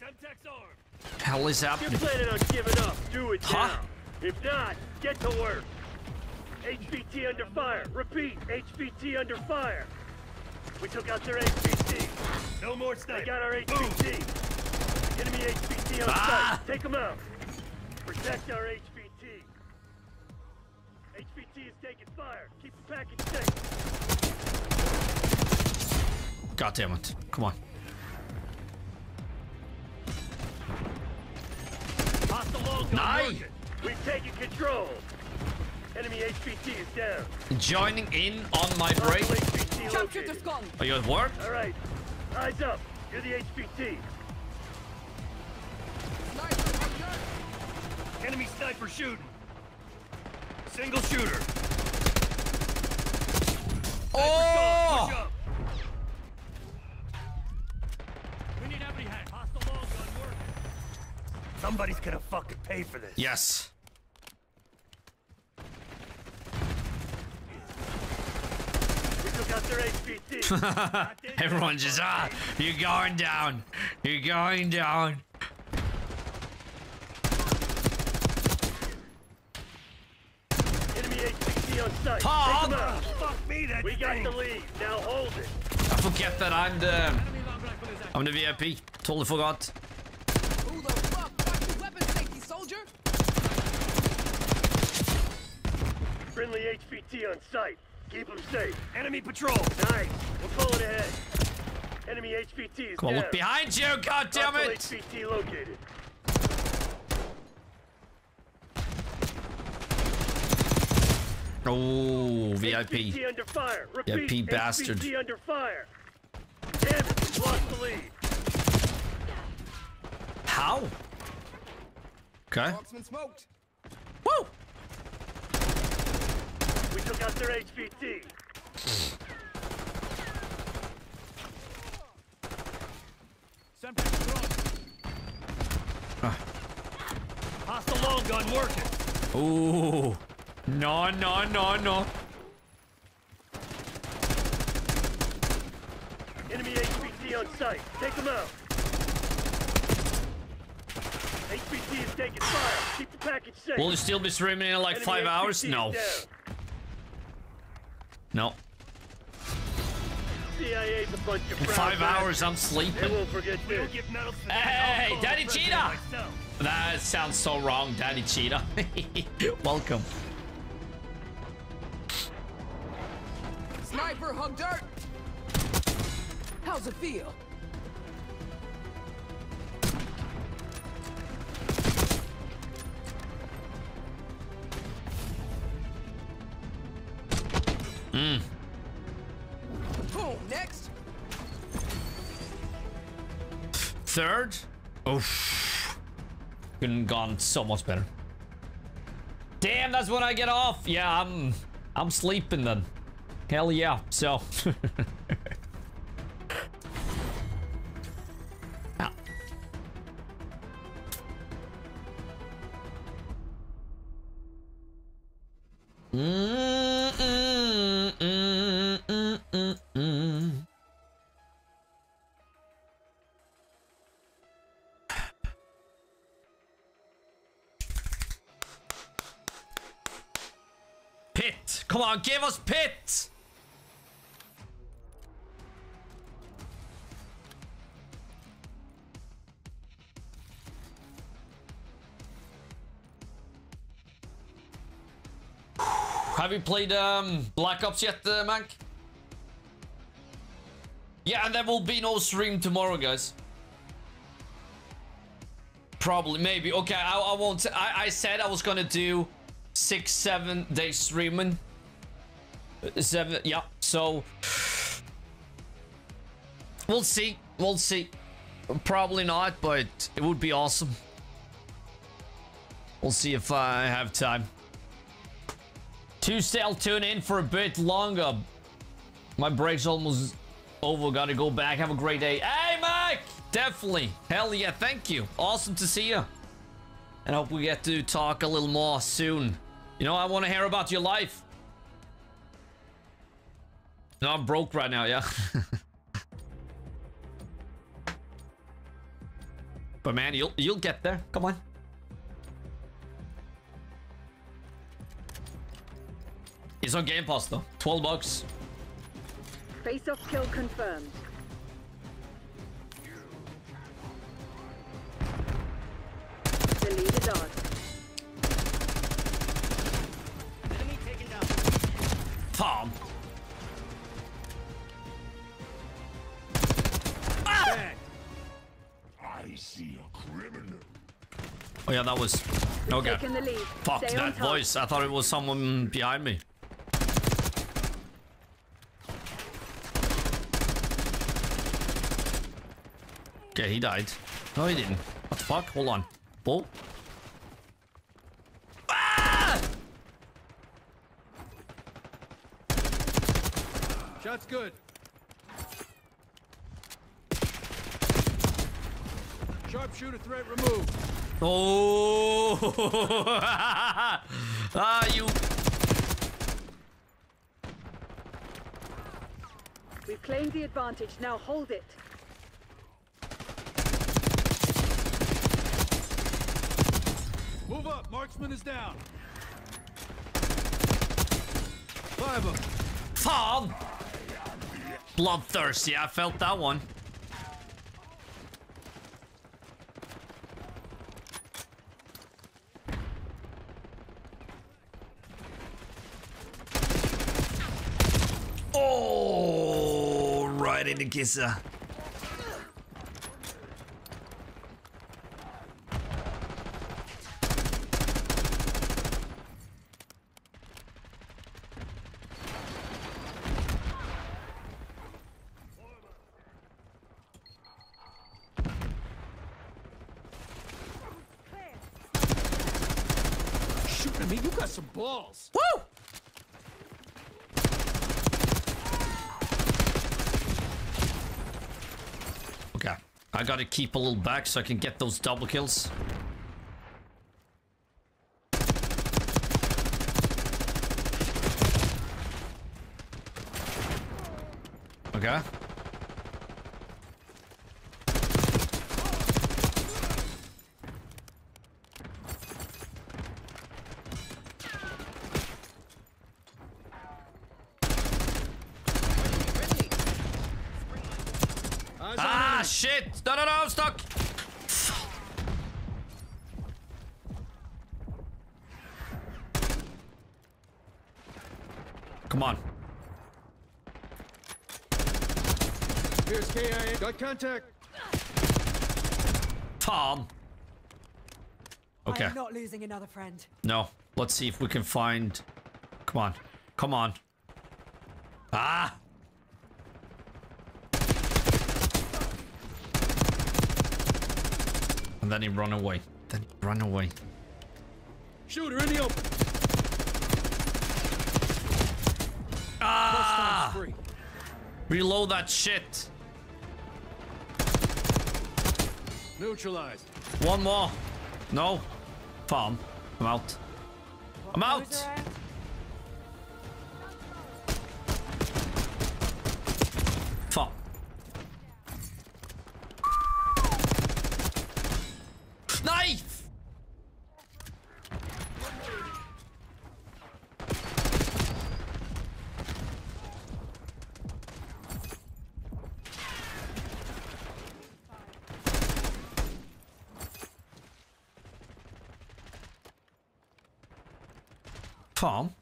Semtex armed. Hell is If happening? you're planning on giving up, do it Huh? now. If not, get to work. HVT under fire. Repeat, HVT under fire. We took out their HVT. No more They sniper. got our HVT. Enemy HVT on Ah! site. Take them out. Protect our HVT. HVT is taking fire. Keep the package safe. God damn it. Come on. Hostile Nice. We've taken control. Enemy HVT is down. Joining in on my break. Hostile HVT gone. Are you at work? All right. Eyes up. You're the HVT. Sniper. Enemy sniper shooting. Single shooter. Oh! Push. We need every hand. Hostile long gun working. Somebody's gonna fucking pay for this. Yes. We took out their HVT. Everyone just ah, you're going down. You're going down. Enemy HVT on site. Tom! Take them out. Fuck me, that We got the lead. Now hold it. I forget that I'm the I'm the VIP. Totally forgot. Who the fuck? Watch your weapon safety, soldier. Friendly HVT on site. Keep them safe. Enemy patrol. Nice. We're pulling ahead. Enemy HVT is Come on, down. look behind you. God damn it. HVT located. Oh, VIP. HVT under fire. Repeat. VIP bastard. HVT under fire. Damn it. Lost the lead. How? Okay. Marksman smoked. Woo! We took out their HVT. Semtex drone. Ah. Hostile long gun working. Ooh. No, no, no, no. Enemy HVT on site. Take them out. HVT is taking fire. Keep the package safe. Will you still be streaming in like Enemy five HVT hours? is No. down. No. CIA's a bunch of In five hours, I'm They sleeping. won't forget We this. don't give medals to Hey, Daddy Cheetah. That sounds so wrong, Daddy Cheetah. Welcome. Sniper, hug dirt. How's it feel? Mm. Boom, next. Third? Oof. Couldn't gone so much better. Damn, that's when I get off. Yeah, I'm I'm sleeping then. Hell yeah. So Ah. Mm, on, give us Pit! Have you played um, Black Ops yet, uh, Mank? Yeah, and there will be no stream tomorrow, guys. Probably, maybe. Okay, I, I won't. I, I said I was gonna do six, seven days streaming. Seven, yeah. So we'll see. We'll see. Probably not, but it would be awesome. We'll see if I have time. Tuesday, I'll tune in for a bit longer. My break's almost over. Gotta go back. Have a great day. Hey, Mike! Definitely. Hell yeah, thank you. Awesome to see you. And hope we get to talk a little more soon. You know, I want to hear about your life. No, I'm broke right now, yeah. but man, you'll you'll get there. Come on. It's on Game Pass though. 12 bucks. Face-off kill confirmed. The lead is ours. Enemy taken down. Farm. Bang. I see a criminal. Oh yeah, that was okay. Taking the lead. Fuck Stay that voice. I thought it was someone behind me. Okay, he died. No, he didn't. What the fuck? Hold on. Bull. Ah! Shot's good. Sharpshooter threat removed. Oh! ah, you. We've claimed the advantage. Now hold it. Move up. Marksman is down. Five of them. Faen! Bloodthirsty. I felt that one. Oh, right in the kisser. Shooting at me. You got some balls. Woo! Okay. I gotta keep a little back so I can get those double kills. Okay. Eyes on Ah, enemy. shit! No, no, no, I'm stuck! Come on. Here's KIA. Got contact. Tom. Okay. I'm not losing another friend. No. Let's see if we can find... Come on. Come on. Ah! And then he run away. Then he run away. Shooter in the open. Ah! Reload that shit. Neutralized. One more. No. Farm. I'm out. I'm out. Farm. Knife! Farm.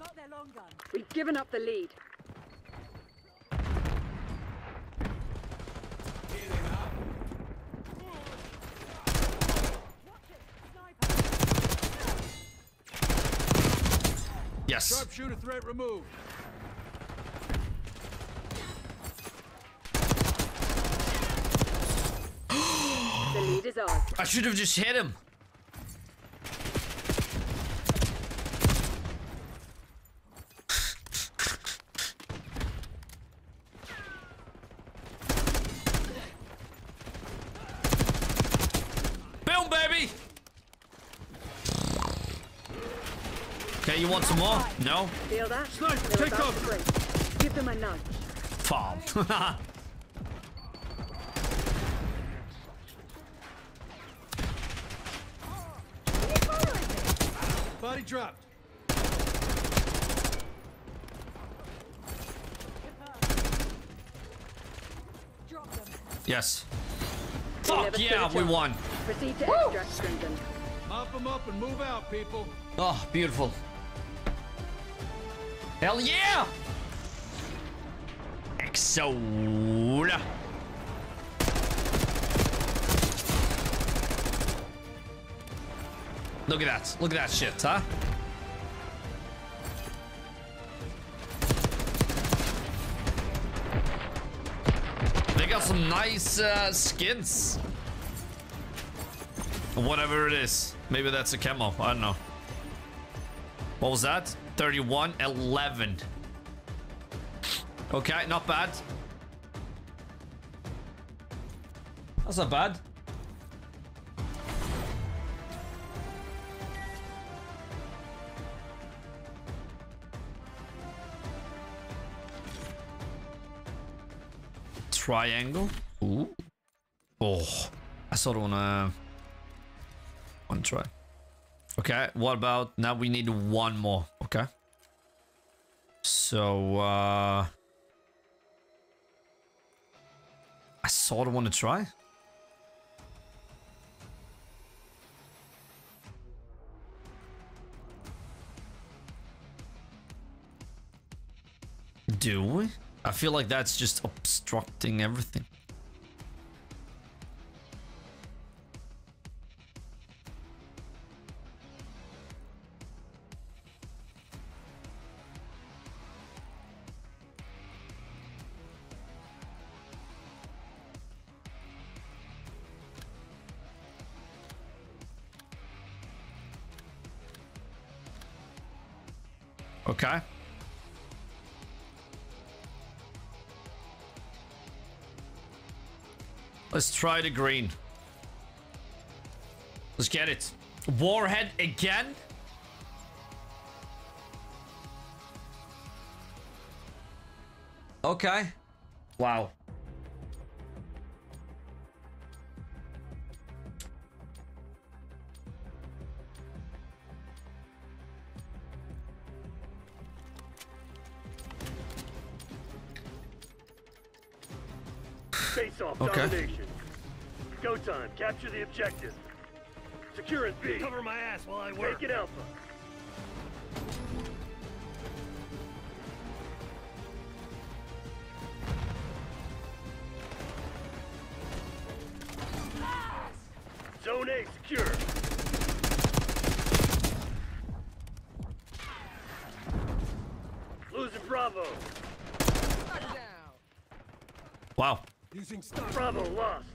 Got their long gun. We've given up the lead. Yes. Sharpshooter threat removed. The lead is ours. I should have just hit him. Okay, you want some more? No? Feel that? Sniper, They're take about cover. Give them a nudge. Farm. Body dropped. yes. Fuck yeah, we won. Proceed to extract Crimson. Mop them up and move out, people. Oh, beautiful. Hell yeah! Exola. Look at that. Look at that shit, huh? They got some nice uh, skins. Whatever it is. Maybe that's a camo. I don't know. What was that? 31, 11. Okay, not bad. That's not bad. Triangle. Ooh. Oh, I sort of wanna one try. Okay, what about now? We need one more. Okay. So uh I sort of want to try. Do we? I feel like that's just obstructing everything. Let's try the green. Let's get it. Warhead again? Okay. Wow. Capture the objective. Securing B. Cover my ass while I work. Take it Alpha. Zone A secure. Losing Bravo. Wow. Using stun. Bravo lost.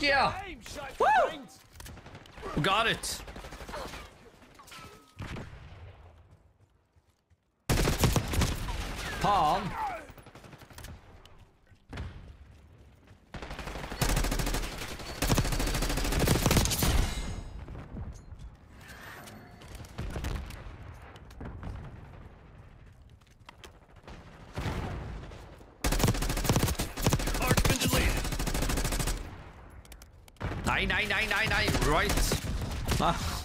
Fuck yeah! Woo! Got it. Palm. Mark's been deleted. Nine, nine, nine, nine, nine. Right. Ah.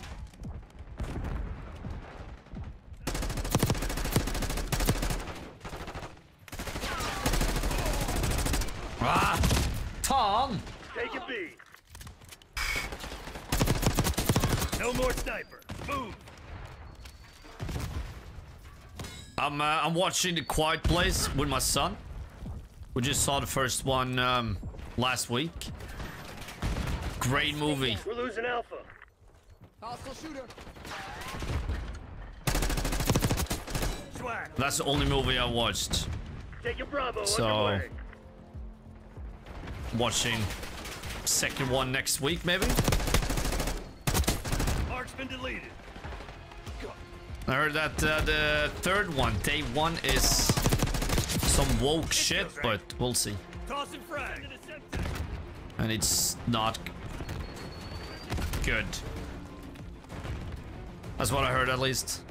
Ah. Tom. Take a B. No more sniper. Move. I'm uh, I'm watching The Quiet Place with my son. We just saw the first one um, last week. Great movie. We're losing Alpha. Hostile shooter. Swag. That's the only movie I watched. Taking Bravo So- underway. Watching second one next week, maybe. Marksman deleted. I heard that uh, the third one, day one, is some woke shit, but we'll see. Tossing frag. And it's not good. That's what I heard, at least.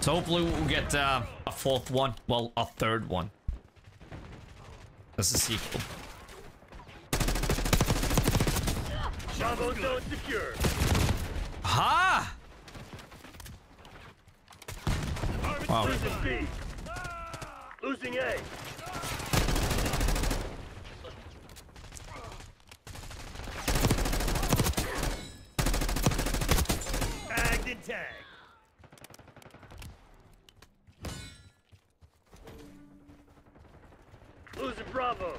So hopefully we'll get uh, a fourth one. Well, a third one. That's a sequel. Bravo zone secure. Ha! Wow. Losing A. Tagged and tagged. Losing Bravo.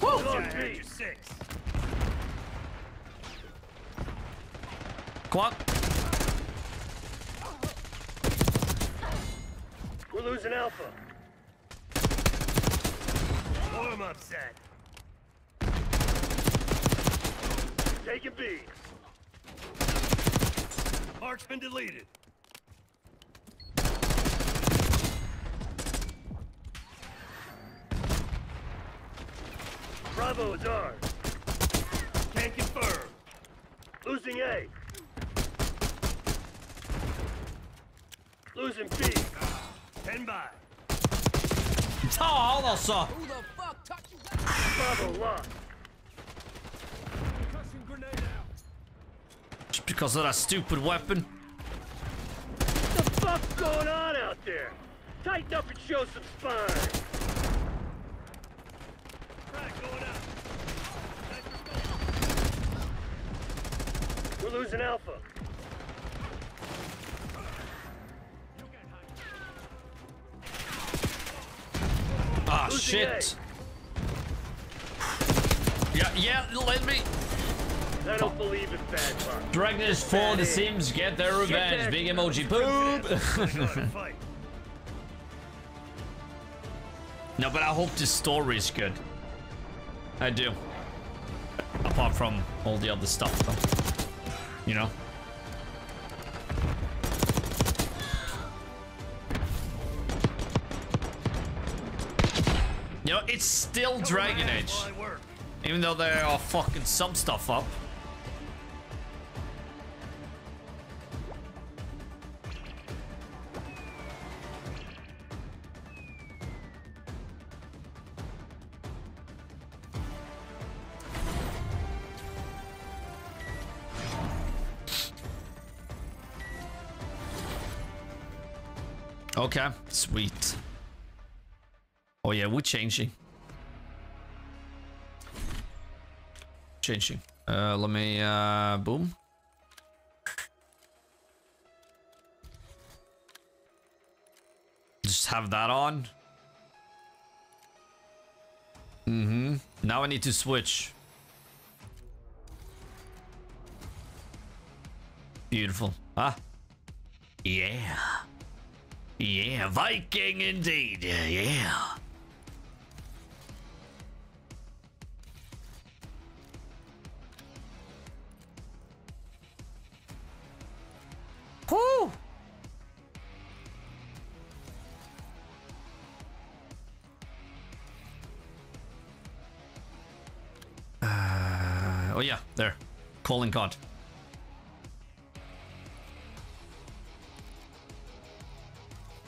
Woo! Zone Tagged B. you six. Come on. We're losing Alpha. Warm up set. Taking B. Marksman deleted. Bravo is ours. Can confirm. Losing A. Losing B. Ten by. Ta altså! Who the fuck touched you? Bravo lost. Concussion grenade out. Just because of that stupid weapon. What the fuck's going on out there? Tighten up and show some spine. Frag going out. We're losing Alpha. Shit. Yeah, yeah, let me. I don't believe in bad luck. Dragons for the Sims get their revenge. Big emoji poop. No, but I hope the story is good. I do. Apart from all the other stuff, though. You know? You know, it's still Dragon Age. While I work. Even though there are fucking some stuff up. Okay, sweet. Oh yeah, we're changing. Changing. Uh, let me, uh, boom. Just have that on. Mm-hmm. Now I need to switch. Beautiful. Ah. Yeah. Yeah, Viking indeed. Yeah. Calling card.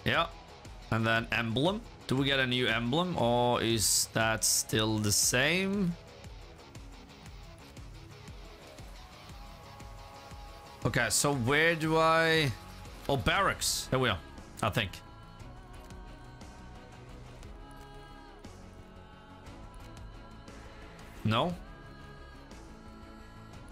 Yeah. And then emblem. Do we get a new emblem or is that still the same? Okay, so where do I... Oh, barracks. Here we are, I think. No?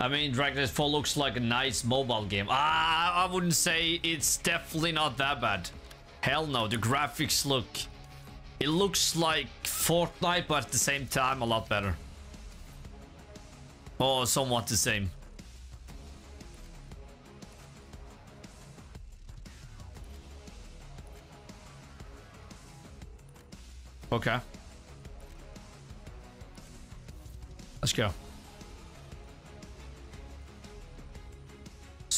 I mean, Dragon Age 4 looks like a nice mobile game. Ah, I wouldn't say it's definitely not that bad. Hell no, the graphics look... It looks like Fortnite, but at the same time, a lot better. Or somewhat the same. Okay. Let's go.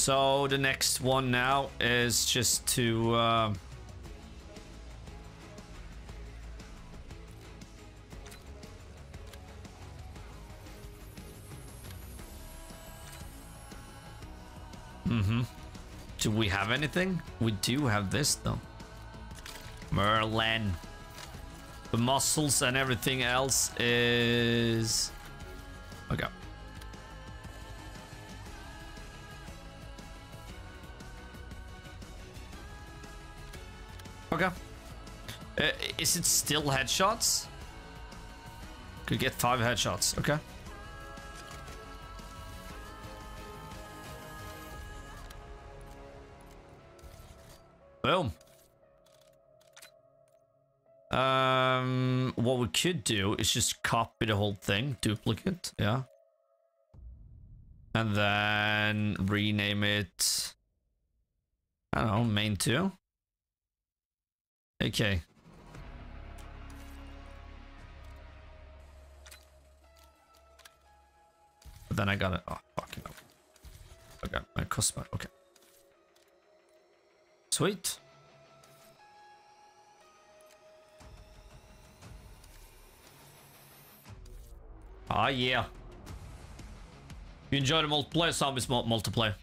So the next one now is just to... Uh, Mm-hmm. Do we have anything? We do have this though. Merlin. The muscles and everything else is... Okay. Okay. Uh, is it still headshots? Could get five headshots. Okay. Boom. Um, what we could do is just copy the whole thing, duplicate, yeah. And then rename it, I don't know, main 2. Okay. But then I got it. Oh, fucking up. Okay, my customer. Okay. Sweet. Ah, yeah. You enjoy the multiplayer? Zombies mul multiplayer.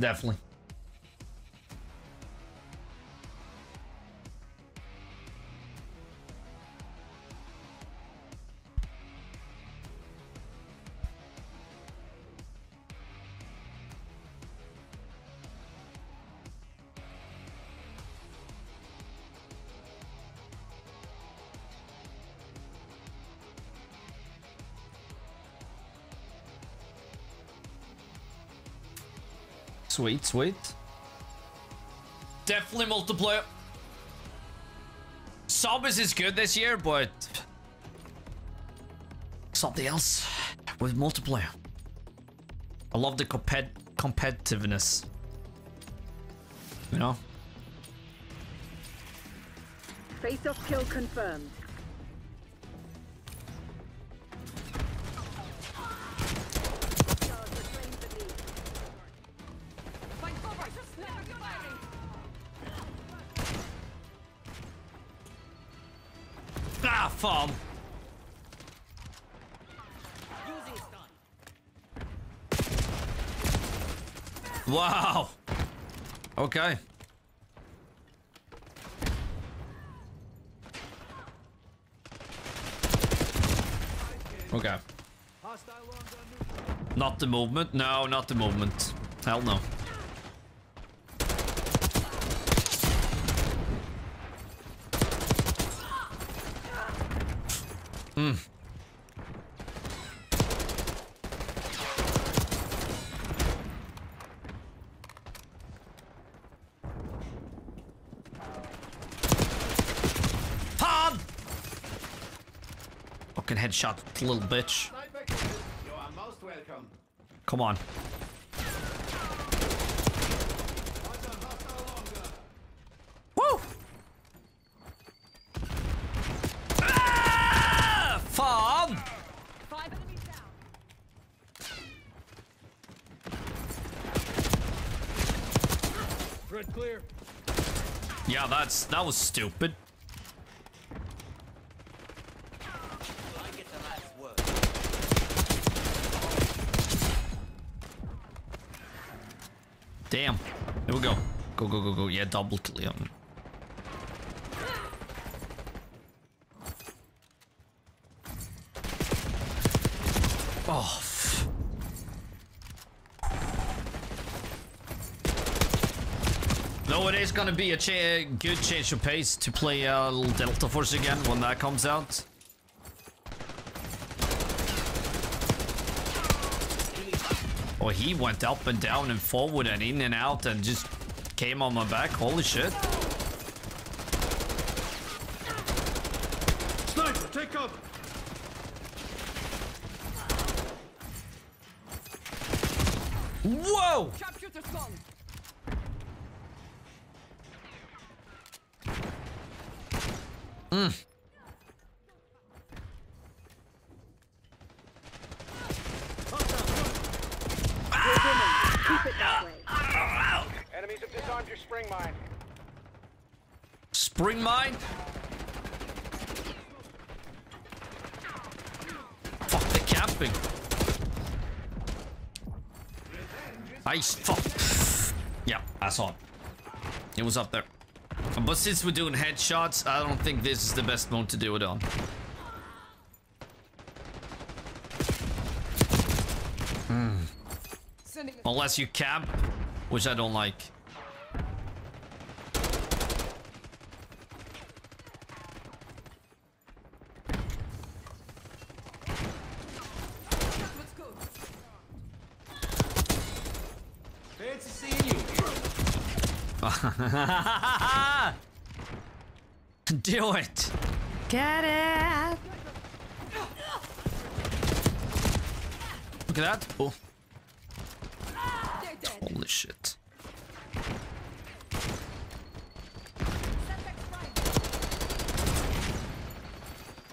Definitely. Sweet, sweet. Definitely multiplayer. Zombies is good this year, but something else with multiplayer. I love the compet competitiveness. You know? Face-off kill confirmed. Farm. Wow. Okay. Okay. Not the movement? No, not the movement. Hell no. Hmm. Pom! Fucking headshot, little bitch. You are most welcome. Come on. Woo! Ah! Farm! Threat clear. Yeah, that's that was stupid. Damn. Here we go. Go, go, go, go. Yeah, double kill. Oh. f- No, it is gonna be a cha good change of pace to play uh, Delta Force again when that comes out. Oh, he went up and down and forward and in and out and just came on my back. Holy shit. Sniper, take cover. Whoa! Sharpshooter's gone. Mm. Keep it that way. Enemies have disarmed your spring mine. Spring mine? Fuck camping. Ice fuck. Yeah, I saw it. It was up there. But since we're doing headshots, I don't think this is the best mode to do it on. Hmm. Unless you camp, which I don't like. Fancy seeing you. Do it. Get it. Look at that. Oh. Holy shit.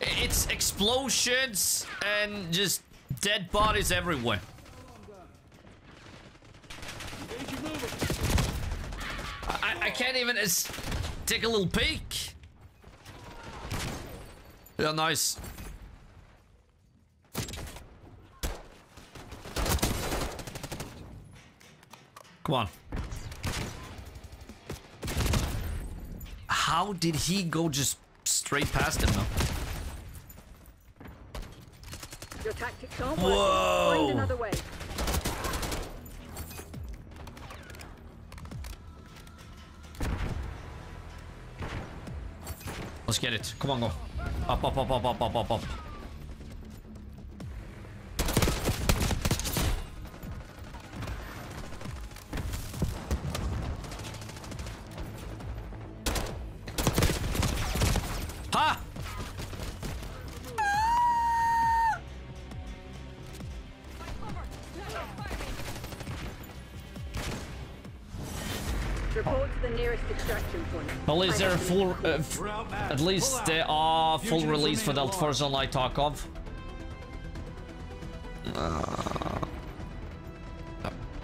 It's explosions and just dead bodies everywhere. I, I can't even take a little peek. Yeah, nice. Come on. How did he go just straight past him though? Your tactics. Whoa. Find another way. Get it. Come on, go. Up, up, up, up, up, up, up, up. Ha! Report to the nearest extraction point. Well, is there full... Uh, at least there are full release for Delta Force Online Tarkov. Uh,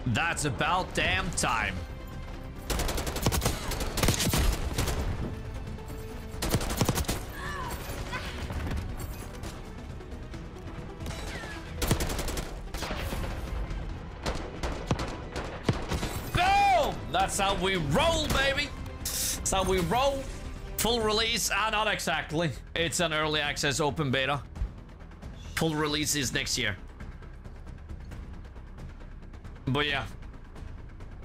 that's about damn time. Boom! That's how we roll, baby. That's how we roll. Full release, ah, not exactly. It's an early access open beta. Full release is next year. But yeah.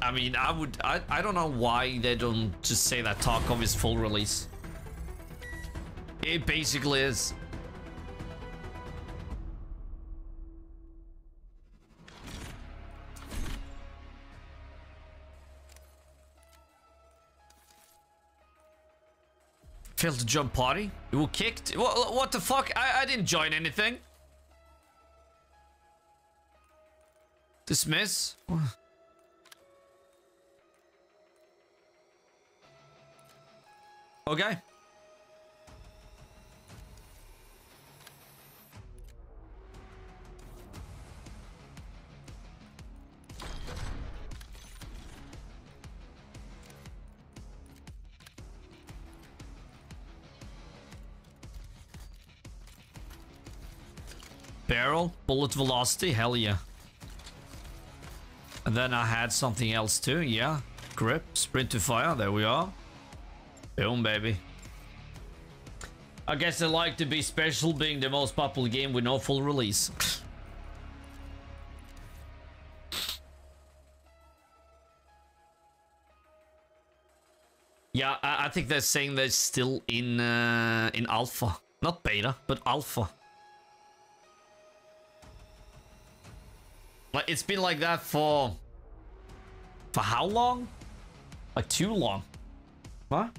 I mean, I would, I, I don't know why they don't just say that Tarkov is full release. It basically is. Failed to jump party? You were kicked? What, what the fuck? I, I didn't join anything. Dismiss? Okay. Barrel, bullet velocity, hell yeah. And then I had something else too, yeah. grip, sprint to fire. There we are. Boom, baby. I guess I like to be special, being the most popular game with no full release. yeah, I, I think they're saying they're still in uh, in alpha, not beta, but alpha. Like it's been like that for for how long? Like too long. What?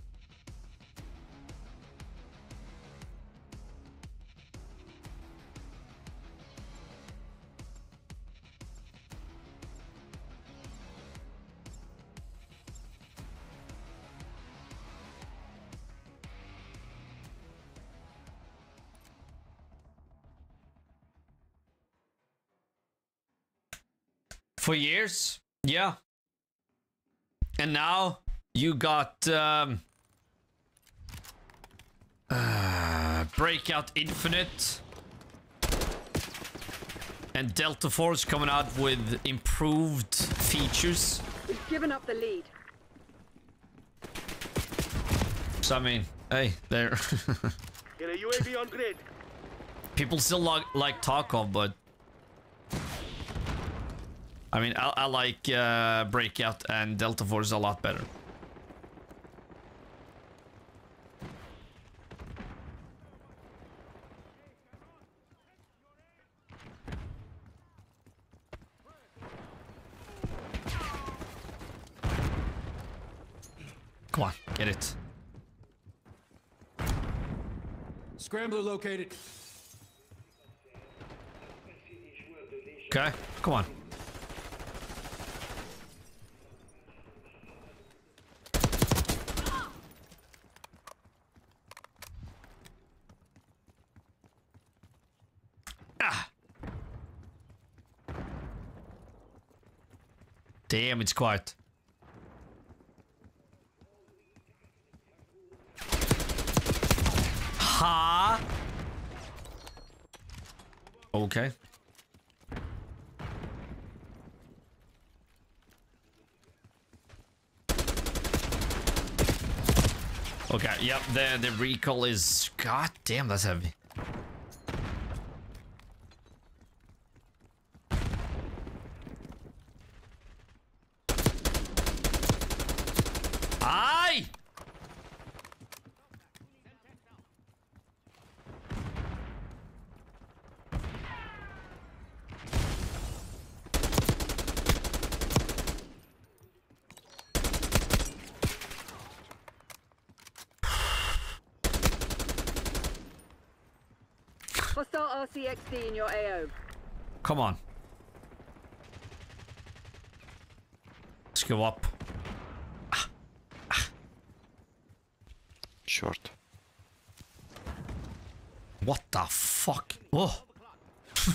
For years, yeah. And now you got um, uh, Breakout Infinite and Delta Force coming out with improved features. We've given up the lead. So I mean, hey, there. Get a UAV on grid. People still like like Tarkov, but I mean, I, I like uh, Breakout and Delta Force a lot better. Come on, get it. Scrambler located. Okay, come on. Damn, it's quiet. Ha. Okay. Okay, yep, the the recall is god damn that's heavy. Aye! Hostile RCXD in your AO. Come on. Let's go up. Short. What the fuck? Oh.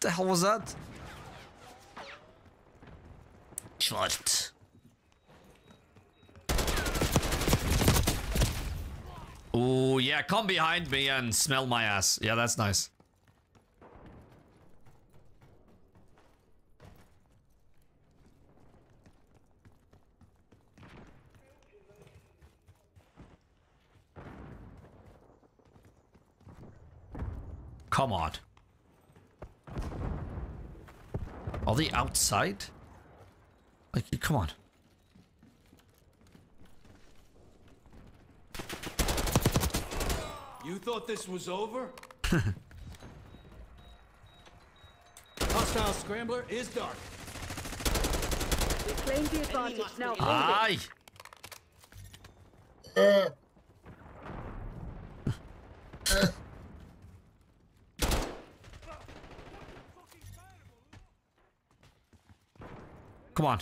the hell was that? Short. Oh yeah, come behind me and smell my ass. Yeah, that's nice. Come on. Are they outside? Like, come on. You thought this was over? Hostile scrambler is dark. We claimed the advantage. Now hold it. Aye. Uh. Uh. Come on.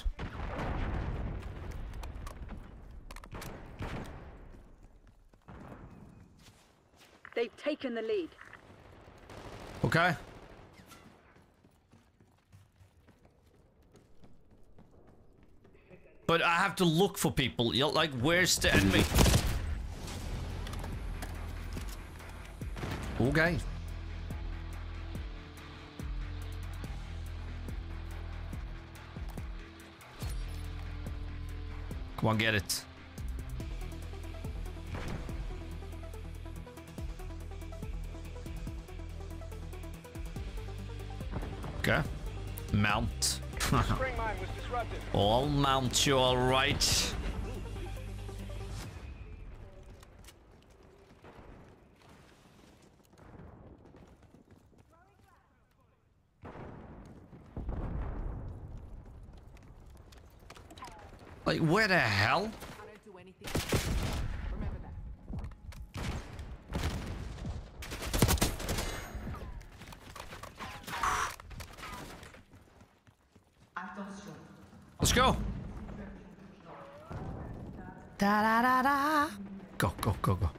They've taken the lead. Okay. But I have to look for people. You know, like, where's the enemy? Okay. Come on, get it. Okay. Mount. Spring mine was disrupted. I'll mount you all Like, where the hell? Let's go. Da da da da. Go, go, go, go.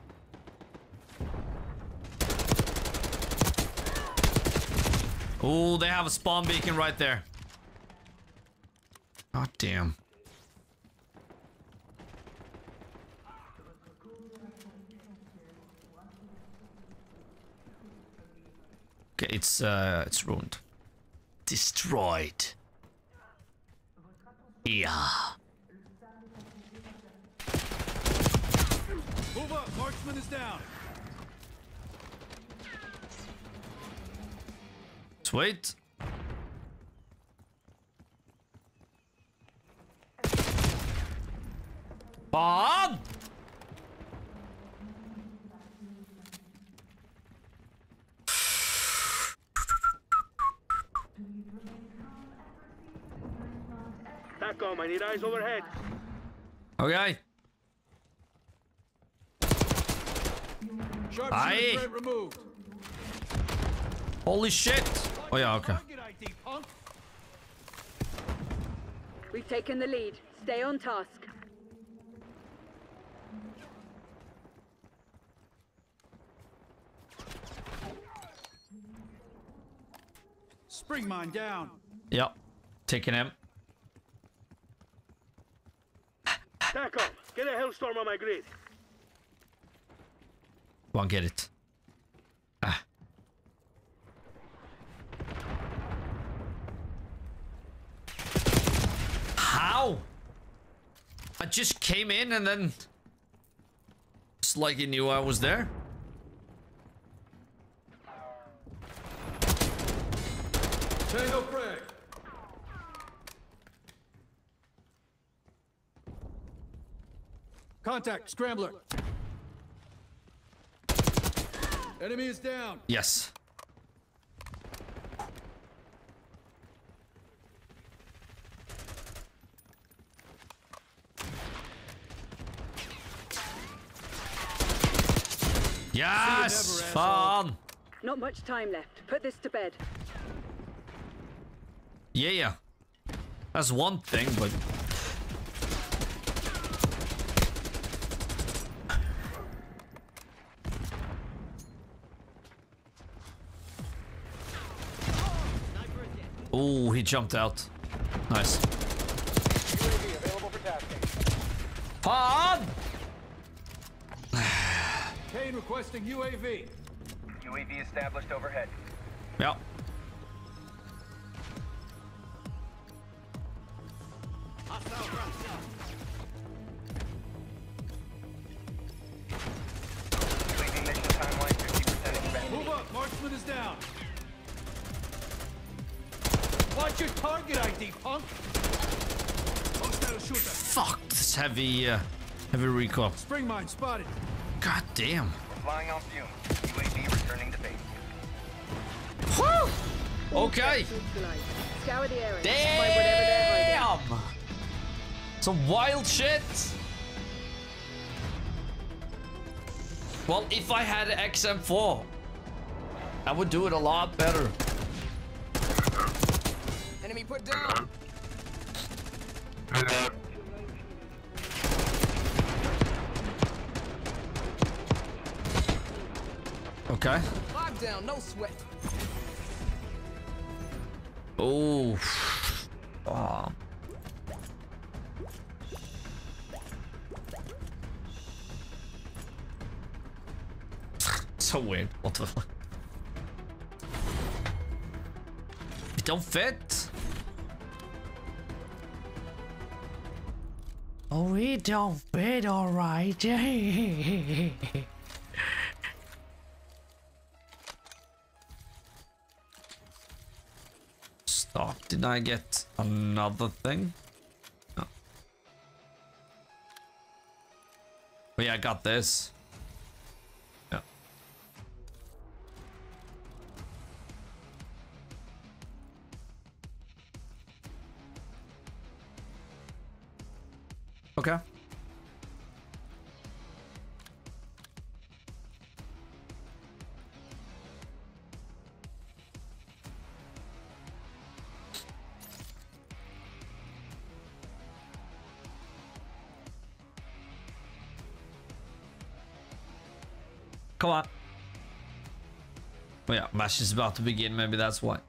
Oh, they have a spawn beacon right there. God damn. Okay, it's uh it's ruined. Destroyed. Yeah. Move up. Marksman is down. Sweet. Bob! TACOM, I need eyes overhead. Okay. Sharpshooter Aye. removed. Holy shit. Oh yeah, okay. Target ID, punk. We've taken the lead. Stay on task. Spring mine down. Yep. Taking him. TACOM, a on my grid. Go on, get it. Ah. How? I just came in and then... It's like he knew I was there. Contact, scrambler. Enemy is down. Yes. Yes! never, Fun! Not much time left. Put this to bed. Yeah, yeah. That's one thing, but... Oh, he jumped out. Nice. UAV available for tasking. Fun! Kane requesting UAV. UAV established overhead. Yeah. Heavy, uh, heavy recoil. Spring mine spotted. God damn. Flying on fumes. UAV returning to base. Whew! Okay. Scour the area. Find they're. Damn! Some wild shit. Well, if I had XM4, I would do it a lot better. Enemy put down. Lockdown, no sweat. Oh. Ah. so weird. What the fuck? It don't fit. Oh, we don't fit all right. Did I get another thing? No. Oh yeah, I got this. Come on. Oh yeah, match is about to begin. Maybe that's why.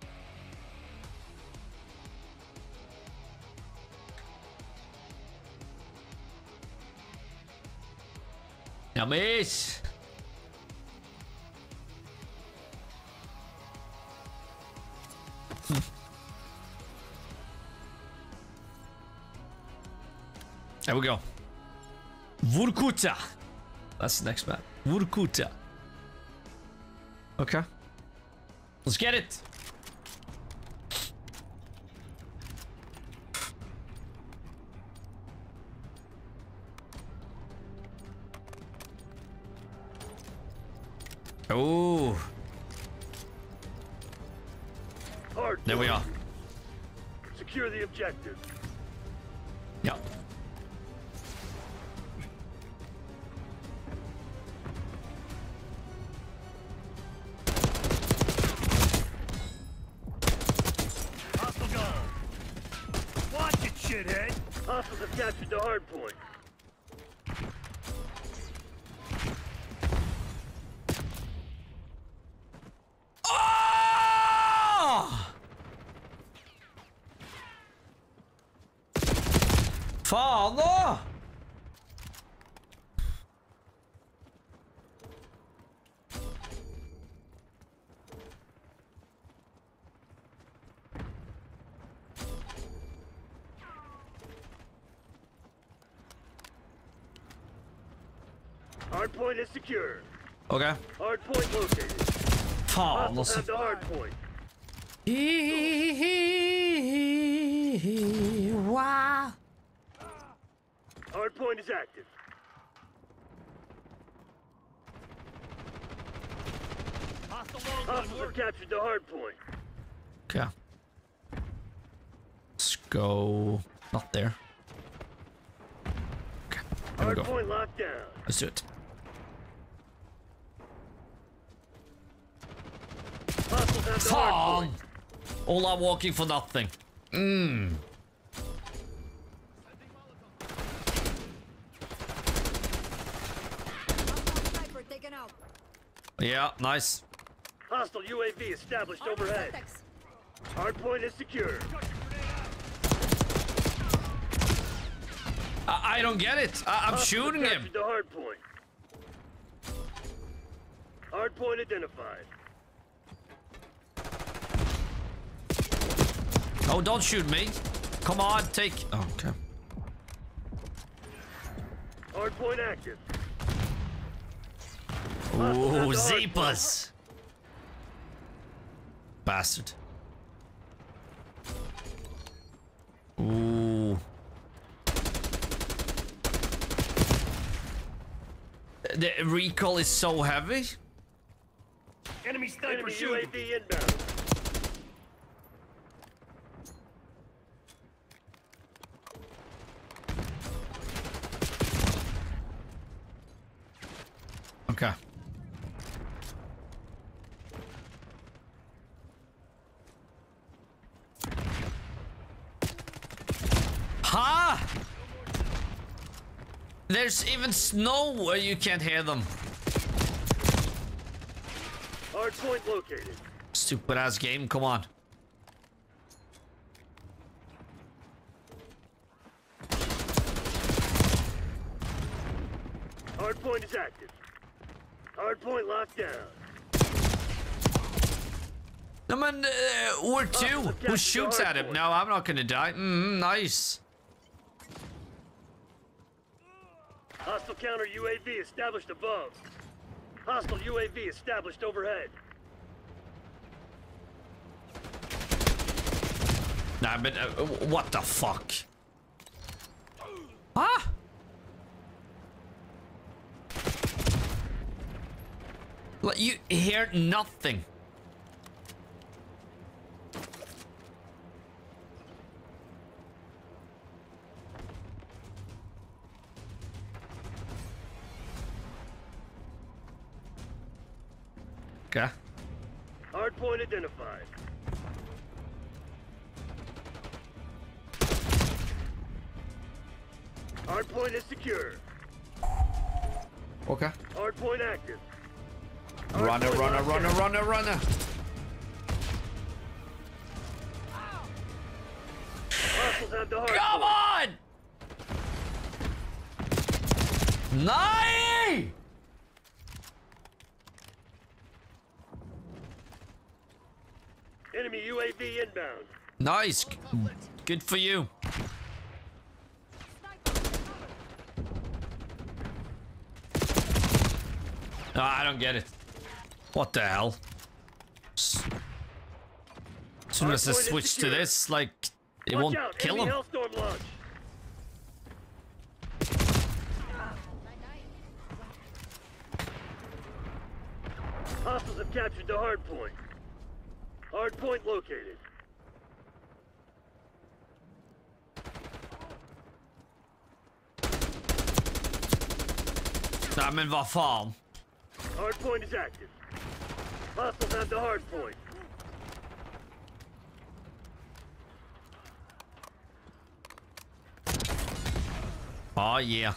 Yummies. There we go. Vorkuta. That's the next map. Vorkuta. Okay. Let's get it. Oh, Hard there we are. Secure the objective. Yeah. Secure. Okay. Hard point located. Fan alltså. have hard point. Wow. Hard point is active. Hostile Hostiles have captured the hard point. Okay. Let's go. Not there. Okay. There we Hard go. point locked down. Let's do it. Hostiles have the hard Fan! point. All I'm walking for nothing. Mmm. Sniper taken out. Yeah, nice. Hostile UAV established overhead. Hard point is secure. I, I don't get it. I, I'm Hostiles shooting him. the hard point. Hard point identified. Oh, don't shoot me. Come on, take. Oh, okay. Hard point active. Ooh, have the hard Zeepas. Bastard. Ooh. The recall is so heavy. Enemy sniper Enemy shooting. UAV inbound. Okay. Ha! There's even snow where you can't hear them. Hard point located. Stupid ass game, come on. Hard point is active. Hard point locked down. No man, uh, or two. Who shoots at him? No, I'm not gonna die. Mm, nice. Hostile counter UAV established above. Hostile UAV established overhead. Nah, but uh, what the fuck? Huh? Like, you hear nothing. Hardpoint identified. Hardpoint is secure. Okay. Hardpoint active. Runner, Hardpoint runner, runner, runner, runner. Have. Come on! Nine! Enemy UAV inbound. Nice. Good for you. No, I don't get it. What the hell? As soon as I switch to this, like, it Watch won't out, kill enemy him. Hostiles have captured the hard point. Hard point located. Nej in vad farm. Hard point is active. Hostiles have the hard point. Oh yeah.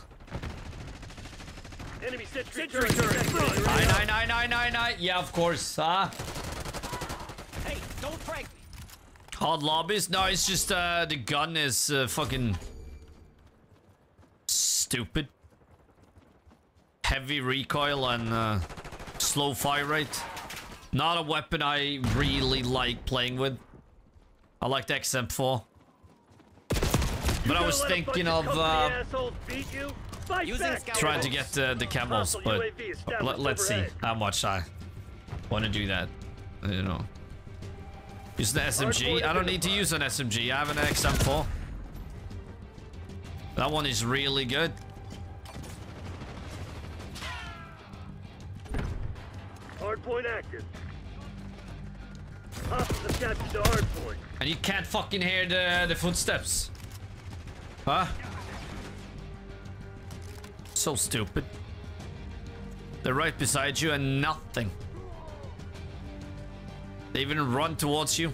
Enemy sentry, Sentry turret. turret. Nine, nine, nine, nine, nine, nine. Yeah, of course. Huh? Hey, don't prank me. Hard lobbies? No, it's just uh, the gun is uh, fucking stupid. Heavy recoil and uh, slow fire rate. Not a weapon I really like playing with. I like the XM4. But I was thinking of uh, trying to get uh, the camos, but let, let's see how much I want to do that. You know. Use the SMG. I don't need to use an SMG. I have an XM4. That one is really good. Hard point active. Hostiles have captured the hard point. And you can't fucking hear the, the footsteps. Huh? So stupid. They're right beside you and nothing. They even run towards you.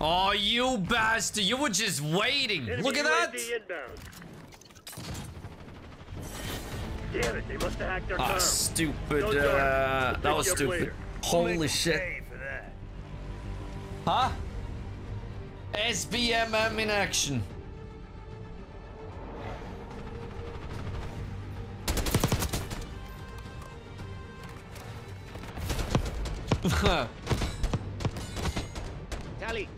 Oh, you bastard. You were just waiting. Look at that. Inbound. Damn it, they must have hacked our Ah, comms. stupid. Uh, that was stupid. later. Holy shit. Pay for that. Huh? SBMM in action. Tally.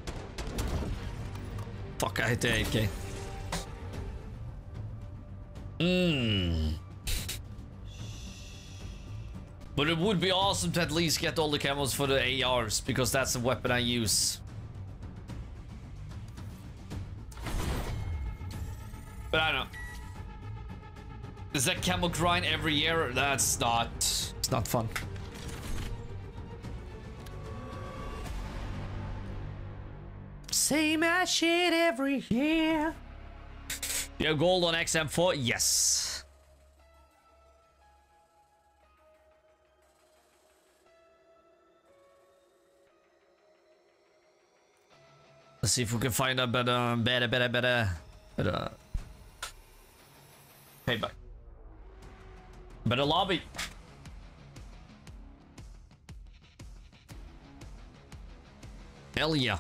Fuck, I hit the AK. Mmm. But it would be awesome to at least get all the camos for the ARs, because that's the weapon I use. But I don't know. Is that camo grind every year? That's not... It's not fun. Same as shit every year. You have gold on XM4? Yes. Let's see if we can find a better, better, better, better, better payback. Better lobby. Hell yeah.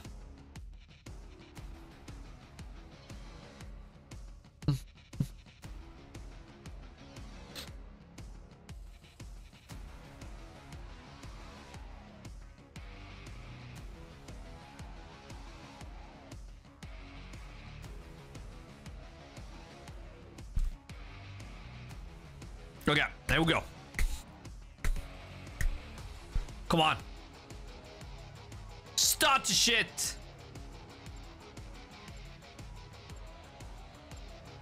There we go. Come on. Start the shit.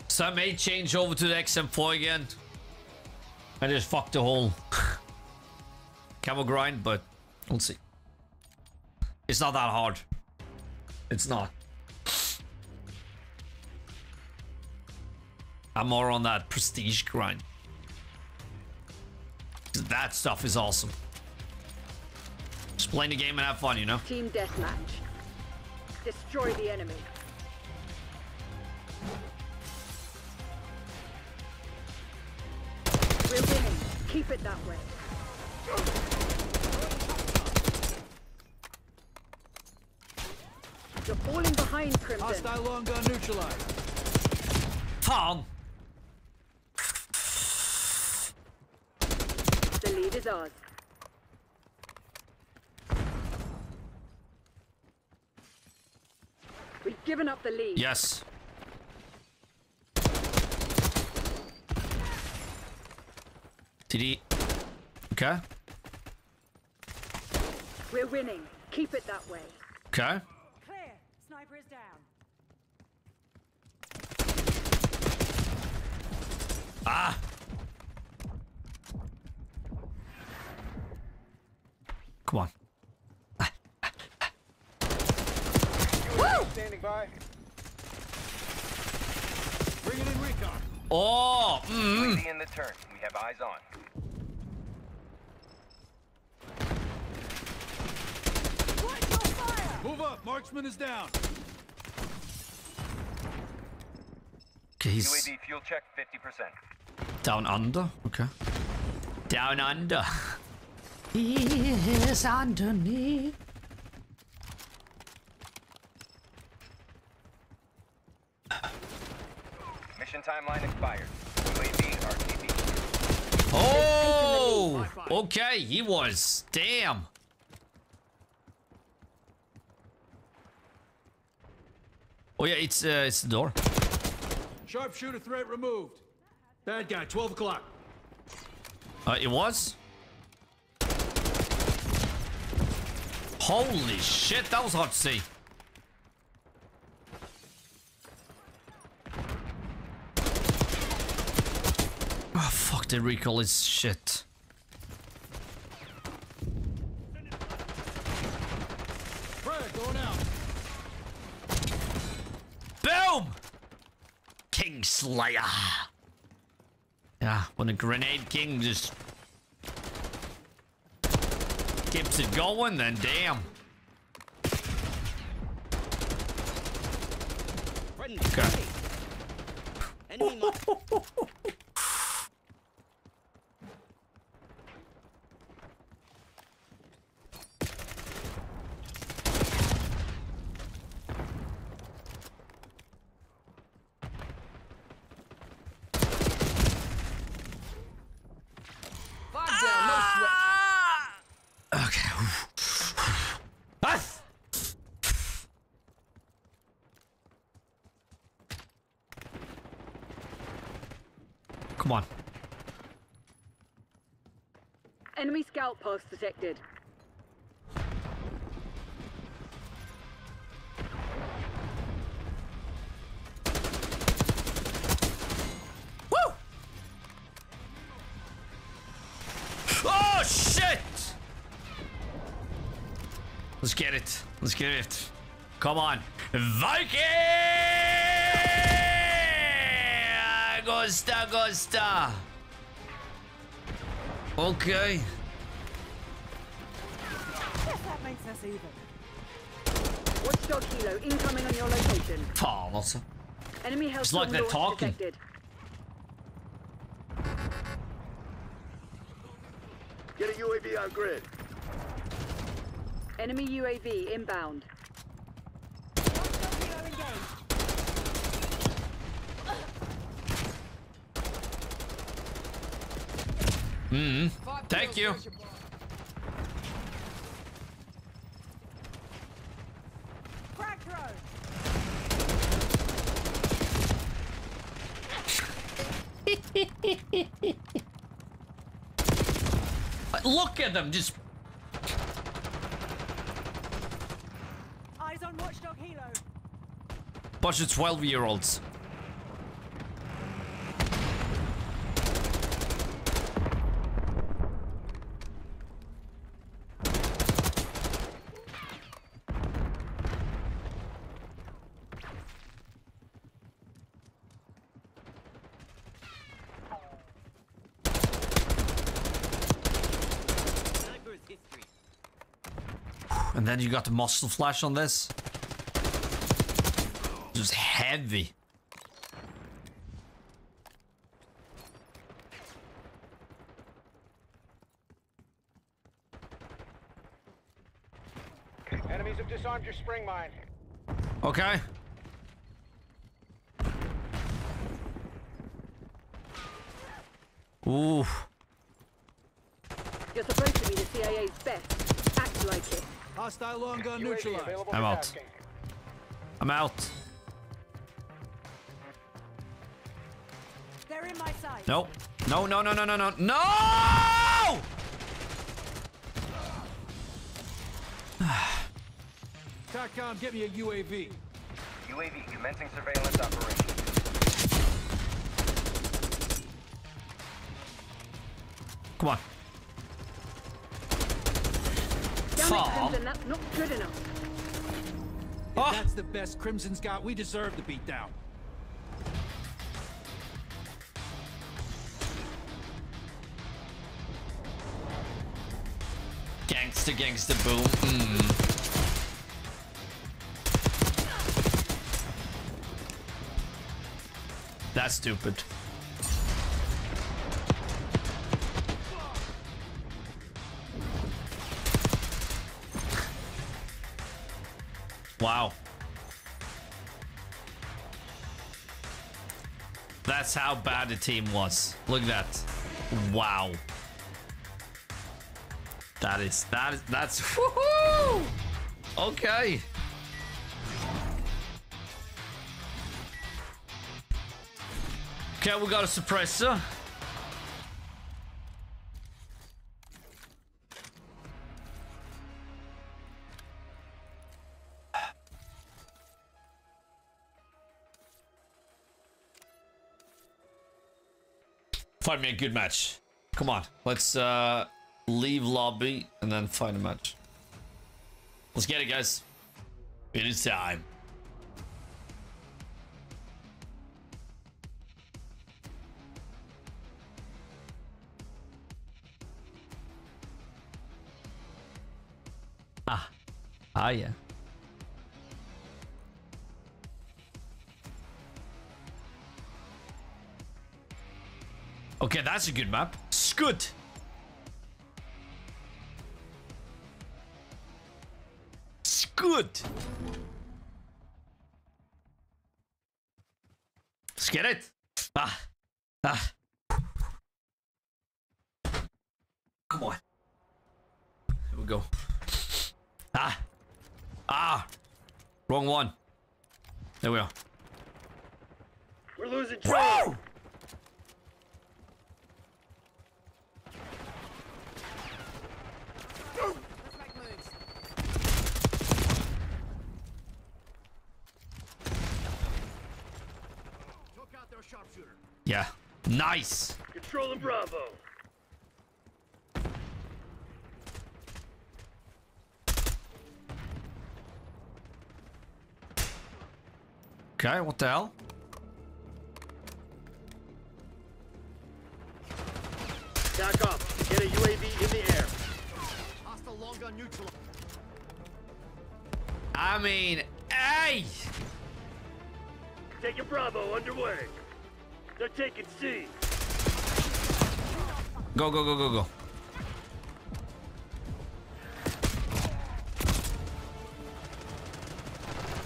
So I may change over to the XM4 again. I just fucked the whole camo grind, but we'll see. It's not that hard. It's not. I'm more on that prestige grind. That stuff is awesome. Just playing the game and have fun, you know? Team deathmatch. Destroy the enemy. We're winning. Keep it that way. You're falling behind, Crimson. Hostile long gun neutralized. Tom. Lead is ours. We've given up the lead. Yes. TD. Okay. We're winning. Keep it that way. Okay. Clear. Sniper is down. Ah. Come on. Standing by. Bring it in recon. Oh. Mm. Easy in the turn. We have eyes on. Move up. Marksman is down. Okay, he's UAV fuel check 50%. down under. Okay. Down under. Yes, underneath. Mission timeline expired. UAV RTB. Oh. Okay, he was. Damn. Oh yeah, it's uh, it's the door. Sharpshooter threat removed. Bad guy, 12 o'clock. Uh, it was. Holy shit, that was hard to see. Oh fuck, the recoil is shit. Frag going out. Boom! King Slayer. Yeah, when a grenade king just keeps it going, then damn. Okay. Enemy scout post detected. Oh shit! Let's get it. Let's get it. Come on. Viking! Gusta, Gusta. Okay. Us even. Watchdog Kilo incoming on your location. Fan alltså. Enemy health It's like they're talking. detected. Get a UAV on grid. Enemy UAV inbound. Mm. Thank you. Frag throw. look at them, just Eyes on Watchdog Helo. bunch of 12 year olds. And then you got the muzzle flash on this. Just heavy. Enemies have disarmed your spring mine. Okay. Ooh. You're supposed to be the CIA's best. Act like it. Hostile long gun neutralized. I'm out. I'm out. They're in my sight. No. No, no, no, no, no, no. No! TACOM, get me a UAV. UAV commencing surveillance operation. Damn Fall. Crimson, that's not good enough. If that's the best Crimson's got, we deserve the beatdown. Gangsta, gangsta, boom. Mm. That's stupid. Wow. That's how bad the team was. Look at that. Wow. That is that is that's woohoo! Okay. Okay, we got a suppressor. Find me a good match. Come on, let's uh leave lobby and then find a match. Let's get it, guys. It is time. Ah. Ah, yeah. Okay, that's a good map. Scud. Scud. Let's get it. Ah. Ah. Come on. Here we go. Ah. Ah. Wrong one. There we are. We're losing track. Whoa! Took out their sharpshooter. Yeah. Nice. Controlling Bravo. Okay, what the hell? TACOM, get a UAV in the air. Hostile long gun neutralized. I mean, hey! Taking Bravo underway. They're taking C. Go, go, go, go, go.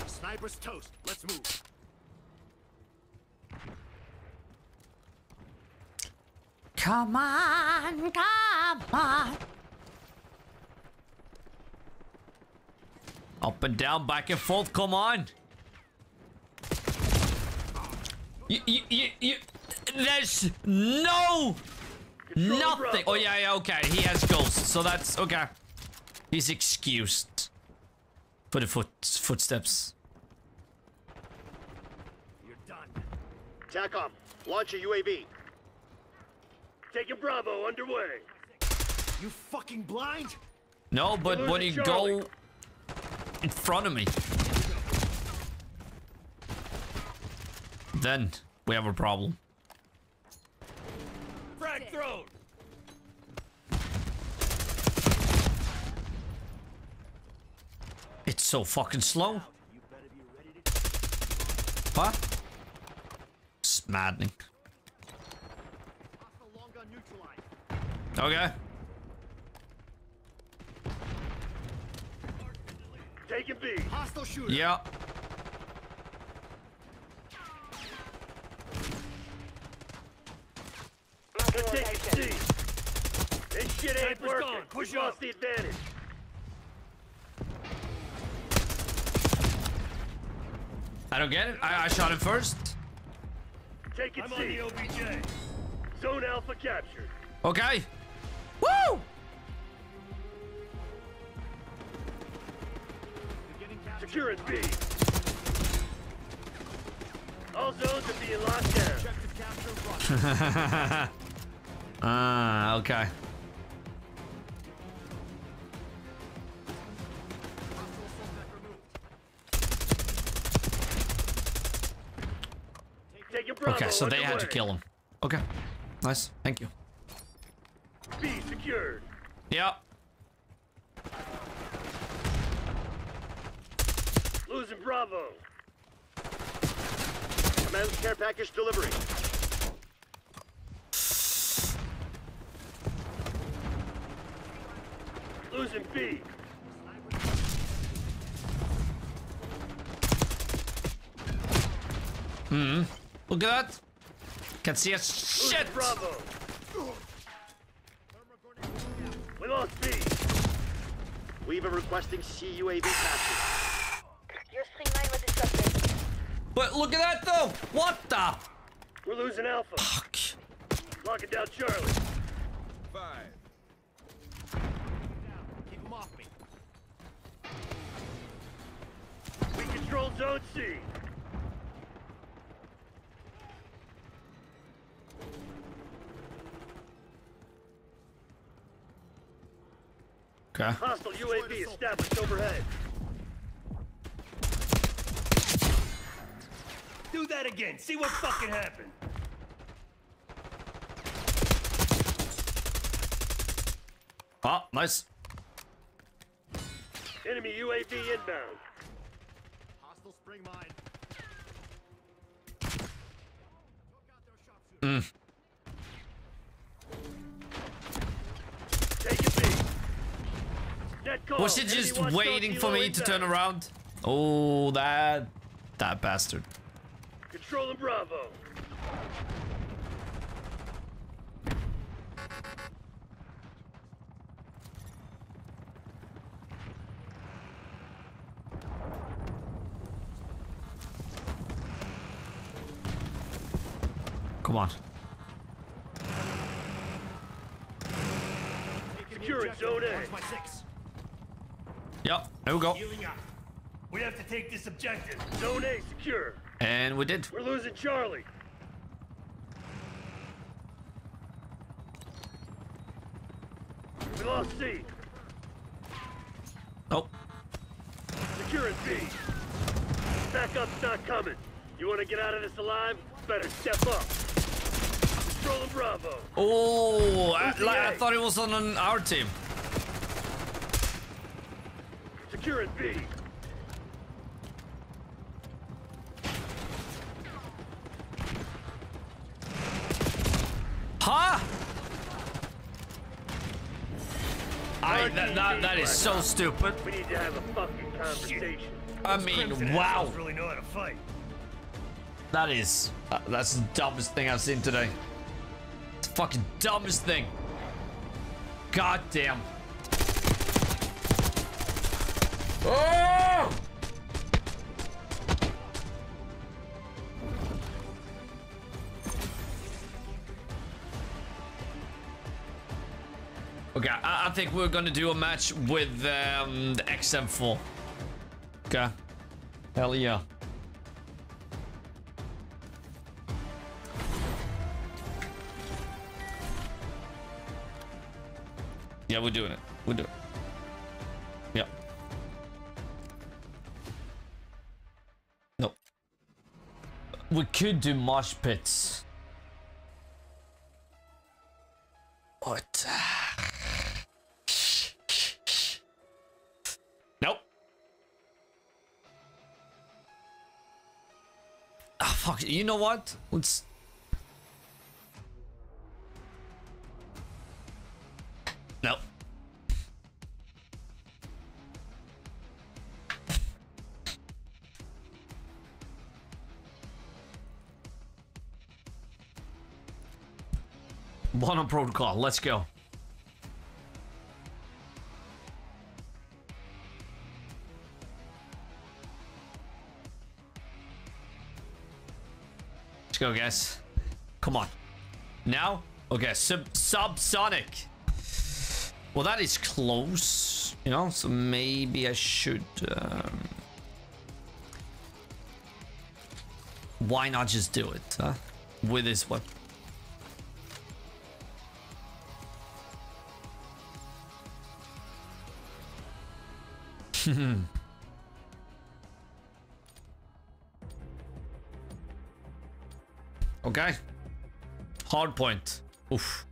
Sniper's toast. Let's move. Come on, come on. Up and down, back and forth, come on. You, you, you, you, there's no Nothing. Oh yeah, yeah, okay. He has ghosts, so that's okay. He's excused for the foot footsteps. You're done. TACOM, launch a UAV. Taking Bravo underway. You fucking blind? No, but You're when you go in front of me, then we have a problem. Frag thrown. It's so fucking slow. What? It's maddening. Okay. Taking B. Hostile shooter. Yeah. They're taking C. This shit ain't Sniper's working. gone. Push we lost the advantage. I don't get it. I, I shot him first. Taking I'm on C. the OBJ. Zone Alpha captured. Okay. Woo! Securing B. All zones are being locked down. Ah, okay. Okay, so they had to kill him. Okay. Nice. Thank you. B secured. Yeah. Losing Bravo. Command care package delivery. Losing B. Hmm. Look at that. Can't see us. Losing Shit. Bravo. We lost B. We've been requesting CUAV capture. You're streamlined with the subject. But look at that though. What the? We're losing Alpha. Fuck. Locking down Charlie. Five. Zone C. Okay. Hostile UAV established overhead. Do that again. See what fucking happened. Oh, nice. Enemy UAV inbound. Spring mine. Mm. Was it just watchdog waiting for me to inbound. turn around? Oh, that that bastard. Controlling Bravo. Come on. Securing Zone A. my six. Yep. There we go. We have to take this objective. Zone A secure. And we did. We're losing Charlie. We lost C. Oh. Securing B. Backup's not coming. You want to get out of this alive? Better step up. Controlling Bravo. Oh, I, like, I thought it was on an, our team. Securing B. Huh? I, that, that, that is so stupid. We need to have a fucking conversation. I mean, wow. really know how to fight. That is, uh, that's the dumbest thing I've seen today. It's the fucking dumbest thing. God damn. Oh! Okay, I, I think we're gonna do a match with um, the XM4. Okay. Hell yeah. Yeah, we're doing it. We're doing it. We could do mosh pits. What? Nope. Ah, fuck. You know what? Let's. On protocol. Let's go. Let's go, guys. Come on. Now? Okay, sub subsonic. Well, that is close, you know, so maybe I should... Um... Why not just do it, huh? With this one. okay. Hard point. Oof.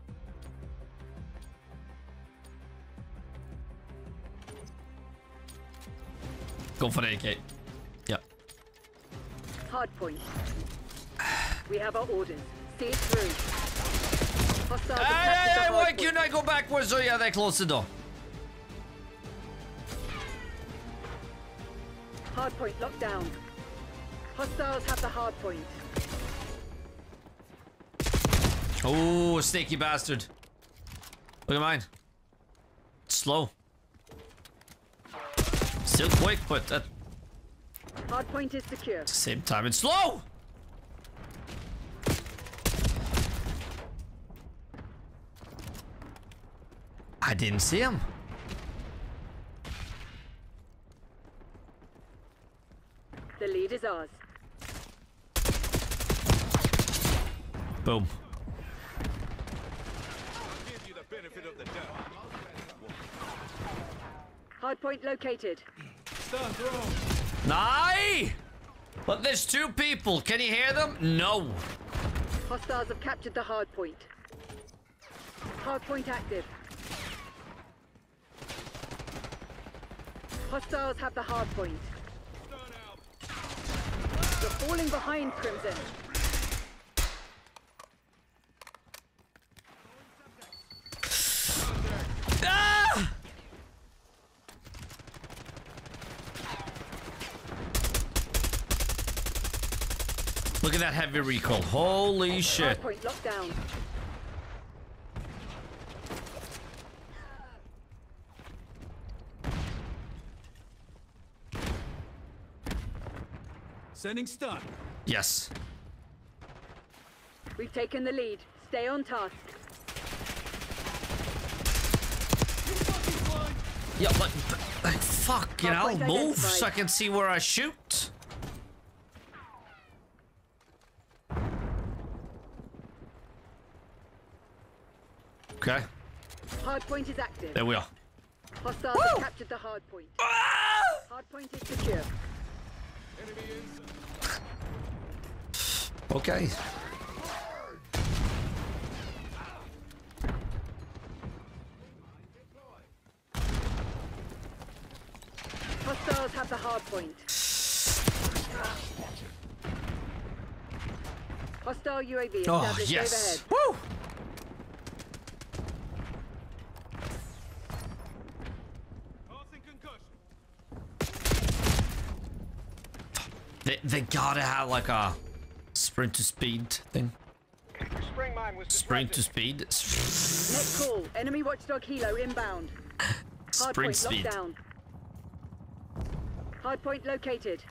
Go for the AK. Yeah. Hard point. We have our orders. See through. Hey, hey, hey, why can't I go backwards? Oh yeah, they closed the door. Hard point locked down. Hostiles have the hard point. Oh, sneaky bastard. Look at mine. Slow. Still quick, but at Hard point is secure. the same time it's slow. I didn't see him. The lead is ours. Boom. Hard point located. Nye! But there's two people. Can you hear them? No. Hostiles have captured the hard point. Hard point active. Hostiles have the hard point. You're falling behind, Crimson. Ah! Look at that heavy recoil. Holy shit. Hard point locked down. Sending stun. Yes. We've taken the lead. Stay on task. Yeah, but, but fuck, you know, move so I can see where I shoot. Okay, Hard point is active. there we are. Hostiles have captured the hard point. Ah! Hard point is secure. Okay. Hostiles have the hard point. Hostile UAV Oh, yes. overhead. Woo! They, they gotta have like a sprint to speed thing. Spring mine was Sprint to speed. Net call. Enemy watchdog helo inbound. Sprint speed. locked down. Hard point located.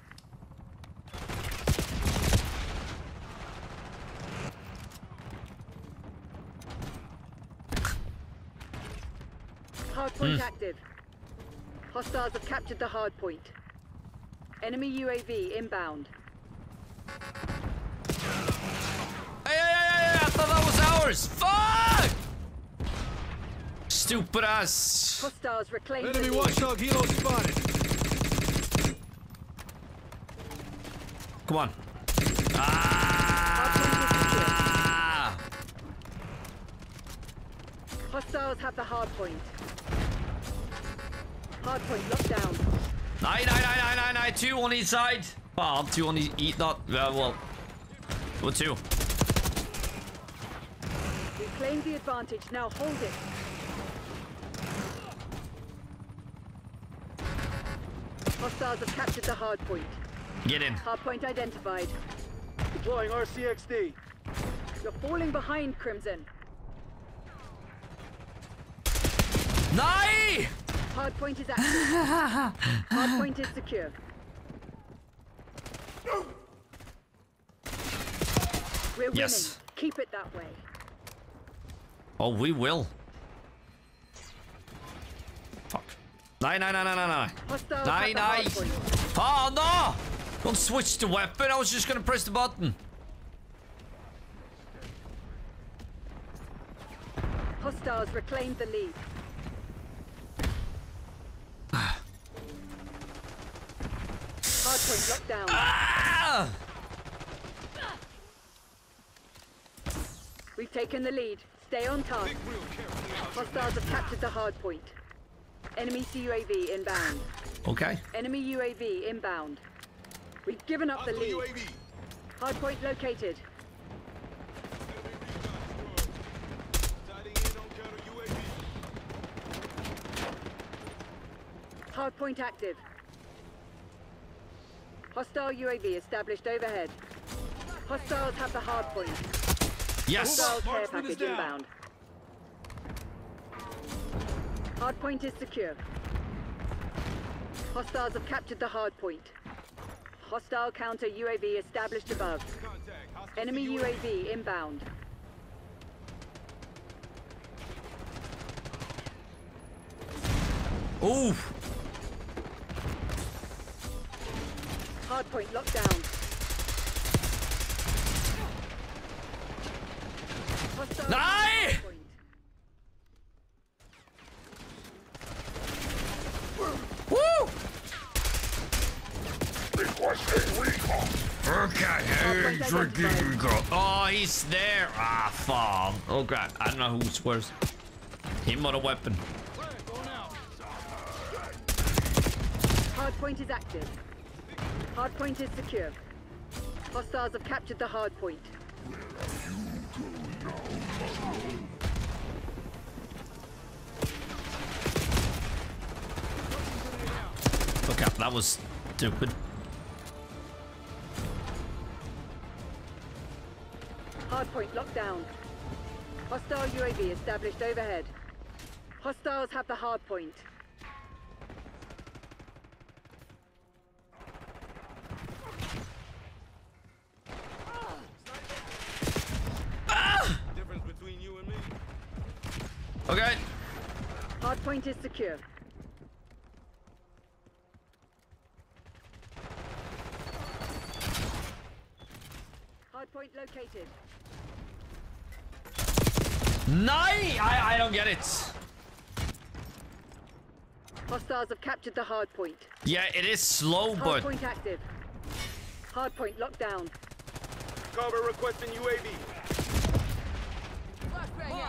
Hardpoint Mm. active. Hostiles have captured the hardpoint. Enemy UAV inbound. Hey, hey, hey, hey, I thought that. Fuck! Stupid ass. Hostiles reclaim the Enemy lead. watchdog helo spotted. Come on. Ah! Hostiles have the hardpoint. Hardpoint locked down. Nine, nine, nine, nine, nine, nine. Two on each side. Well, two on each. Eat not. Uh, well, well, two. We claim the advantage. Now hold it. Hostiles have captured the hardpoint. Get in. Hardpoint identified. Deploying RCXD. You're falling behind, Crimson. Nine! Hardpoint is active. Hardpoint is secure. We're Yes. winning. Keep it that way. Oh, we will. Fuck. Nine, nine. Hostiles Nine, have nine. the hardpoint. Oh, no! Don't switch the weapon. I was just gonna press the button. Hostiles reclaimed the lead. Hardpoint locked down. Ah! We've taken the lead. Stay on task. Hostiles have captured the hard point. Enemy UAV inbound. Okay. Enemy UAV inbound. We've given up the lead. Hard point located. Hard point active. Hostile UAV established overhead. Hostiles have the hardpoint. Yes. Hostile care is package down. inbound. Hardpoint is secure. Hostiles have captured the hardpoint. Hostile counter UAV established above. Enemy UAV inbound. Ooh. Hardpoint locked down. Hostile Nein! Woo! Requesting recon. Okay, hey, drinking girl. Oh, he's there. Ah, fuck. Oh, God. I don't know who's worse. Him or the weapon. Hardpoint is active. Hardpoint is secure. Hostiles have captured the hardpoint. Okay, that was stupid. Hardpoint locked down. Hostile UAV established overhead. Hostiles have the hardpoint. Difference between you and me. Okay. Hardpoint is secure. Hardpoint located. Nine! I, I don't get it. Hostiles have captured the hardpoint. Yeah, it is slow, but... Hardpoint active. Hardpoint locked down. Cover requesting UAV.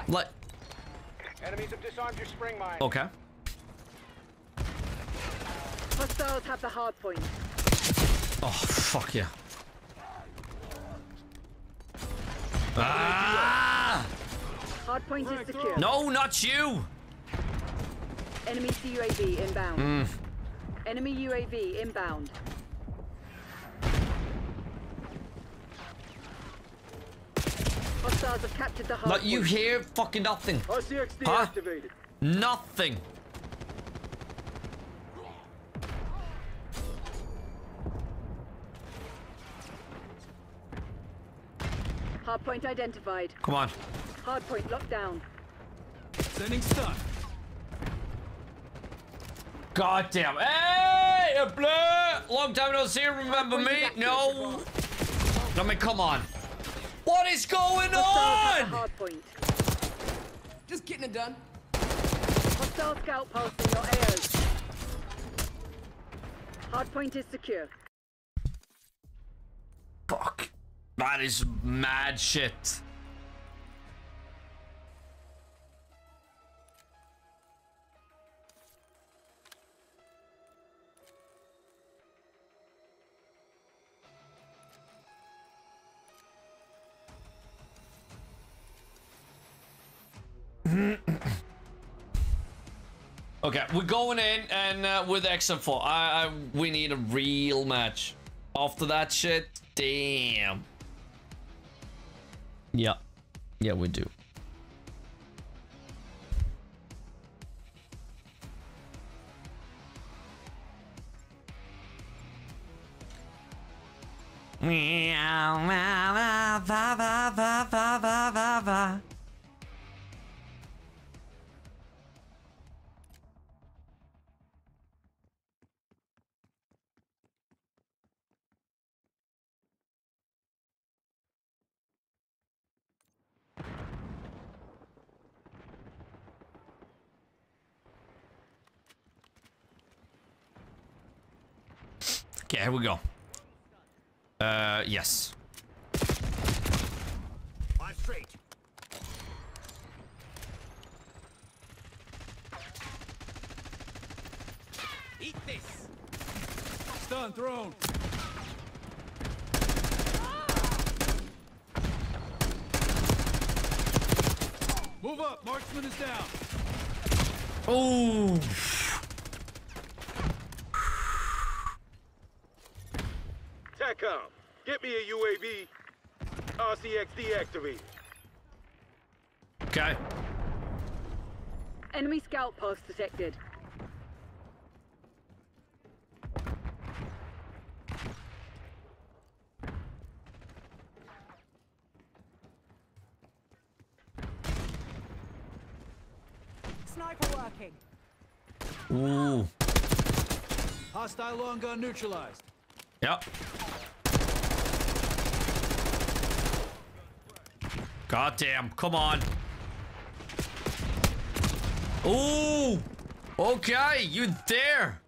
Like... Enemies have disarmed your spring mine. Okay. Hostiles have the hard point. Oh, fuck yeah. Ah! Hardpoint is secure. No, not you! Enemy UAV inbound. Mm. Enemy UAV inbound. Hostiles have captured the hardpoint. Like, you hear fucking nothing. RCXD Huh? activated. Nothing. Hardpoint identified. Come on. Hardpoint locked down. Sending stun. God damn. Hey, a blur. Long time no see. Remember me? No. I mean, come on. What is going on? the. Just getting it done. Hostile scout pulse in your AO. Hard point is secure. Fuck. That is mad shit. Okay, we're going in and uh, with XM4. I, I we need a real match. After that shit, damn. Yeah, yeah, we do. Meow, Okay, here we go. Uh, yes. Eat this. Stun thrown. Move up. Marksman is down. Oh. TACOM, get me a UAV. RCXD activated. Okay. Enemy scout pulse detected. Sniper working. Ooh. Hostile long gun neutralized. Yep. God damn, come on. Ooh. Okay, you there.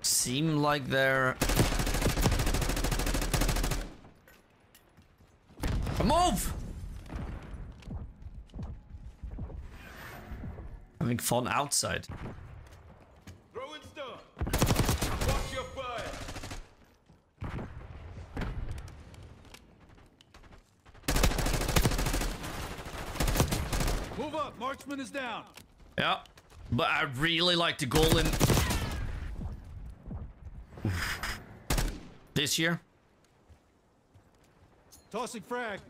Seem like they're Move! Having fun outside. Throwing stun. Watch your fire. Move up. Marksman is down. Yeah. But I really like the golden this year. Tossing frag.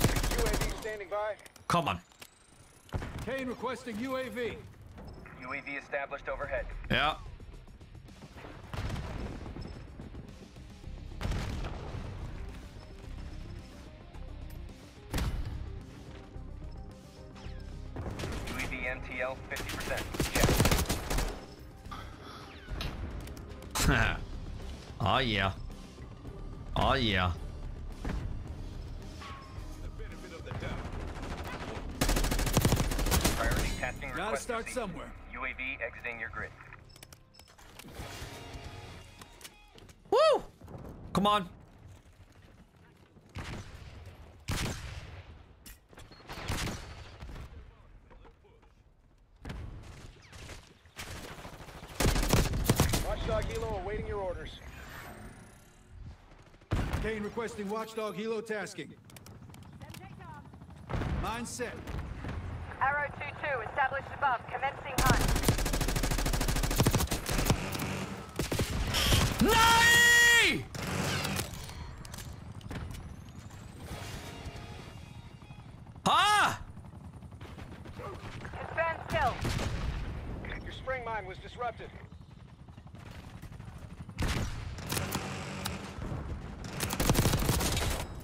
UAV standing by. Come on. Kane requesting UAV. UAV established overhead. Yeah. UAV MTL 50%. Oh yeah. Oh yeah. Priority tasking Gotta start received. somewhere. UAV exiting your grid. Woo! Come on. Watchdog Helo awaiting your orders. Kane requesting watchdog helo tasking. Mine set. Arrow 2-2, established above, commencing hunt. NAI! Huh? Ah! Confirmed kill. Your spring mine was disrupted.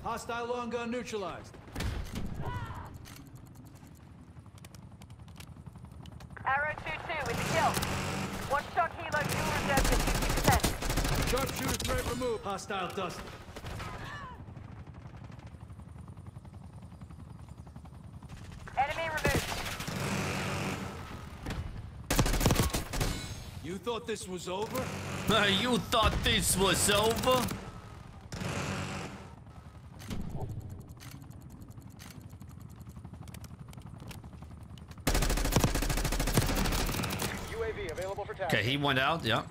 Hostile long gun neutralized. Arrow 2-2 with the kill. One shot helo fuel reserve to 50%. Sharpshooter threat removed. Hostile dust. Enemy removed. You thought this was over? you thought this was over? UAV available for Okay, he went out, yeah.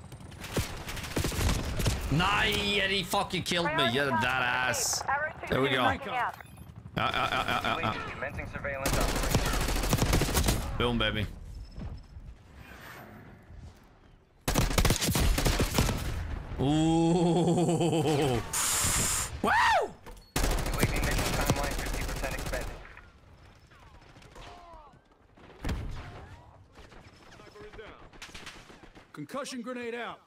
Nah, and he fucking killed me, You yeah, that ass. There we go. Uh, uh, uh, uh, uh, uh. Commencing surveillance operation. Boom, baby. Ooh. Wow! UAV mission timeline 50% expended. Concussion grenade out.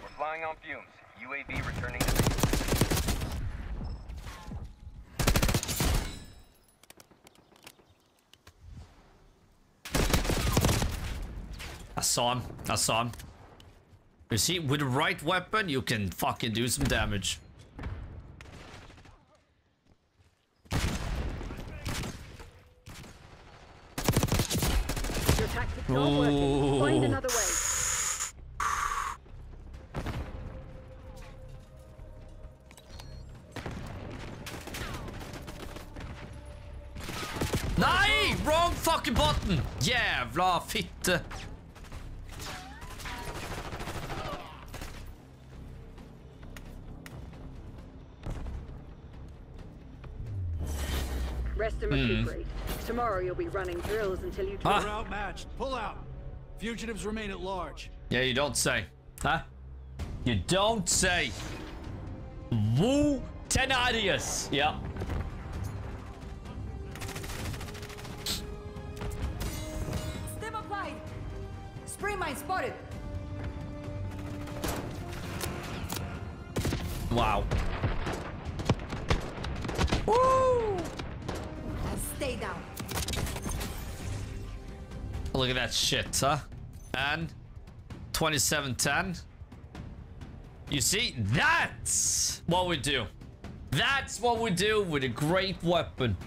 We're flying on fumes. UAV returning to base. I saw him. I saw him. You see, with the right weapon, you can fucking do some damage. Oh. Nei! Wrong fucking button! Jævla fitte. Tomorrow you'll be running drills until you Ah. We're outmatched. Pull out. Fugitives remain at large. Yeah, you don't say. Huh? You don't say. Woo Tenarius. Yeah. Look at that shit, huh? And 2710. You see, that's what we do. That's what we do with a great weapon.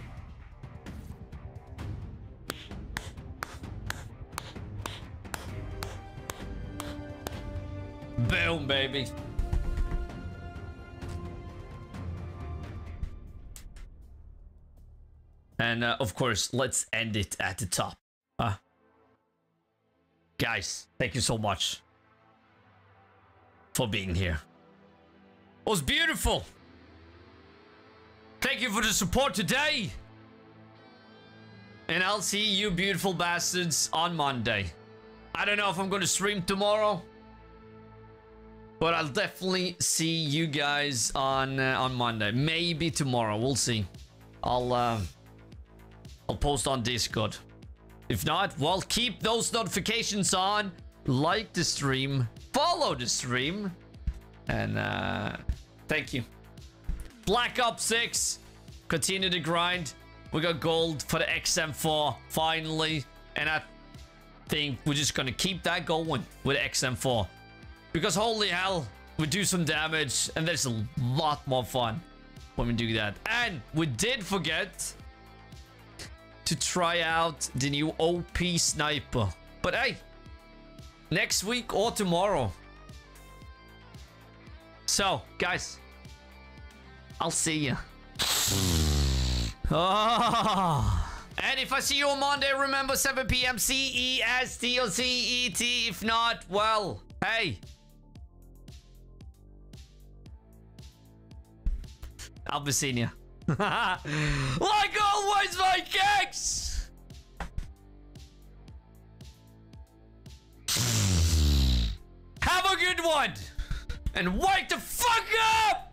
Boom, baby. And uh, of course, let's end it at the top. Guys, thank you so much for being here. It was beautiful. Thank you for the support today. And I'll see you beautiful bastards on Monday. I don't know if I'm going to stream tomorrow. But I'll definitely see you guys on uh, on Monday. Maybe tomorrow. We'll see. I'll uh, I'll post on Discord. If not, well, keep those notifications on. Like the stream. Follow the stream. And uh, thank you. Black Ops 6. Continue to grind. We got gold for the XM4 finally. And I think we're just going to keep that going with XM4. Because holy hell, we do some damage and there's a lot more fun when we do that. And we did forget to try out the new OP sniper. But hey, next week or tomorrow. So, guys, I'll see you. Ah. And if I see you on Monday, remember 7 p.m. C-E-S-T or C-E-T. If not, well, hey. I'll be seeing you. like always, my kicks! Have a good one! And wake the fuck up!